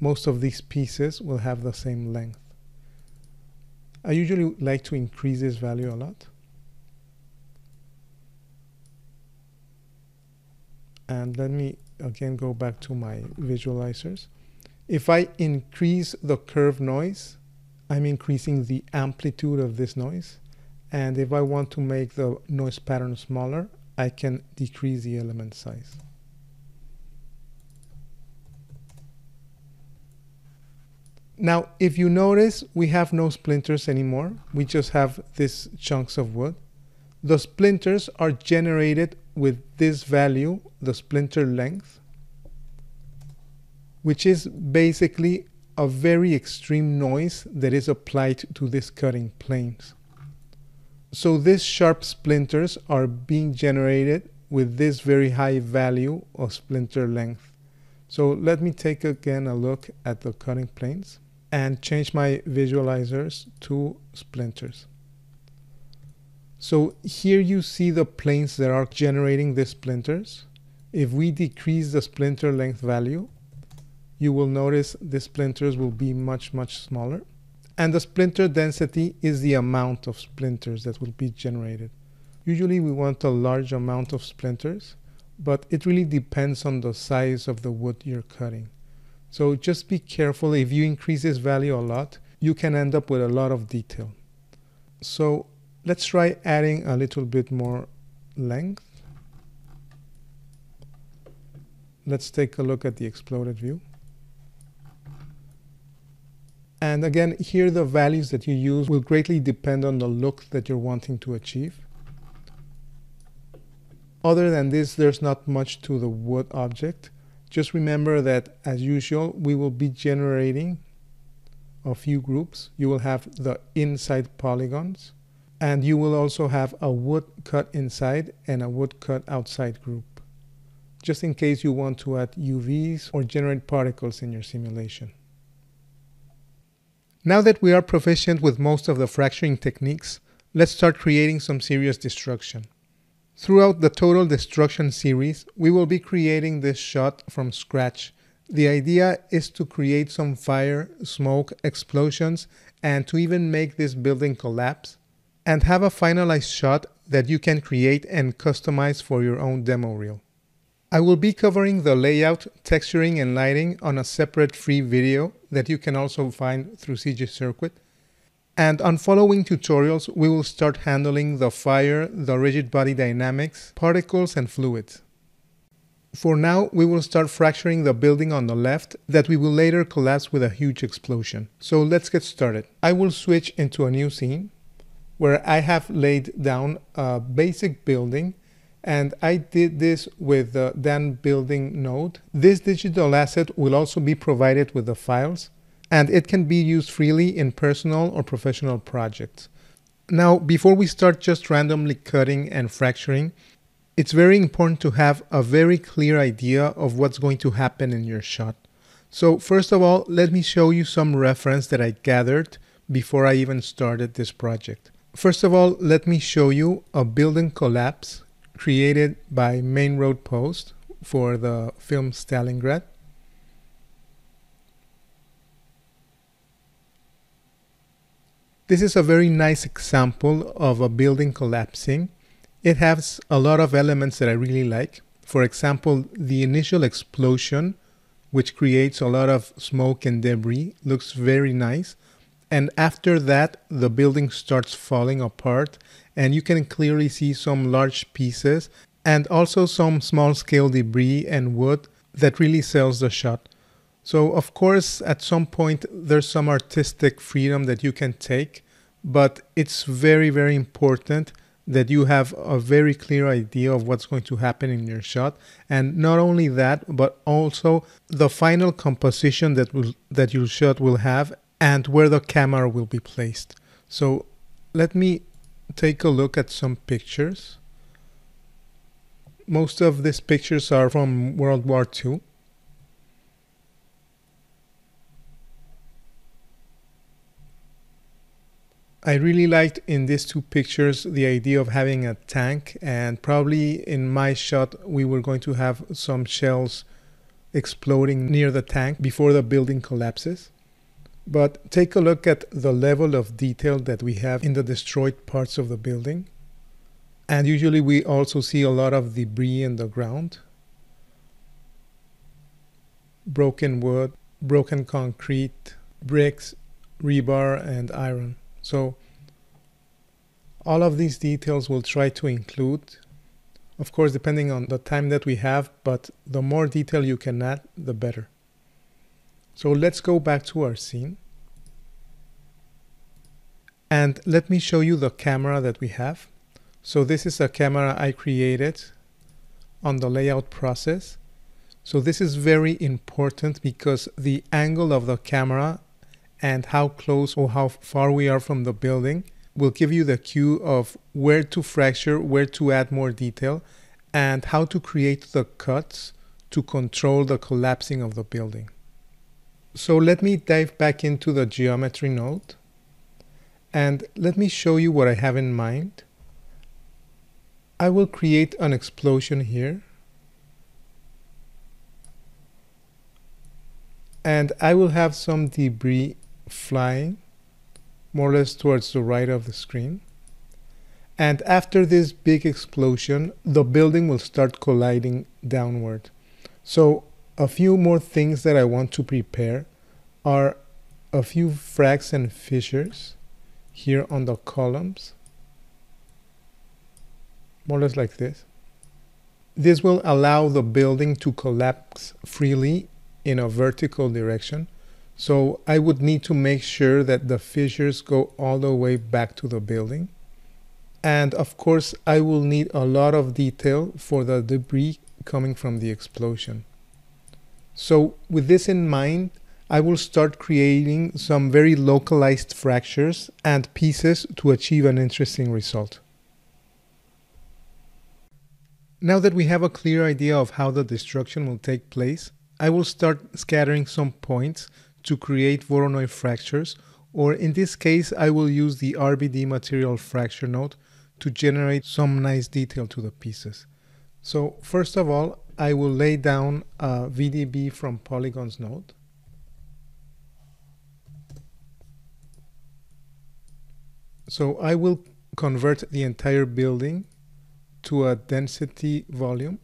Speaker 1: most of these pieces will have the same length. I usually like to increase this value a lot. And let me again go back to my visualizers. If I increase the curve noise, I'm increasing the amplitude of this noise. And if I want to make the noise pattern smaller, I can decrease the element size. Now, if you notice, we have no splinters anymore. We just have these chunks of wood. The splinters are generated with this value, the splinter length, which is basically a very extreme noise that is applied to these cutting planes. So these sharp splinters are being generated with this very high value of splinter length. So let me take again a look at the cutting planes and change my visualizers to splinters. So here you see the planes that are generating the splinters. If we decrease the splinter length value, you will notice the splinters will be much, much smaller. And the splinter density is the amount of splinters that will be generated. Usually we want a large amount of splinters, but it really depends on the size of the wood you're cutting. So just be careful. If you increase this value a lot, you can end up with a lot of detail. So let's try adding a little bit more length. Let's take a look at the exploded view. And again, here the values that you use will greatly depend on the look that you're wanting to achieve. Other than this, there's not much to the wood object. Just remember that as usual, we will be generating a few groups. You will have the inside polygons and you will also have a wood cut inside and a wood cut outside group just in case you want to add UVs or generate particles in your simulation. Now that we are proficient with most of the fracturing techniques, let's start creating some serious destruction. Throughout the Total Destruction series, we will be creating this shot from scratch. The idea is to create some fire, smoke, explosions, and to even make this building collapse, and have a finalized shot that you can create and customize for your own demo reel. I will be covering the layout, texturing, and lighting on a separate free video that you can also find through CG Circuit, and on following tutorials, we will start handling the fire, the rigid body dynamics, particles, and fluids. For now, we will start fracturing the building on the left that we will later collapse with a huge explosion. So let's get started. I will switch into a new scene where I have laid down a basic building and I did this with the Dan building node. This digital asset will also be provided with the files and it can be used freely in personal or professional projects. Now, before we start just randomly cutting and fracturing, it's very important to have a very clear idea of what's going to happen in your shot. So first of all, let me show you some reference that I gathered before I even started this project. First of all, let me show you a building collapse created by Main Road Post for the film Stalingrad. This is a very nice example of a building collapsing. It has a lot of elements that I really like. For example, the initial explosion, which creates a lot of smoke and debris, looks very nice. And after that, the building starts falling apart, and you can clearly see some large pieces and also some small scale debris and wood that really sells the shot. So, of course, at some point, there's some artistic freedom that you can take, but it's very, very important that you have a very clear idea of what's going to happen in your shot. And not only that but also the final composition that will that your shot will have and where the camera will be placed. So let me take a look at some pictures. Most of these pictures are from World War II I really liked in these two pictures the idea of having a tank and probably in my shot we were going to have some shells exploding near the tank before the building collapses. But take a look at the level of detail that we have in the destroyed parts of the building. And usually we also see a lot of debris in the ground. Broken wood, broken concrete, bricks, rebar and iron. So all of these details we'll try to include, of course, depending on the time that we have, but the more detail you can add, the better. So let's go back to our scene. And let me show you the camera that we have. So this is a camera I created on the layout process. So this is very important because the angle of the camera and how close or how far we are from the building will give you the cue of where to fracture, where to add more detail, and how to create the cuts to control the collapsing of the building. So let me dive back into the geometry node and let me show you what I have in mind. I will create an explosion here and I will have some debris flying more or less towards the right of the screen. And after this big explosion, the building will start colliding downward. So a few more things that I want to prepare are a few frags and fissures here on the columns. More or less like this. This will allow the building to collapse freely in a vertical direction so I would need to make sure that the fissures go all the way back to the building. And of course, I will need a lot of detail for the debris coming from the explosion. So with this in mind, I will start creating some very localized fractures and pieces to achieve an interesting result. Now that we have a clear idea of how the destruction will take place, I will start scattering some points to create Voronoi fractures, or in this case, I will use the RBD material fracture node to generate some nice detail to the pieces. So first of all, I will lay down a VDB from polygons node. So I will convert the entire building to a density volume.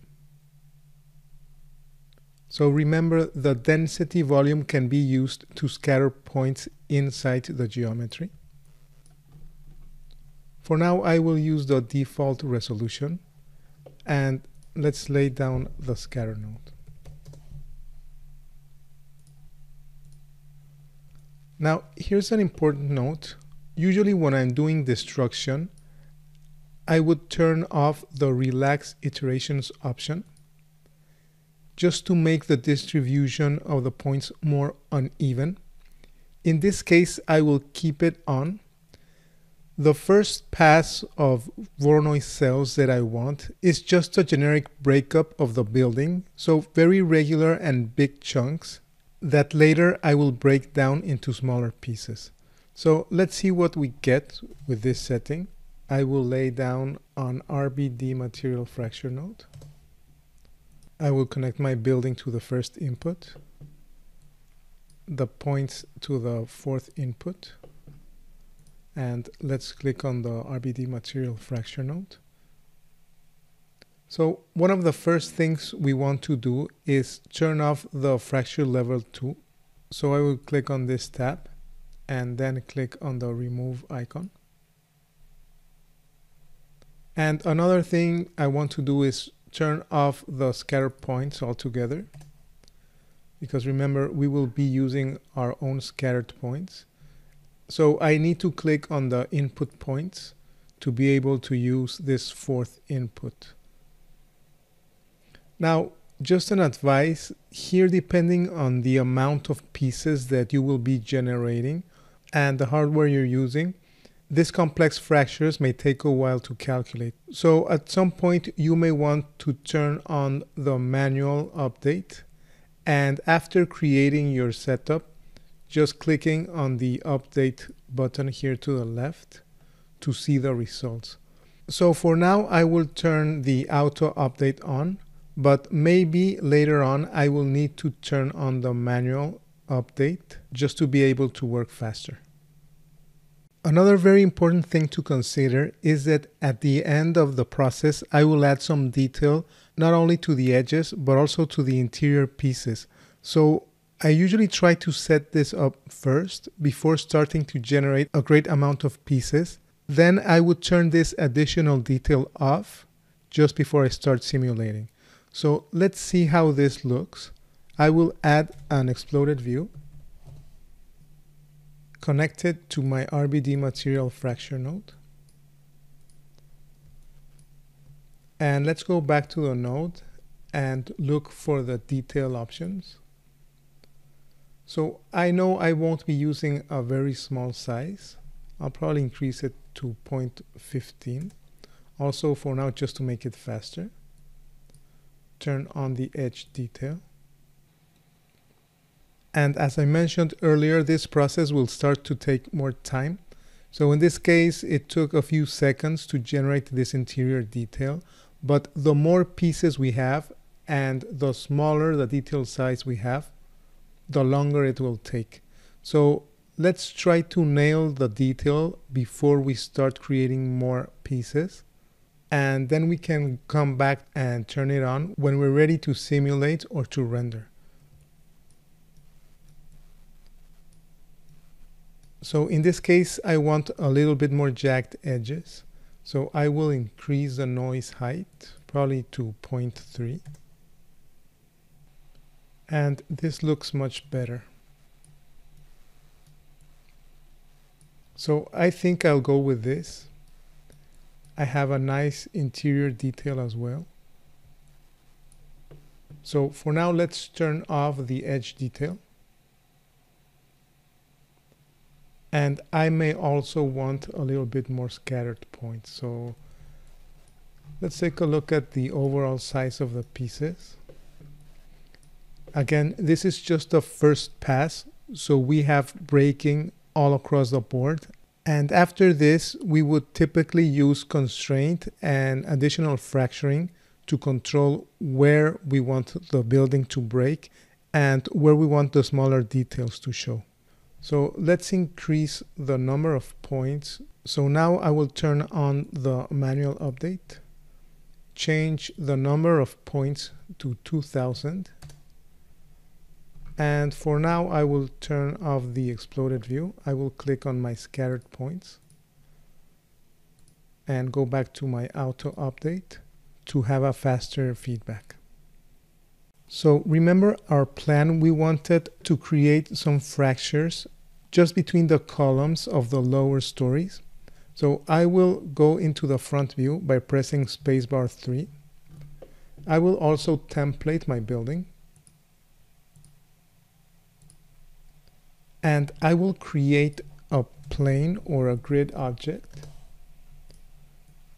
Speaker 1: So remember the density volume can be used to scatter points inside the geometry. For now I will use the default resolution and let's lay down the scatter node. Now here's an important note. Usually when I'm doing destruction I would turn off the relax iterations option just to make the distribution of the points more uneven. In this case, I will keep it on. The first pass of Voronoi cells that I want is just a generic breakup of the building, so very regular and big chunks that later I will break down into smaller pieces. So let's see what we get with this setting. I will lay down on RBD material fracture node. I will connect my building to the first input, the points to the fourth input, and let's click on the RBD material fracture node. So one of the first things we want to do is turn off the fracture level 2. So I will click on this tab and then click on the remove icon. And another thing I want to do is turn off the scatter points altogether. Because remember, we will be using our own scattered points. So I need to click on the input points to be able to use this fourth input. Now, just an advice here, depending on the amount of pieces that you will be generating and the hardware you're using, this complex fractures may take a while to calculate. So at some point you may want to turn on the manual update and after creating your setup, just clicking on the update button here to the left to see the results. So for now I will turn the auto update on, but maybe later on I will need to turn on the manual update just to be able to work faster. Another very important thing to consider is that at the end of the process, I will add some detail not only to the edges, but also to the interior pieces. So I usually try to set this up first before starting to generate a great amount of pieces. Then I would turn this additional detail off just before I start simulating. So let's see how this looks. I will add an exploded view connected to my RBD material fracture node. And let's go back to the node and look for the detail options. So I know I won't be using a very small size. I'll probably increase it to 0.15. Also for now, just to make it faster. Turn on the edge detail. And as I mentioned earlier, this process will start to take more time. So in this case, it took a few seconds to generate this interior detail. But the more pieces we have and the smaller the detail size we have, the longer it will take. So let's try to nail the detail before we start creating more pieces. And then we can come back and turn it on when we're ready to simulate or to render. So in this case, I want a little bit more jagged edges. So I will increase the noise height probably to 0.3. And this looks much better. So I think I'll go with this. I have a nice interior detail as well. So for now, let's turn off the edge detail. And I may also want a little bit more scattered points. So let's take a look at the overall size of the pieces. Again, this is just the first pass. So we have breaking all across the board. And after this, we would typically use constraint and additional fracturing to control where we want the building to break and where we want the smaller details to show. So let's increase the number of points. So now I will turn on the manual update, change the number of points to 2000. And for now, I will turn off the exploded view. I will click on my scattered points and go back to my auto update to have a faster feedback. So remember our plan, we wanted to create some fractures just between the columns of the lower stories. So I will go into the front view by pressing spacebar 3. I will also template my building. And I will create a plane or a grid object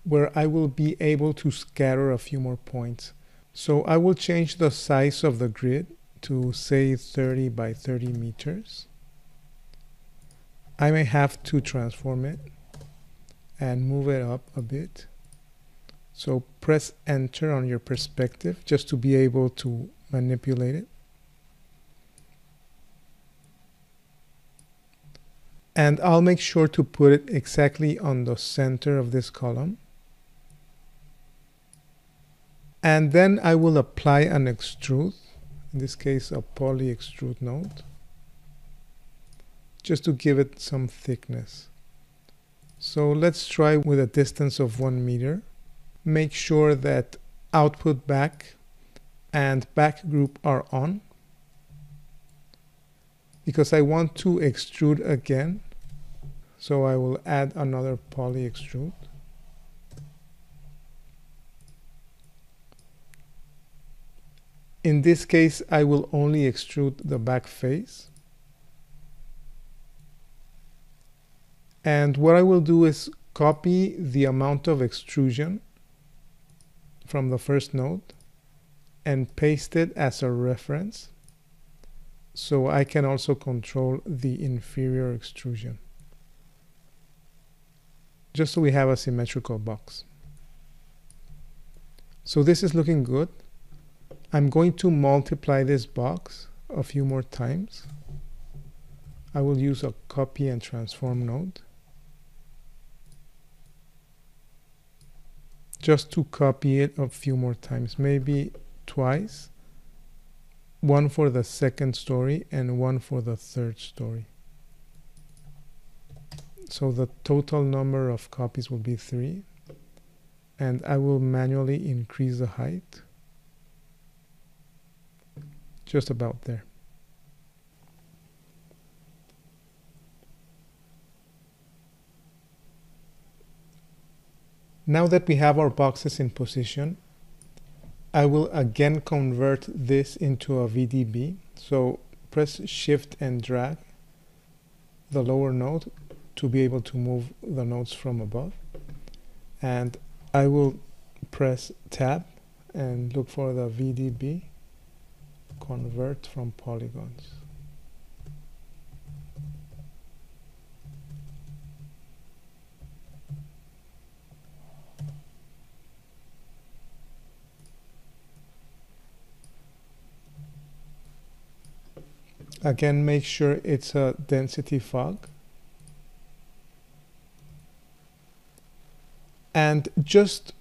Speaker 1: where I will be able to scatter a few more points. So I will change the size of the grid to say 30 by 30 meters. I may have to transform it and move it up a bit. So press enter on your perspective just to be able to manipulate it. And I'll make sure to put it exactly on the center of this column. And then I will apply an extrude, in this case a poly extrude node, just to give it some thickness. So let's try with a distance of one meter. Make sure that output back and back group are on because I want to extrude again. So I will add another poly extrude. In this case, I will only extrude the back face. And what I will do is copy the amount of extrusion from the first node and paste it as a reference so I can also control the inferior extrusion just so we have a symmetrical box. So this is looking good. I'm going to multiply this box a few more times. I will use a copy and transform node. Just to copy it a few more times, maybe twice. One for the second story and one for the third story. So the total number of copies will be three. And I will manually increase the height just about there. Now that we have our boxes in position, I will again convert this into a VDB. So press shift and drag the lower node to be able to move the nodes from above. And I will press tab and look for the VDB convert from polygons. Again, make sure it's a density fog. And just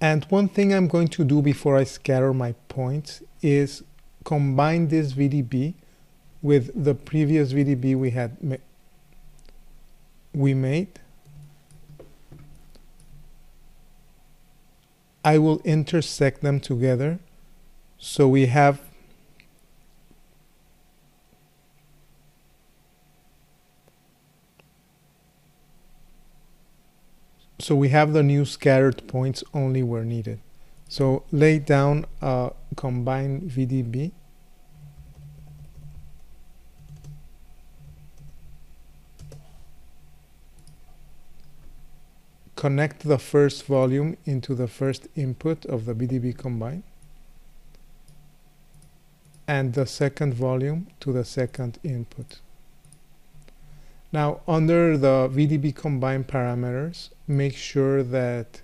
Speaker 1: And one thing I'm going to do before I scatter my points is combine this VDB with the previous VDB we had ma we made. I will intersect them together so we have so we have the new scattered points only where needed. So lay down uh, a combined VDB Connect the first volume into the first input of the VDB combine and the second volume to the second input. Now under the VDB combine parameters, make sure that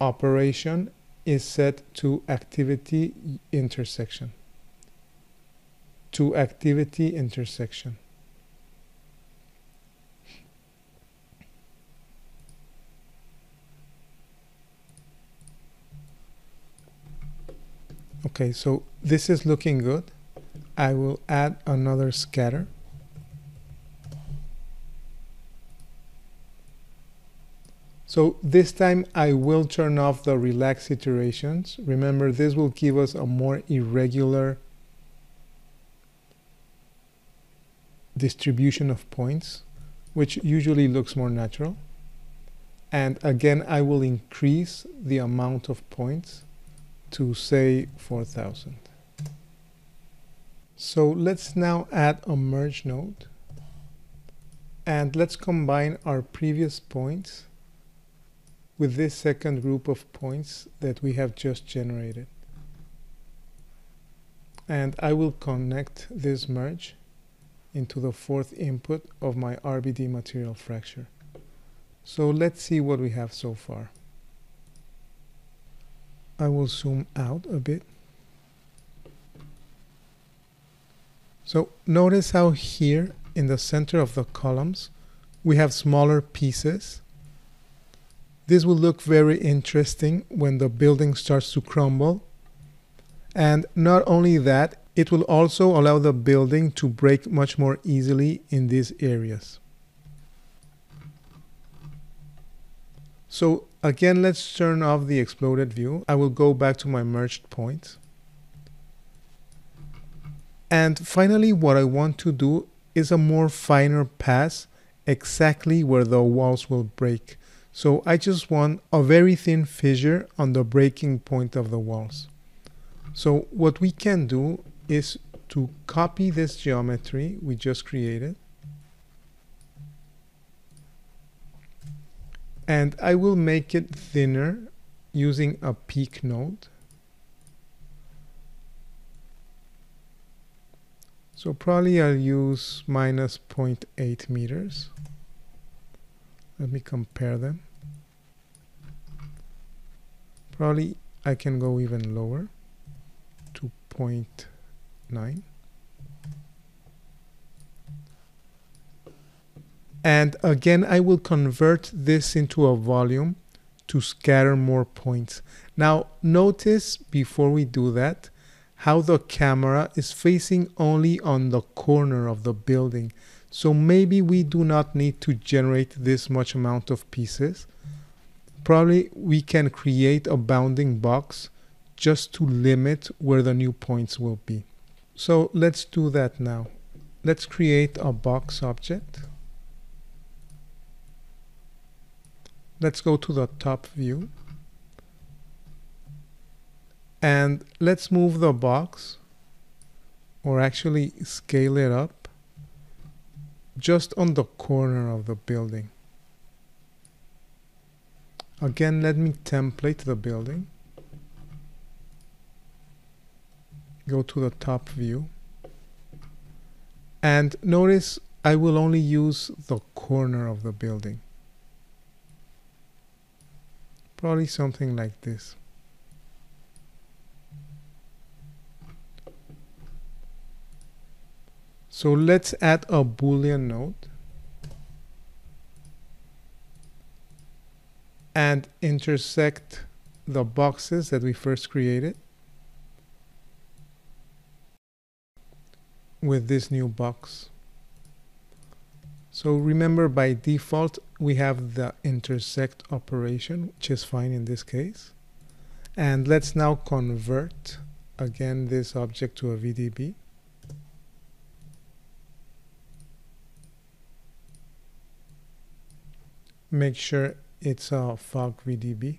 Speaker 1: operation is set to activity intersection. To activity intersection. Okay, so this is looking good. I will add another scatter. So this time I will turn off the relax iterations. Remember this will give us a more irregular distribution of points, which usually looks more natural. And again, I will increase the amount of points to say 4000. So let's now add a merge node and let's combine our previous points with this second group of points that we have just generated. And I will connect this merge into the fourth input of my RBD material fracture. So let's see what we have so far. I will zoom out a bit. So notice how here in the center of the columns we have smaller pieces. This will look very interesting when the building starts to crumble. And not only that, it will also allow the building to break much more easily in these areas. So again, let's turn off the exploded view. I will go back to my merged points. And finally, what I want to do is a more finer pass exactly where the walls will break. So I just want a very thin fissure on the breaking point of the walls. So what we can do is to copy this geometry we just created and I will make it thinner using a peak node. So probably I'll use minus 0.8 meters. Let me compare them. Probably I can go even lower to 0.9. And again, I will convert this into a volume to scatter more points. Now, notice before we do that, how the camera is facing only on the corner of the building. So maybe we do not need to generate this much amount of pieces. Probably we can create a bounding box just to limit where the new points will be. So let's do that now. Let's create a box object. Let's go to the top view and let's move the box or actually scale it up just on the corner of the building. Again, let me template the building. Go to the top view. And notice I will only use the corner of the building. Probably something like this. So let's add a boolean node and intersect the boxes that we first created with this new box. So remember by default we have the intersect operation which is fine in this case and let's now convert again this object to a VDB make sure it's a fog VDB.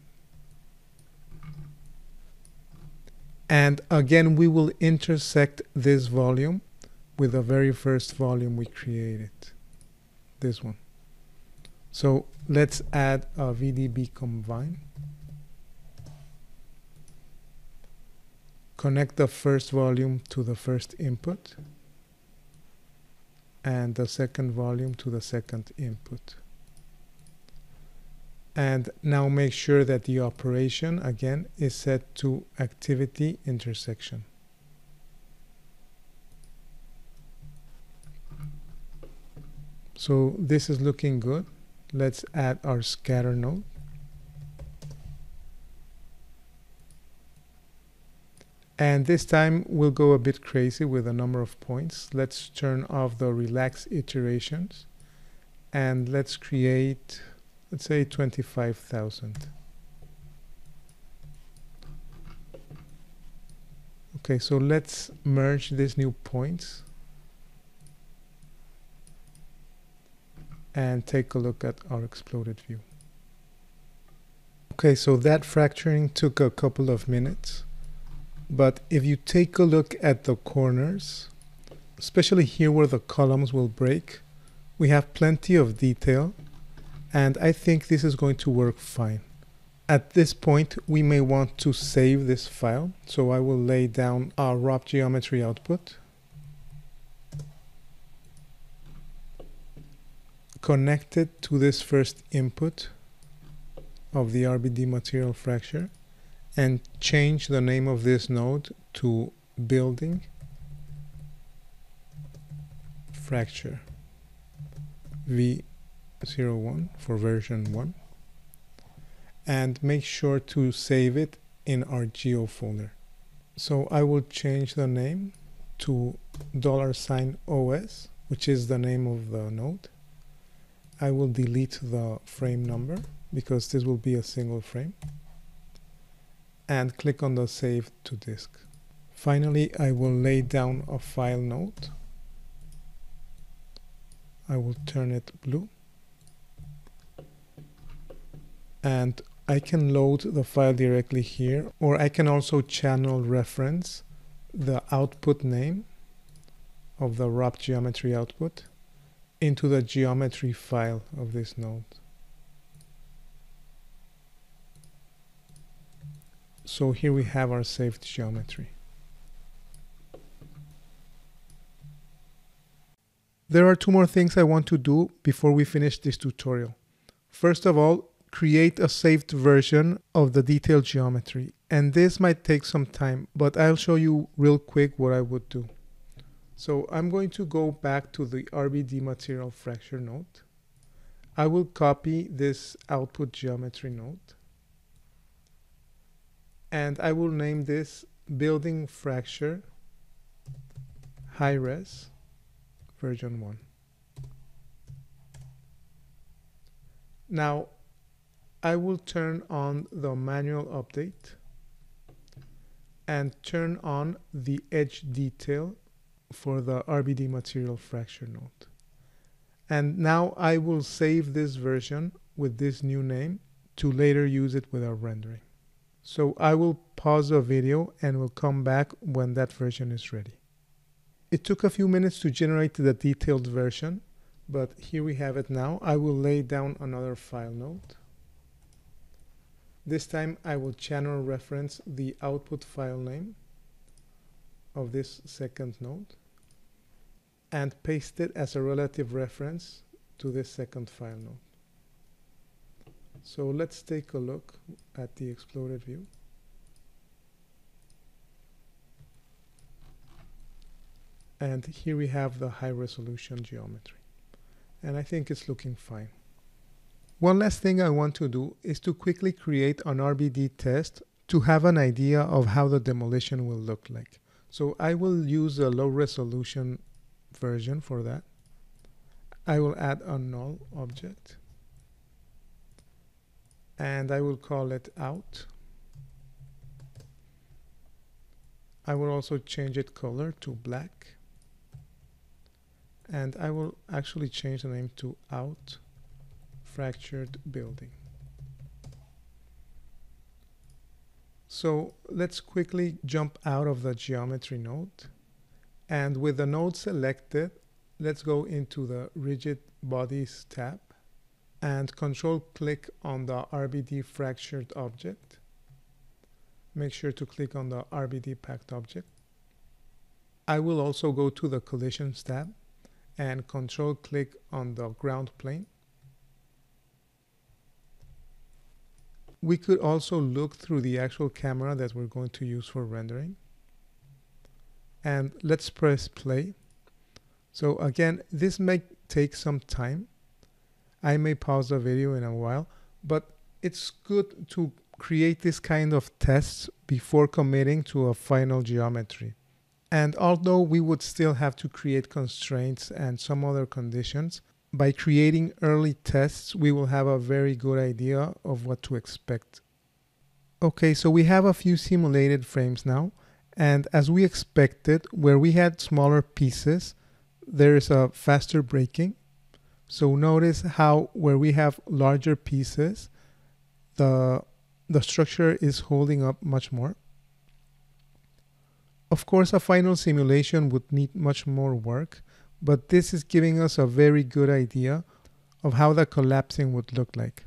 Speaker 1: And again, we will intersect this volume with the very first volume we created, this one. So let's add a VDB combine. Connect the first volume to the first input and the second volume to the second input. And now make sure that the operation again is set to activity intersection. So this is looking good. Let's add our scatter node. And this time we'll go a bit crazy with a number of points. Let's turn off the relax iterations and let's create, let's say 25,000. Okay, so let's merge these new points and take a look at our exploded view. Okay, so that fracturing took a couple of minutes. But if you take a look at the corners, especially here where the columns will break, we have plenty of detail and I think this is going to work fine. At this point, we may want to save this file. So I will lay down our ROP geometry output. Connect it to this first input of the RBD material fracture and change the name of this node to building fracture v01 for version 1 and make sure to save it in our geo folder. So I will change the name to dollar sign OS which is the name of the node I will delete the frame number because this will be a single frame and click on the save to disk. Finally, I will lay down a file node. I will turn it blue. And I can load the file directly here, or I can also channel reference the output name of the ROP geometry output into the geometry file of this node. So here we have our saved geometry. There are two more things I want to do before we finish this tutorial. First of all, create a saved version of the detailed geometry. And this might take some time, but I'll show you real quick what I would do. So I'm going to go back to the RBD material fracture node. I will copy this output geometry node and I will name this building fracture high res version 1. Now I will turn on the manual update and turn on the edge detail for the RBD material fracture node. And now I will save this version with this new name to later use it with our rendering. So I will pause the video and will come back when that version is ready. It took a few minutes to generate the detailed version, but here we have it now. I will lay down another file node. This time I will channel reference the output file name of this second node and paste it as a relative reference to this second file node. So let's take a look at the exploded view. And here we have the high resolution geometry. And I think it's looking fine. One last thing I want to do is to quickly create an RBD test to have an idea of how the demolition will look like. So I will use a low resolution version for that. I will add a null object and I will call it out. I will also change it color to black and I will actually change the name to out fractured building. So let's quickly jump out of the geometry node. And with the node selected, let's go into the rigid bodies tab and control click on the RBD fractured object. Make sure to click on the RBD packed object. I will also go to the collisions tab and control click on the ground plane. We could also look through the actual camera that we're going to use for rendering. And let's press play. So again, this may take some time. I may pause the video in a while, but it's good to create this kind of tests before committing to a final geometry. And although we would still have to create constraints and some other conditions, by creating early tests, we will have a very good idea of what to expect. Okay, so we have a few simulated frames now. And as we expected, where we had smaller pieces, there is a faster breaking. So notice how where we have larger pieces, the, the structure is holding up much more. Of course, a final simulation would need much more work, but this is giving us a very good idea of how the collapsing would look like.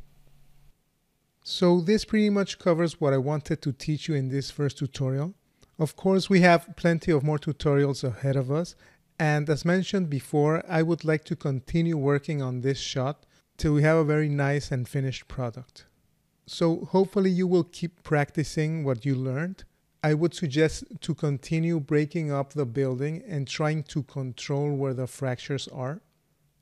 Speaker 1: So this pretty much covers what I wanted to teach you in this first tutorial. Of course, we have plenty of more tutorials ahead of us. And as mentioned before, I would like to continue working on this shot till we have a very nice and finished product. So hopefully you will keep practicing what you learned I would suggest to continue breaking up the building and trying to control where the fractures are.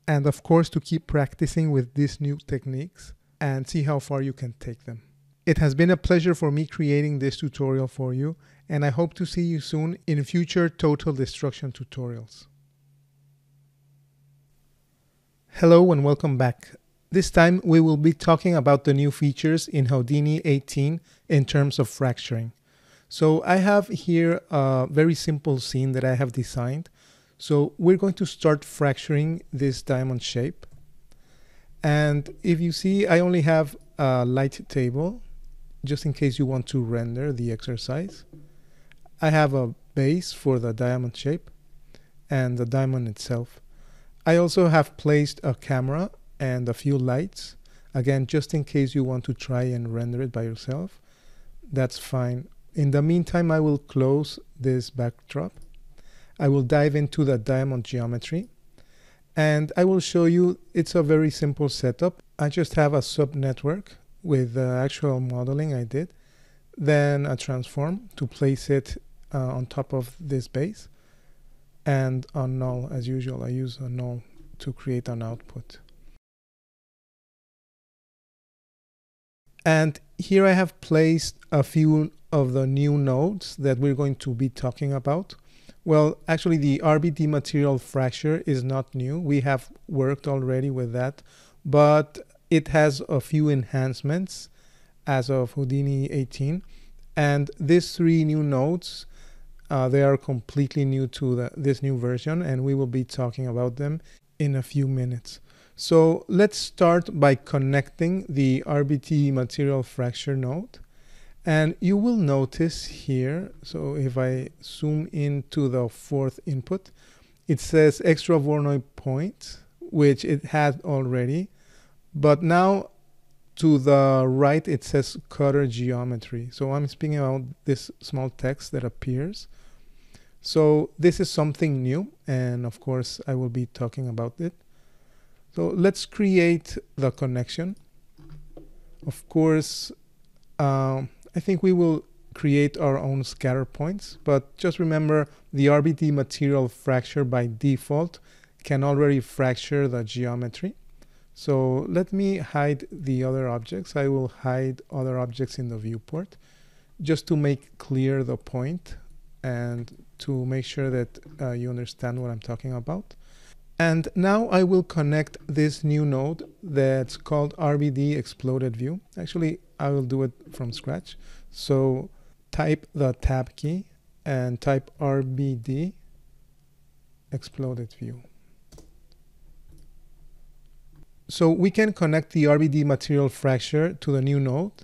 Speaker 1: And of course, to keep practicing with these new techniques and see how far you can take them. It has been a pleasure for me creating this tutorial for you, and I hope to see you soon in future total destruction tutorials. Hello and welcome back. This time we will be talking about the new features in Houdini 18 in terms of fracturing. So I have here a very simple scene that I have designed. So we're going to start fracturing this diamond shape. And if you see, I only have a light table, just in case you want to render the exercise. I have a base for the diamond shape and the diamond itself. I also have placed a camera and a few lights. Again, just in case you want to try and render it by yourself, that's fine. In the meantime, I will close this backdrop. I will dive into the diamond geometry and I will show you it's a very simple setup. I just have a subnetwork with the actual modeling I did, then a transform to place it uh, on top of this base and a null as usual. I use a null to create an output. And here I have placed a few of the new nodes that we're going to be talking about. Well, actually the RBD material fracture is not new. We have worked already with that, but it has a few enhancements as of Houdini 18. And these three new nodes, uh, they are completely new to the, this new version, and we will be talking about them in a few minutes. So let's start by connecting the RBD material fracture node. And you will notice here, so if I zoom into the fourth input, it says extra Voronoi point, which it had already. But now to the right, it says cutter geometry. So I'm speaking about this small text that appears. So this is something new. And of course, I will be talking about it. So let's create the connection. Of course, um, I think we will create our own scatter points, but just remember the RBD material fracture by default can already fracture the geometry. So let me hide the other objects. I will hide other objects in the viewport just to make clear the point and to make sure that uh, you understand what I'm talking about. And now I will connect this new node that's called RBD exploded view. Actually, I will do it from scratch. So type the tab key and type RBD exploded view. So we can connect the RBD material fracture to the new node.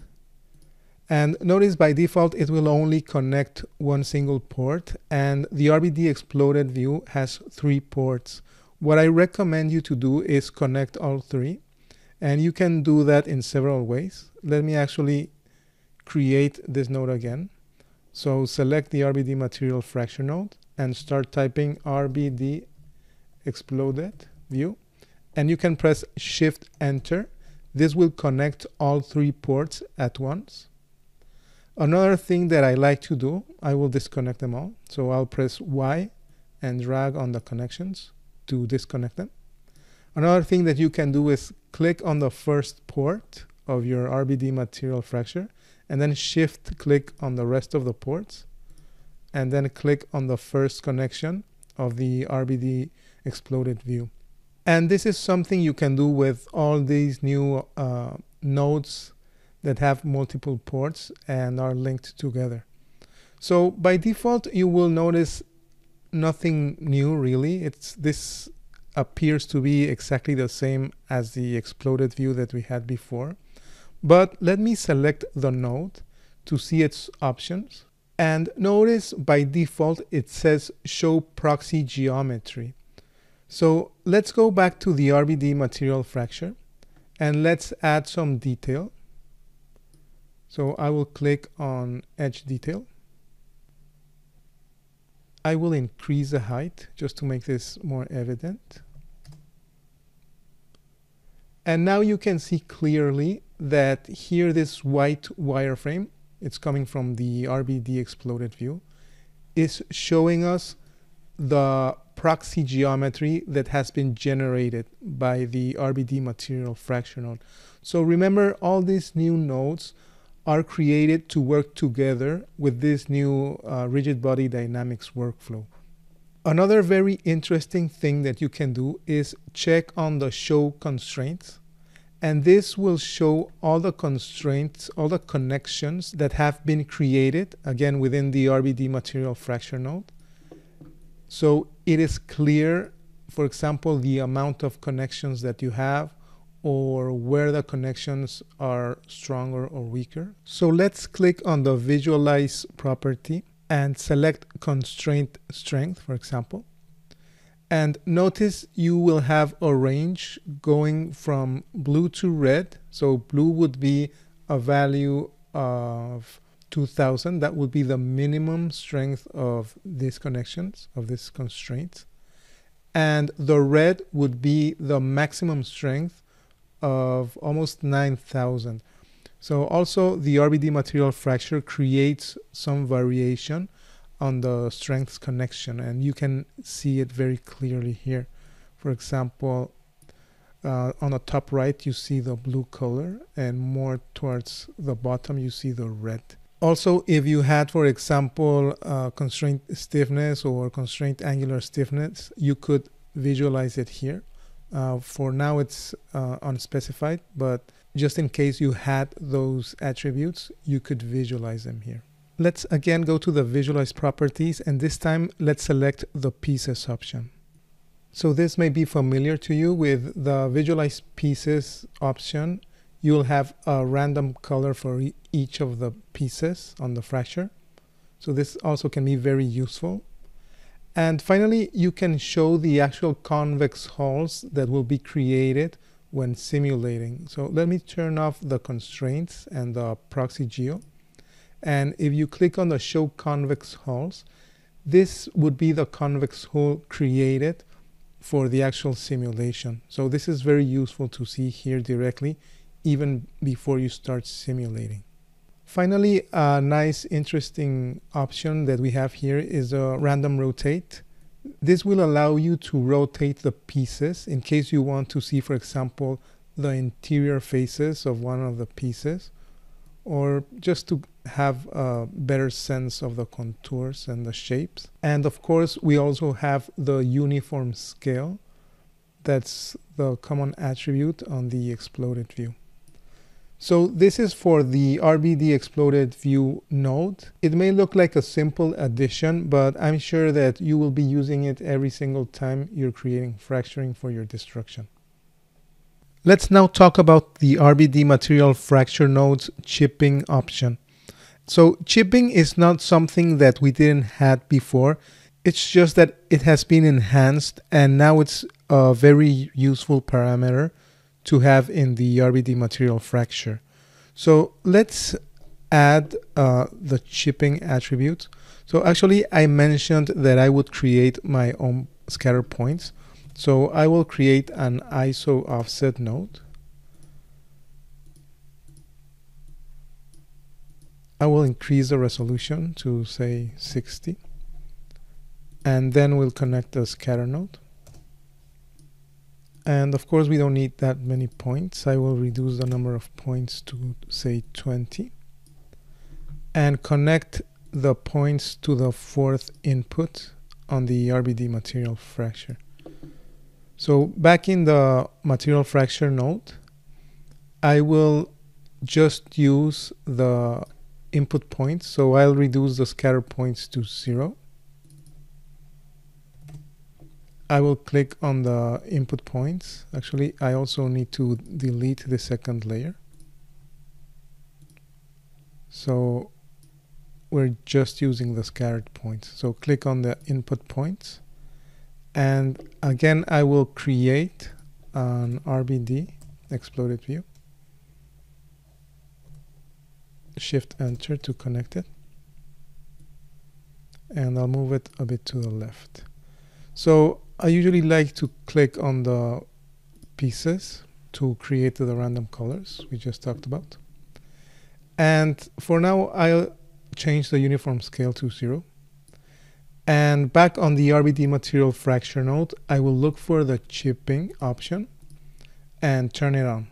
Speaker 1: And notice by default, it will only connect one single port and the RBD exploded view has three ports. What I recommend you to do is connect all three and you can do that in several ways. Let me actually create this node again. So select the RBD material fracture node and start typing RBD exploded view and you can press shift enter. This will connect all three ports at once. Another thing that I like to do I will disconnect them all. So I'll press Y and drag on the connections to disconnect them. Another thing that you can do is click on the first port of your RBD material fracture and then shift click on the rest of the ports and then click on the first connection of the RBD exploded view. And this is something you can do with all these new uh, nodes that have multiple ports and are linked together. So by default, you will notice nothing new really. It's this appears to be exactly the same as the exploded view that we had before. But let me select the node to see its options. And notice by default, it says show proxy geometry. So let's go back to the RBD material fracture and let's add some detail. So I will click on edge detail. I will increase the height just to make this more evident. And now you can see clearly that here this white wireframe, it's coming from the RBD exploded view, is showing us the proxy geometry that has been generated by the RBD material fracture node. So remember all these new nodes are created to work together with this new uh, rigid body dynamics workflow. Another very interesting thing that you can do is check on the show constraints and this will show all the constraints, all the connections that have been created again within the RBD material fracture node. So it is clear, for example, the amount of connections that you have or where the connections are stronger or weaker. So let's click on the visualize property and select constraint strength, for example. And notice you will have a range going from blue to red. So blue would be a value of 2000 that would be the minimum strength of these connections of these constraints. And the red would be the maximum strength of almost 9000 so also the RBD material fracture creates some variation on the strengths connection and you can see it very clearly here. For example uh, on the top right you see the blue color and more towards the bottom you see the red also, if you had, for example, uh, constraint stiffness or constraint angular stiffness, you could visualize it here. Uh, for now, it's uh, unspecified, but just in case you had those attributes, you could visualize them here. Let's again go to the visualize properties, and this time let's select the pieces option. So this may be familiar to you with the visualize pieces option you'll have a random color for e each of the pieces on the fracture. So this also can be very useful. And finally, you can show the actual convex hulls that will be created when simulating. So let me turn off the constraints and the proxy geo. And if you click on the show convex hulls, this would be the convex hull created for the actual simulation. So this is very useful to see here directly even before you start simulating. Finally, a nice interesting option that we have here is a random rotate. This will allow you to rotate the pieces in case you want to see, for example, the interior faces of one of the pieces or just to have a better sense of the contours and the shapes. And of course, we also have the uniform scale. That's the common attribute on the exploded view. So this is for the RBD exploded view node. It may look like a simple addition, but I'm sure that you will be using it every single time you're creating fracturing for your destruction. Let's now talk about the RBD material fracture nodes chipping option. So chipping is not something that we didn't had before. It's just that it has been enhanced and now it's a very useful parameter to have in the RBD material fracture. So let's add uh, the chipping attribute. So actually I mentioned that I would create my own scatter points. So I will create an ISO offset node. I will increase the resolution to say 60 and then we'll connect the scatter node and of course we don't need that many points I will reduce the number of points to say 20 and connect the points to the fourth input on the RBD material fracture so back in the material fracture node, I will just use the input points. So I'll reduce the scatter points to zero. I will click on the input points. Actually, I also need to delete the second layer. So we're just using the scattered points. So click on the input points and again I will create an RBD exploded view shift enter to connect it and I'll move it a bit to the left so I usually like to click on the pieces to create the random colors we just talked about and for now I'll change the uniform scale to zero and back on the RBD material fracture node, I will look for the chipping option and turn it on.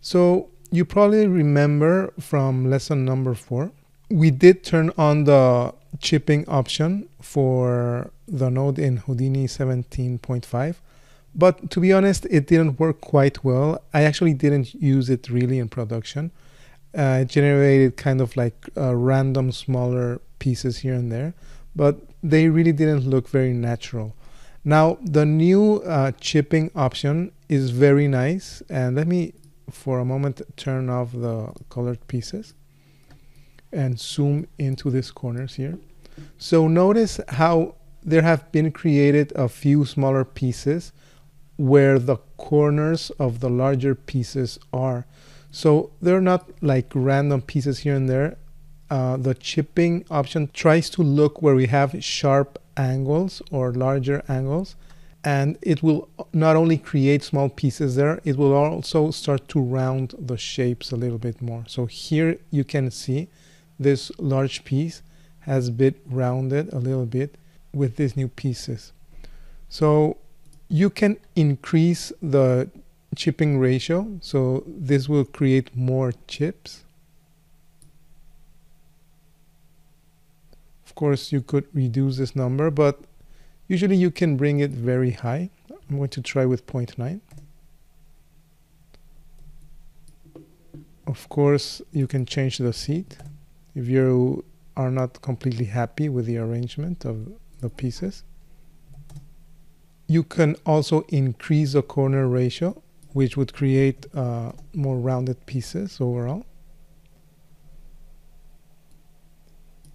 Speaker 1: So you probably remember from lesson number four, we did turn on the chipping option for the node in Houdini 17.5. But to be honest, it didn't work quite well. I actually didn't use it really in production. Uh, it generated kind of like uh, random smaller pieces here and there but they really didn't look very natural. Now the new uh, chipping option is very nice and let me for a moment turn off the colored pieces and zoom into these corners here. So notice how there have been created a few smaller pieces where the corners of the larger pieces are. So they're not like random pieces here and there. Uh, the chipping option tries to look where we have sharp angles or larger angles and it will not only create small pieces there, it will also start to round the shapes a little bit more. So here you can see this large piece has been rounded a little bit with these new pieces. So you can increase the chipping ratio. So this will create more chips. Of course, you could reduce this number, but usually you can bring it very high. I'm going to try with 0.9. Of course, you can change the seed if you are not completely happy with the arrangement of the pieces. You can also increase the corner ratio, which would create uh, more rounded pieces overall.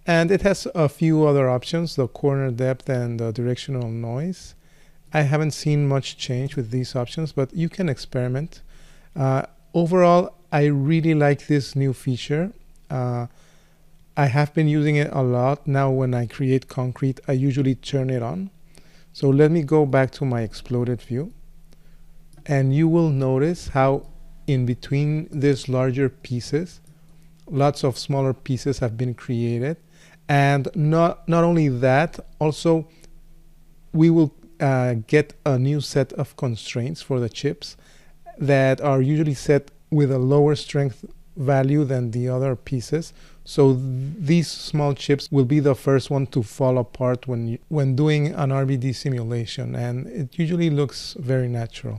Speaker 1: And it has a few other options, the corner depth and the directional noise. I haven't seen much change with these options, but you can experiment. Uh, overall, I really like this new feature. Uh, I have been using it a lot. Now when I create concrete, I usually turn it on. So let me go back to my exploded view. And you will notice how in between these larger pieces, lots of smaller pieces have been created and not not only that also we will uh, get a new set of constraints for the chips that are usually set with a lower strength value than the other pieces so th these small chips will be the first one to fall apart when you, when doing an RBD simulation and it usually looks very natural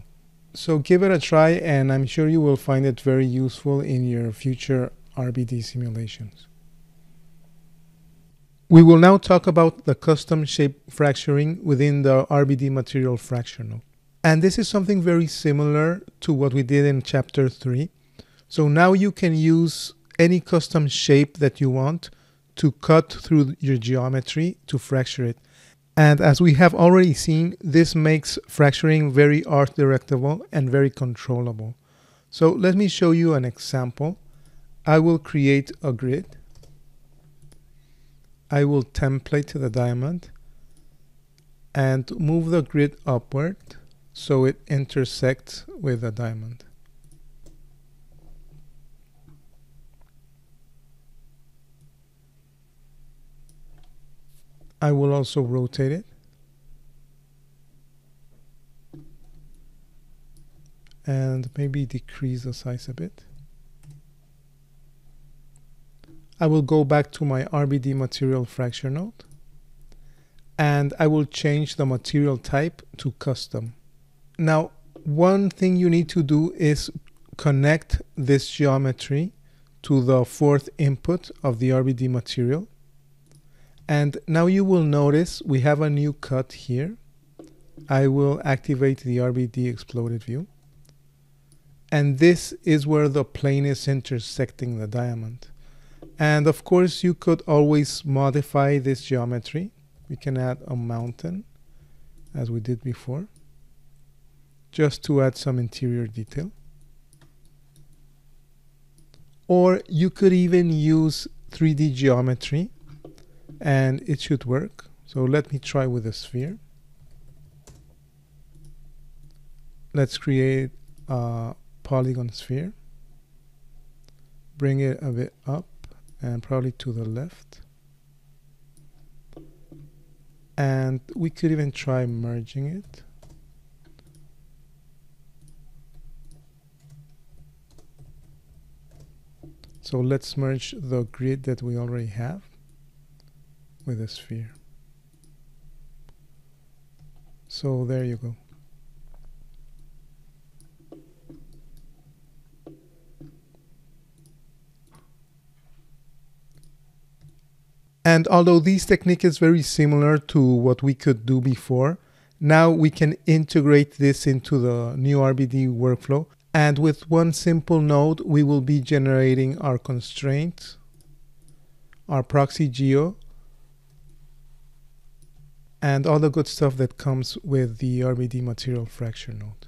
Speaker 1: so give it a try and I'm sure you will find it very useful in your future RBD simulations we will now talk about the custom shape fracturing within the RBD material fracture node. And this is something very similar to what we did in chapter 3. So now you can use any custom shape that you want to cut through your geometry to fracture it. And as we have already seen, this makes fracturing very art directable and very controllable. So let me show you an example. I will create a grid. I will template the diamond and move the grid upward so it intersects with the diamond. I will also rotate it. And maybe decrease the size a bit. I will go back to my RBD material fracture node and I will change the material type to custom. Now, one thing you need to do is connect this geometry to the fourth input of the RBD material. And now you will notice we have a new cut here. I will activate the RBD exploded view. And this is where the plane is intersecting the diamond. And of course, you could always modify this geometry. We can add a mountain as we did before, just to add some interior detail. Or you could even use 3D geometry and it should work. So let me try with a sphere. Let's create a polygon sphere. Bring it a bit up and probably to the left. And we could even try merging it. So let's merge the grid that we already have with a sphere. So there you go. And although this technique is very similar to what we could do before, now we can integrate this into the new RBD workflow. And with one simple node, we will be generating our constraints, our proxy geo, and all the good stuff that comes with the RBD material fracture node.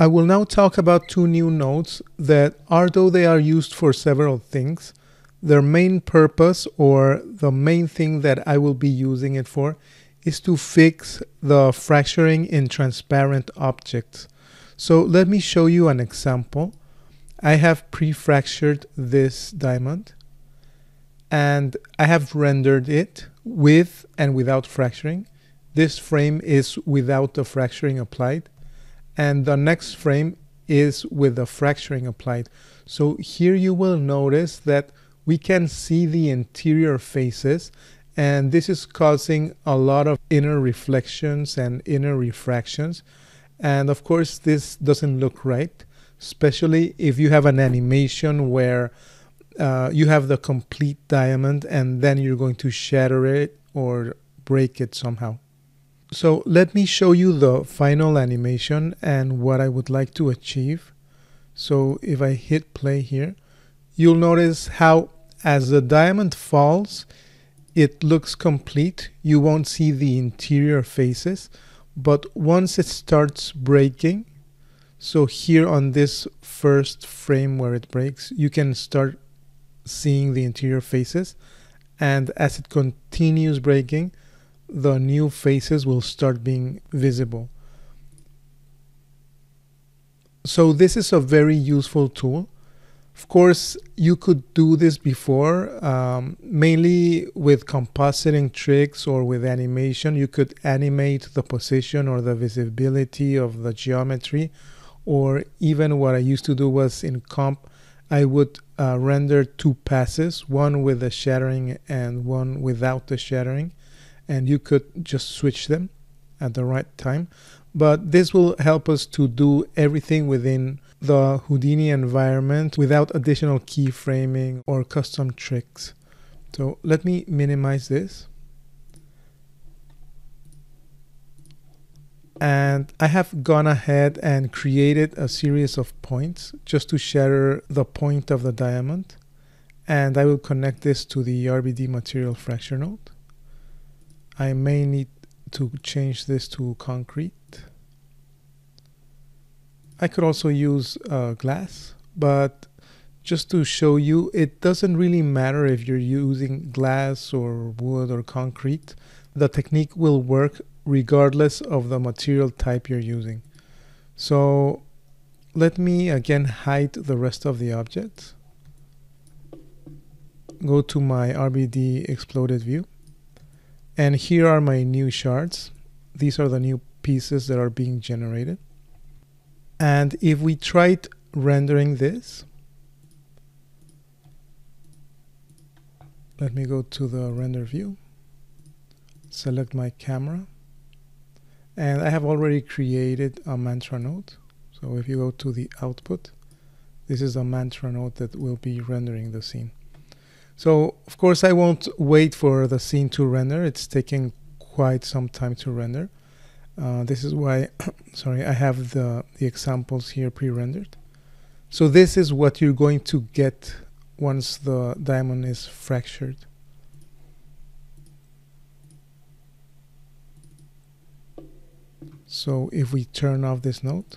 Speaker 1: I will now talk about two new nodes that, although they are used for several things, their main purpose or the main thing that I will be using it for is to fix the fracturing in transparent objects. So let me show you an example. I have pre-fractured this diamond and I have rendered it with and without fracturing. This frame is without the fracturing applied and the next frame is with the fracturing applied. So here you will notice that we can see the interior faces and this is causing a lot of inner reflections and inner refractions. And of course this doesn't look right, especially if you have an animation where uh, you have the complete diamond and then you're going to shatter it or break it somehow. So let me show you the final animation and what I would like to achieve. So if I hit play here, you'll notice how as the diamond falls, it looks complete. You won't see the interior faces, but once it starts breaking, so here on this first frame where it breaks, you can start seeing the interior faces and as it continues breaking the new faces will start being visible. So this is a very useful tool. Of course you could do this before um, mainly with compositing tricks or with animation. You could animate the position or the visibility of the geometry or even what I used to do was in comp I would uh, render two passes, one with the shattering and one without the shattering, and you could just switch them at the right time. But this will help us to do everything within the Houdini environment without additional keyframing or custom tricks. So let me minimize this. And I have gone ahead and created a series of points just to shatter the point of the diamond and I will connect this to the RBD material fracture node. I may need to change this to concrete. I could also use uh, glass, but just to show you, it doesn't really matter if you're using glass or wood or concrete. The technique will work regardless of the material type you're using. So let me again hide the rest of the object. Go to my RBD exploded view. And here are my new shards. These are the new pieces that are being generated. And if we tried rendering this, let me go to the render view, select my camera, and I have already created a mantra node. So if you go to the output, this is a mantra node that will be rendering the scene. So of course I won't wait for the scene to render. It's taking quite some time to render. Uh, this is why, [coughs] sorry, I have the, the examples here pre-rendered. So this is what you're going to get once the diamond is fractured. So if we turn off this node,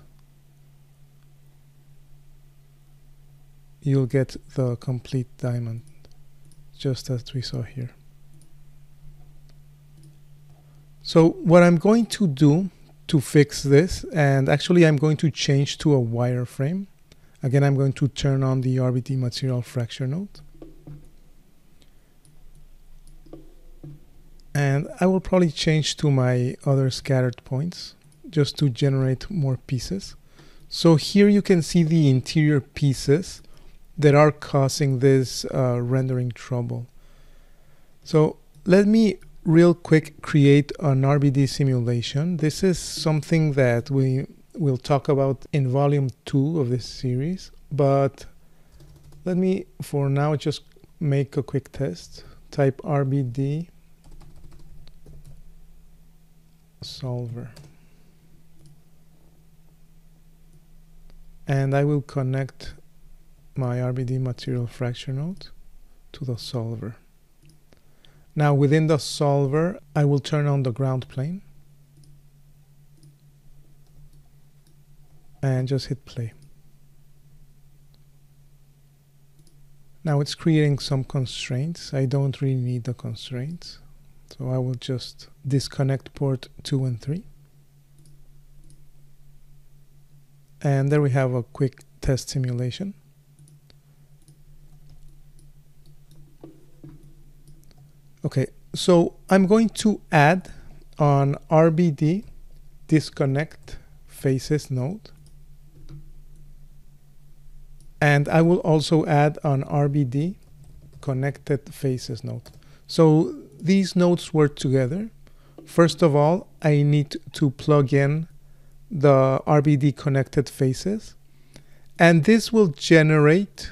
Speaker 1: you'll get the complete diamond, just as we saw here. So what I'm going to do to fix this, and actually I'm going to change to a wireframe. Again, I'm going to turn on the RBD material fracture node. And I will probably change to my other scattered points just to generate more pieces. So here you can see the interior pieces that are causing this uh, rendering trouble. So let me real quick create an RBD simulation. This is something that we will talk about in volume 2 of this series, but let me for now just make a quick test. Type RBD solver. And I will connect my RBD material fracture node to the solver. Now within the solver, I will turn on the ground plane and just hit play. Now it's creating some constraints. I don't really need the constraints. So I will just disconnect port 2 and 3. And there we have a quick test simulation. Okay, so I'm going to add on RBD disconnect faces node. And I will also add on RBD connected faces node. So these nodes work together. First of all, I need to plug in the RBD connected faces. And this will generate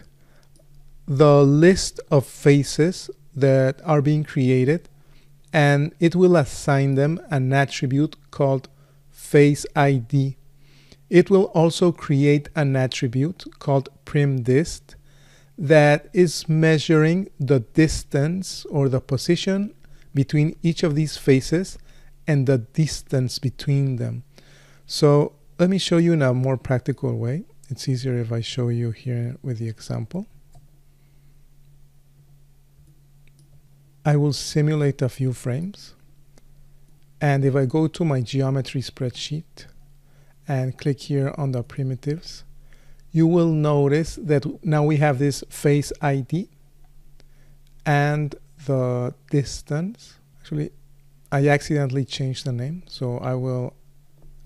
Speaker 1: the list of faces that are being created and it will assign them an attribute called face ID. It will also create an attribute called primdist that is measuring the distance or the position between each of these faces and the distance between them. So let me show you in a more practical way. It's easier if I show you here with the example. I will simulate a few frames. And if I go to my geometry spreadsheet and click here on the primitives, you will notice that now we have this face ID and the distance. Actually, I accidentally changed the name, so I will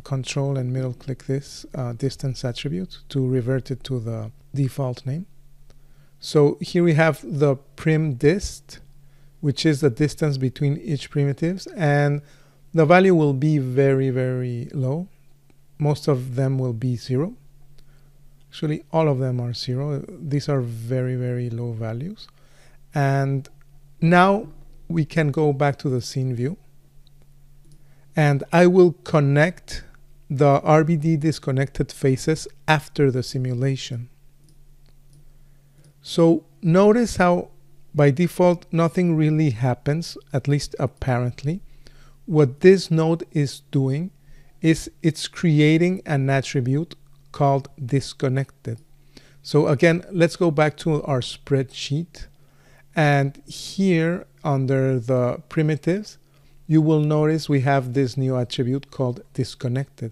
Speaker 1: control and middle click this uh, distance attribute to revert it to the default name. So here we have the prim dist, which is the distance between each primitives, and the value will be very, very low. Most of them will be zero. Actually, all of them are zero. These are very, very low values. And now we can go back to the scene view and I will connect the RBD disconnected faces after the simulation. So notice how by default nothing really happens, at least apparently. What this node is doing is it's creating an attribute called disconnected. So again, let's go back to our spreadsheet. And here under the primitives, you will notice we have this new attribute called disconnected.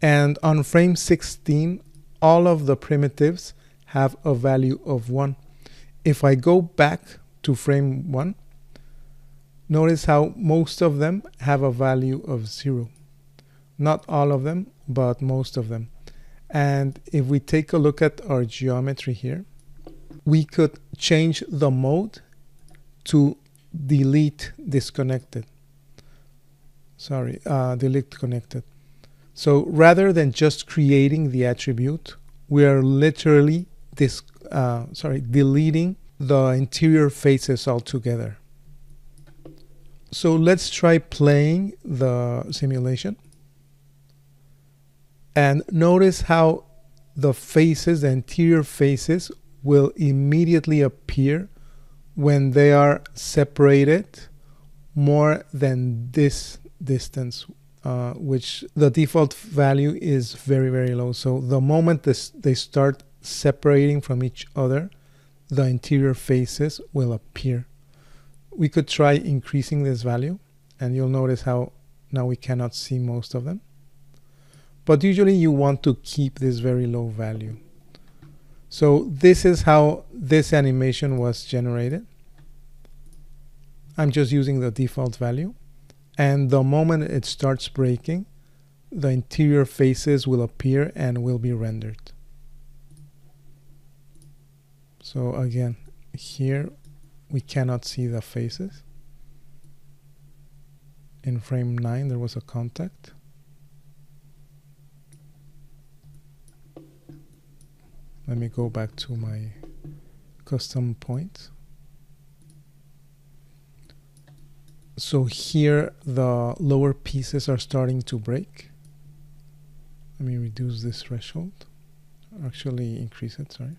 Speaker 1: And on frame 16, all of the primitives have a value of 1. If I go back to frame 1, notice how most of them have a value of 0. Not all of them, but most of them. And if we take a look at our geometry here, we could change the mode to delete disconnected. Sorry, uh, delete connected. So rather than just creating the attribute, we are literally this, uh, sorry, deleting the interior faces altogether. So let's try playing the simulation. And notice how the faces, the interior faces, will immediately appear when they are separated more than this distance, uh, which the default value is very, very low. So the moment this, they start separating from each other, the interior faces will appear. We could try increasing this value and you'll notice how now we cannot see most of them. But usually you want to keep this very low value. So this is how this animation was generated. I'm just using the default value. And the moment it starts breaking, the interior faces will appear and will be rendered. So again, here we cannot see the faces. In frame 9 there was a contact. Let me go back to my custom point. So here the lower pieces are starting to break. Let me reduce this threshold. Actually increase it, sorry.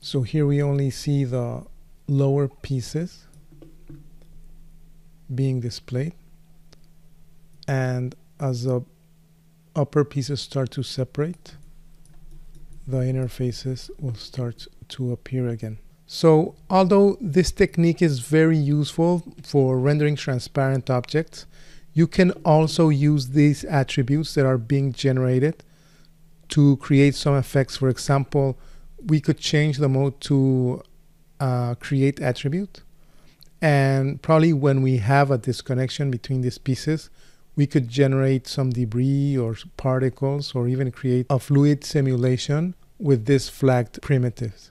Speaker 1: So here we only see the lower pieces being displayed. And as the upper pieces start to separate, the inner faces will start to appear again. So although this technique is very useful for rendering transparent objects, you can also use these attributes that are being generated to create some effects. For example, we could change the mode to uh, create attribute. And probably when we have a disconnection between these pieces, we could generate some debris or particles or even create a fluid simulation with this flagged primitives.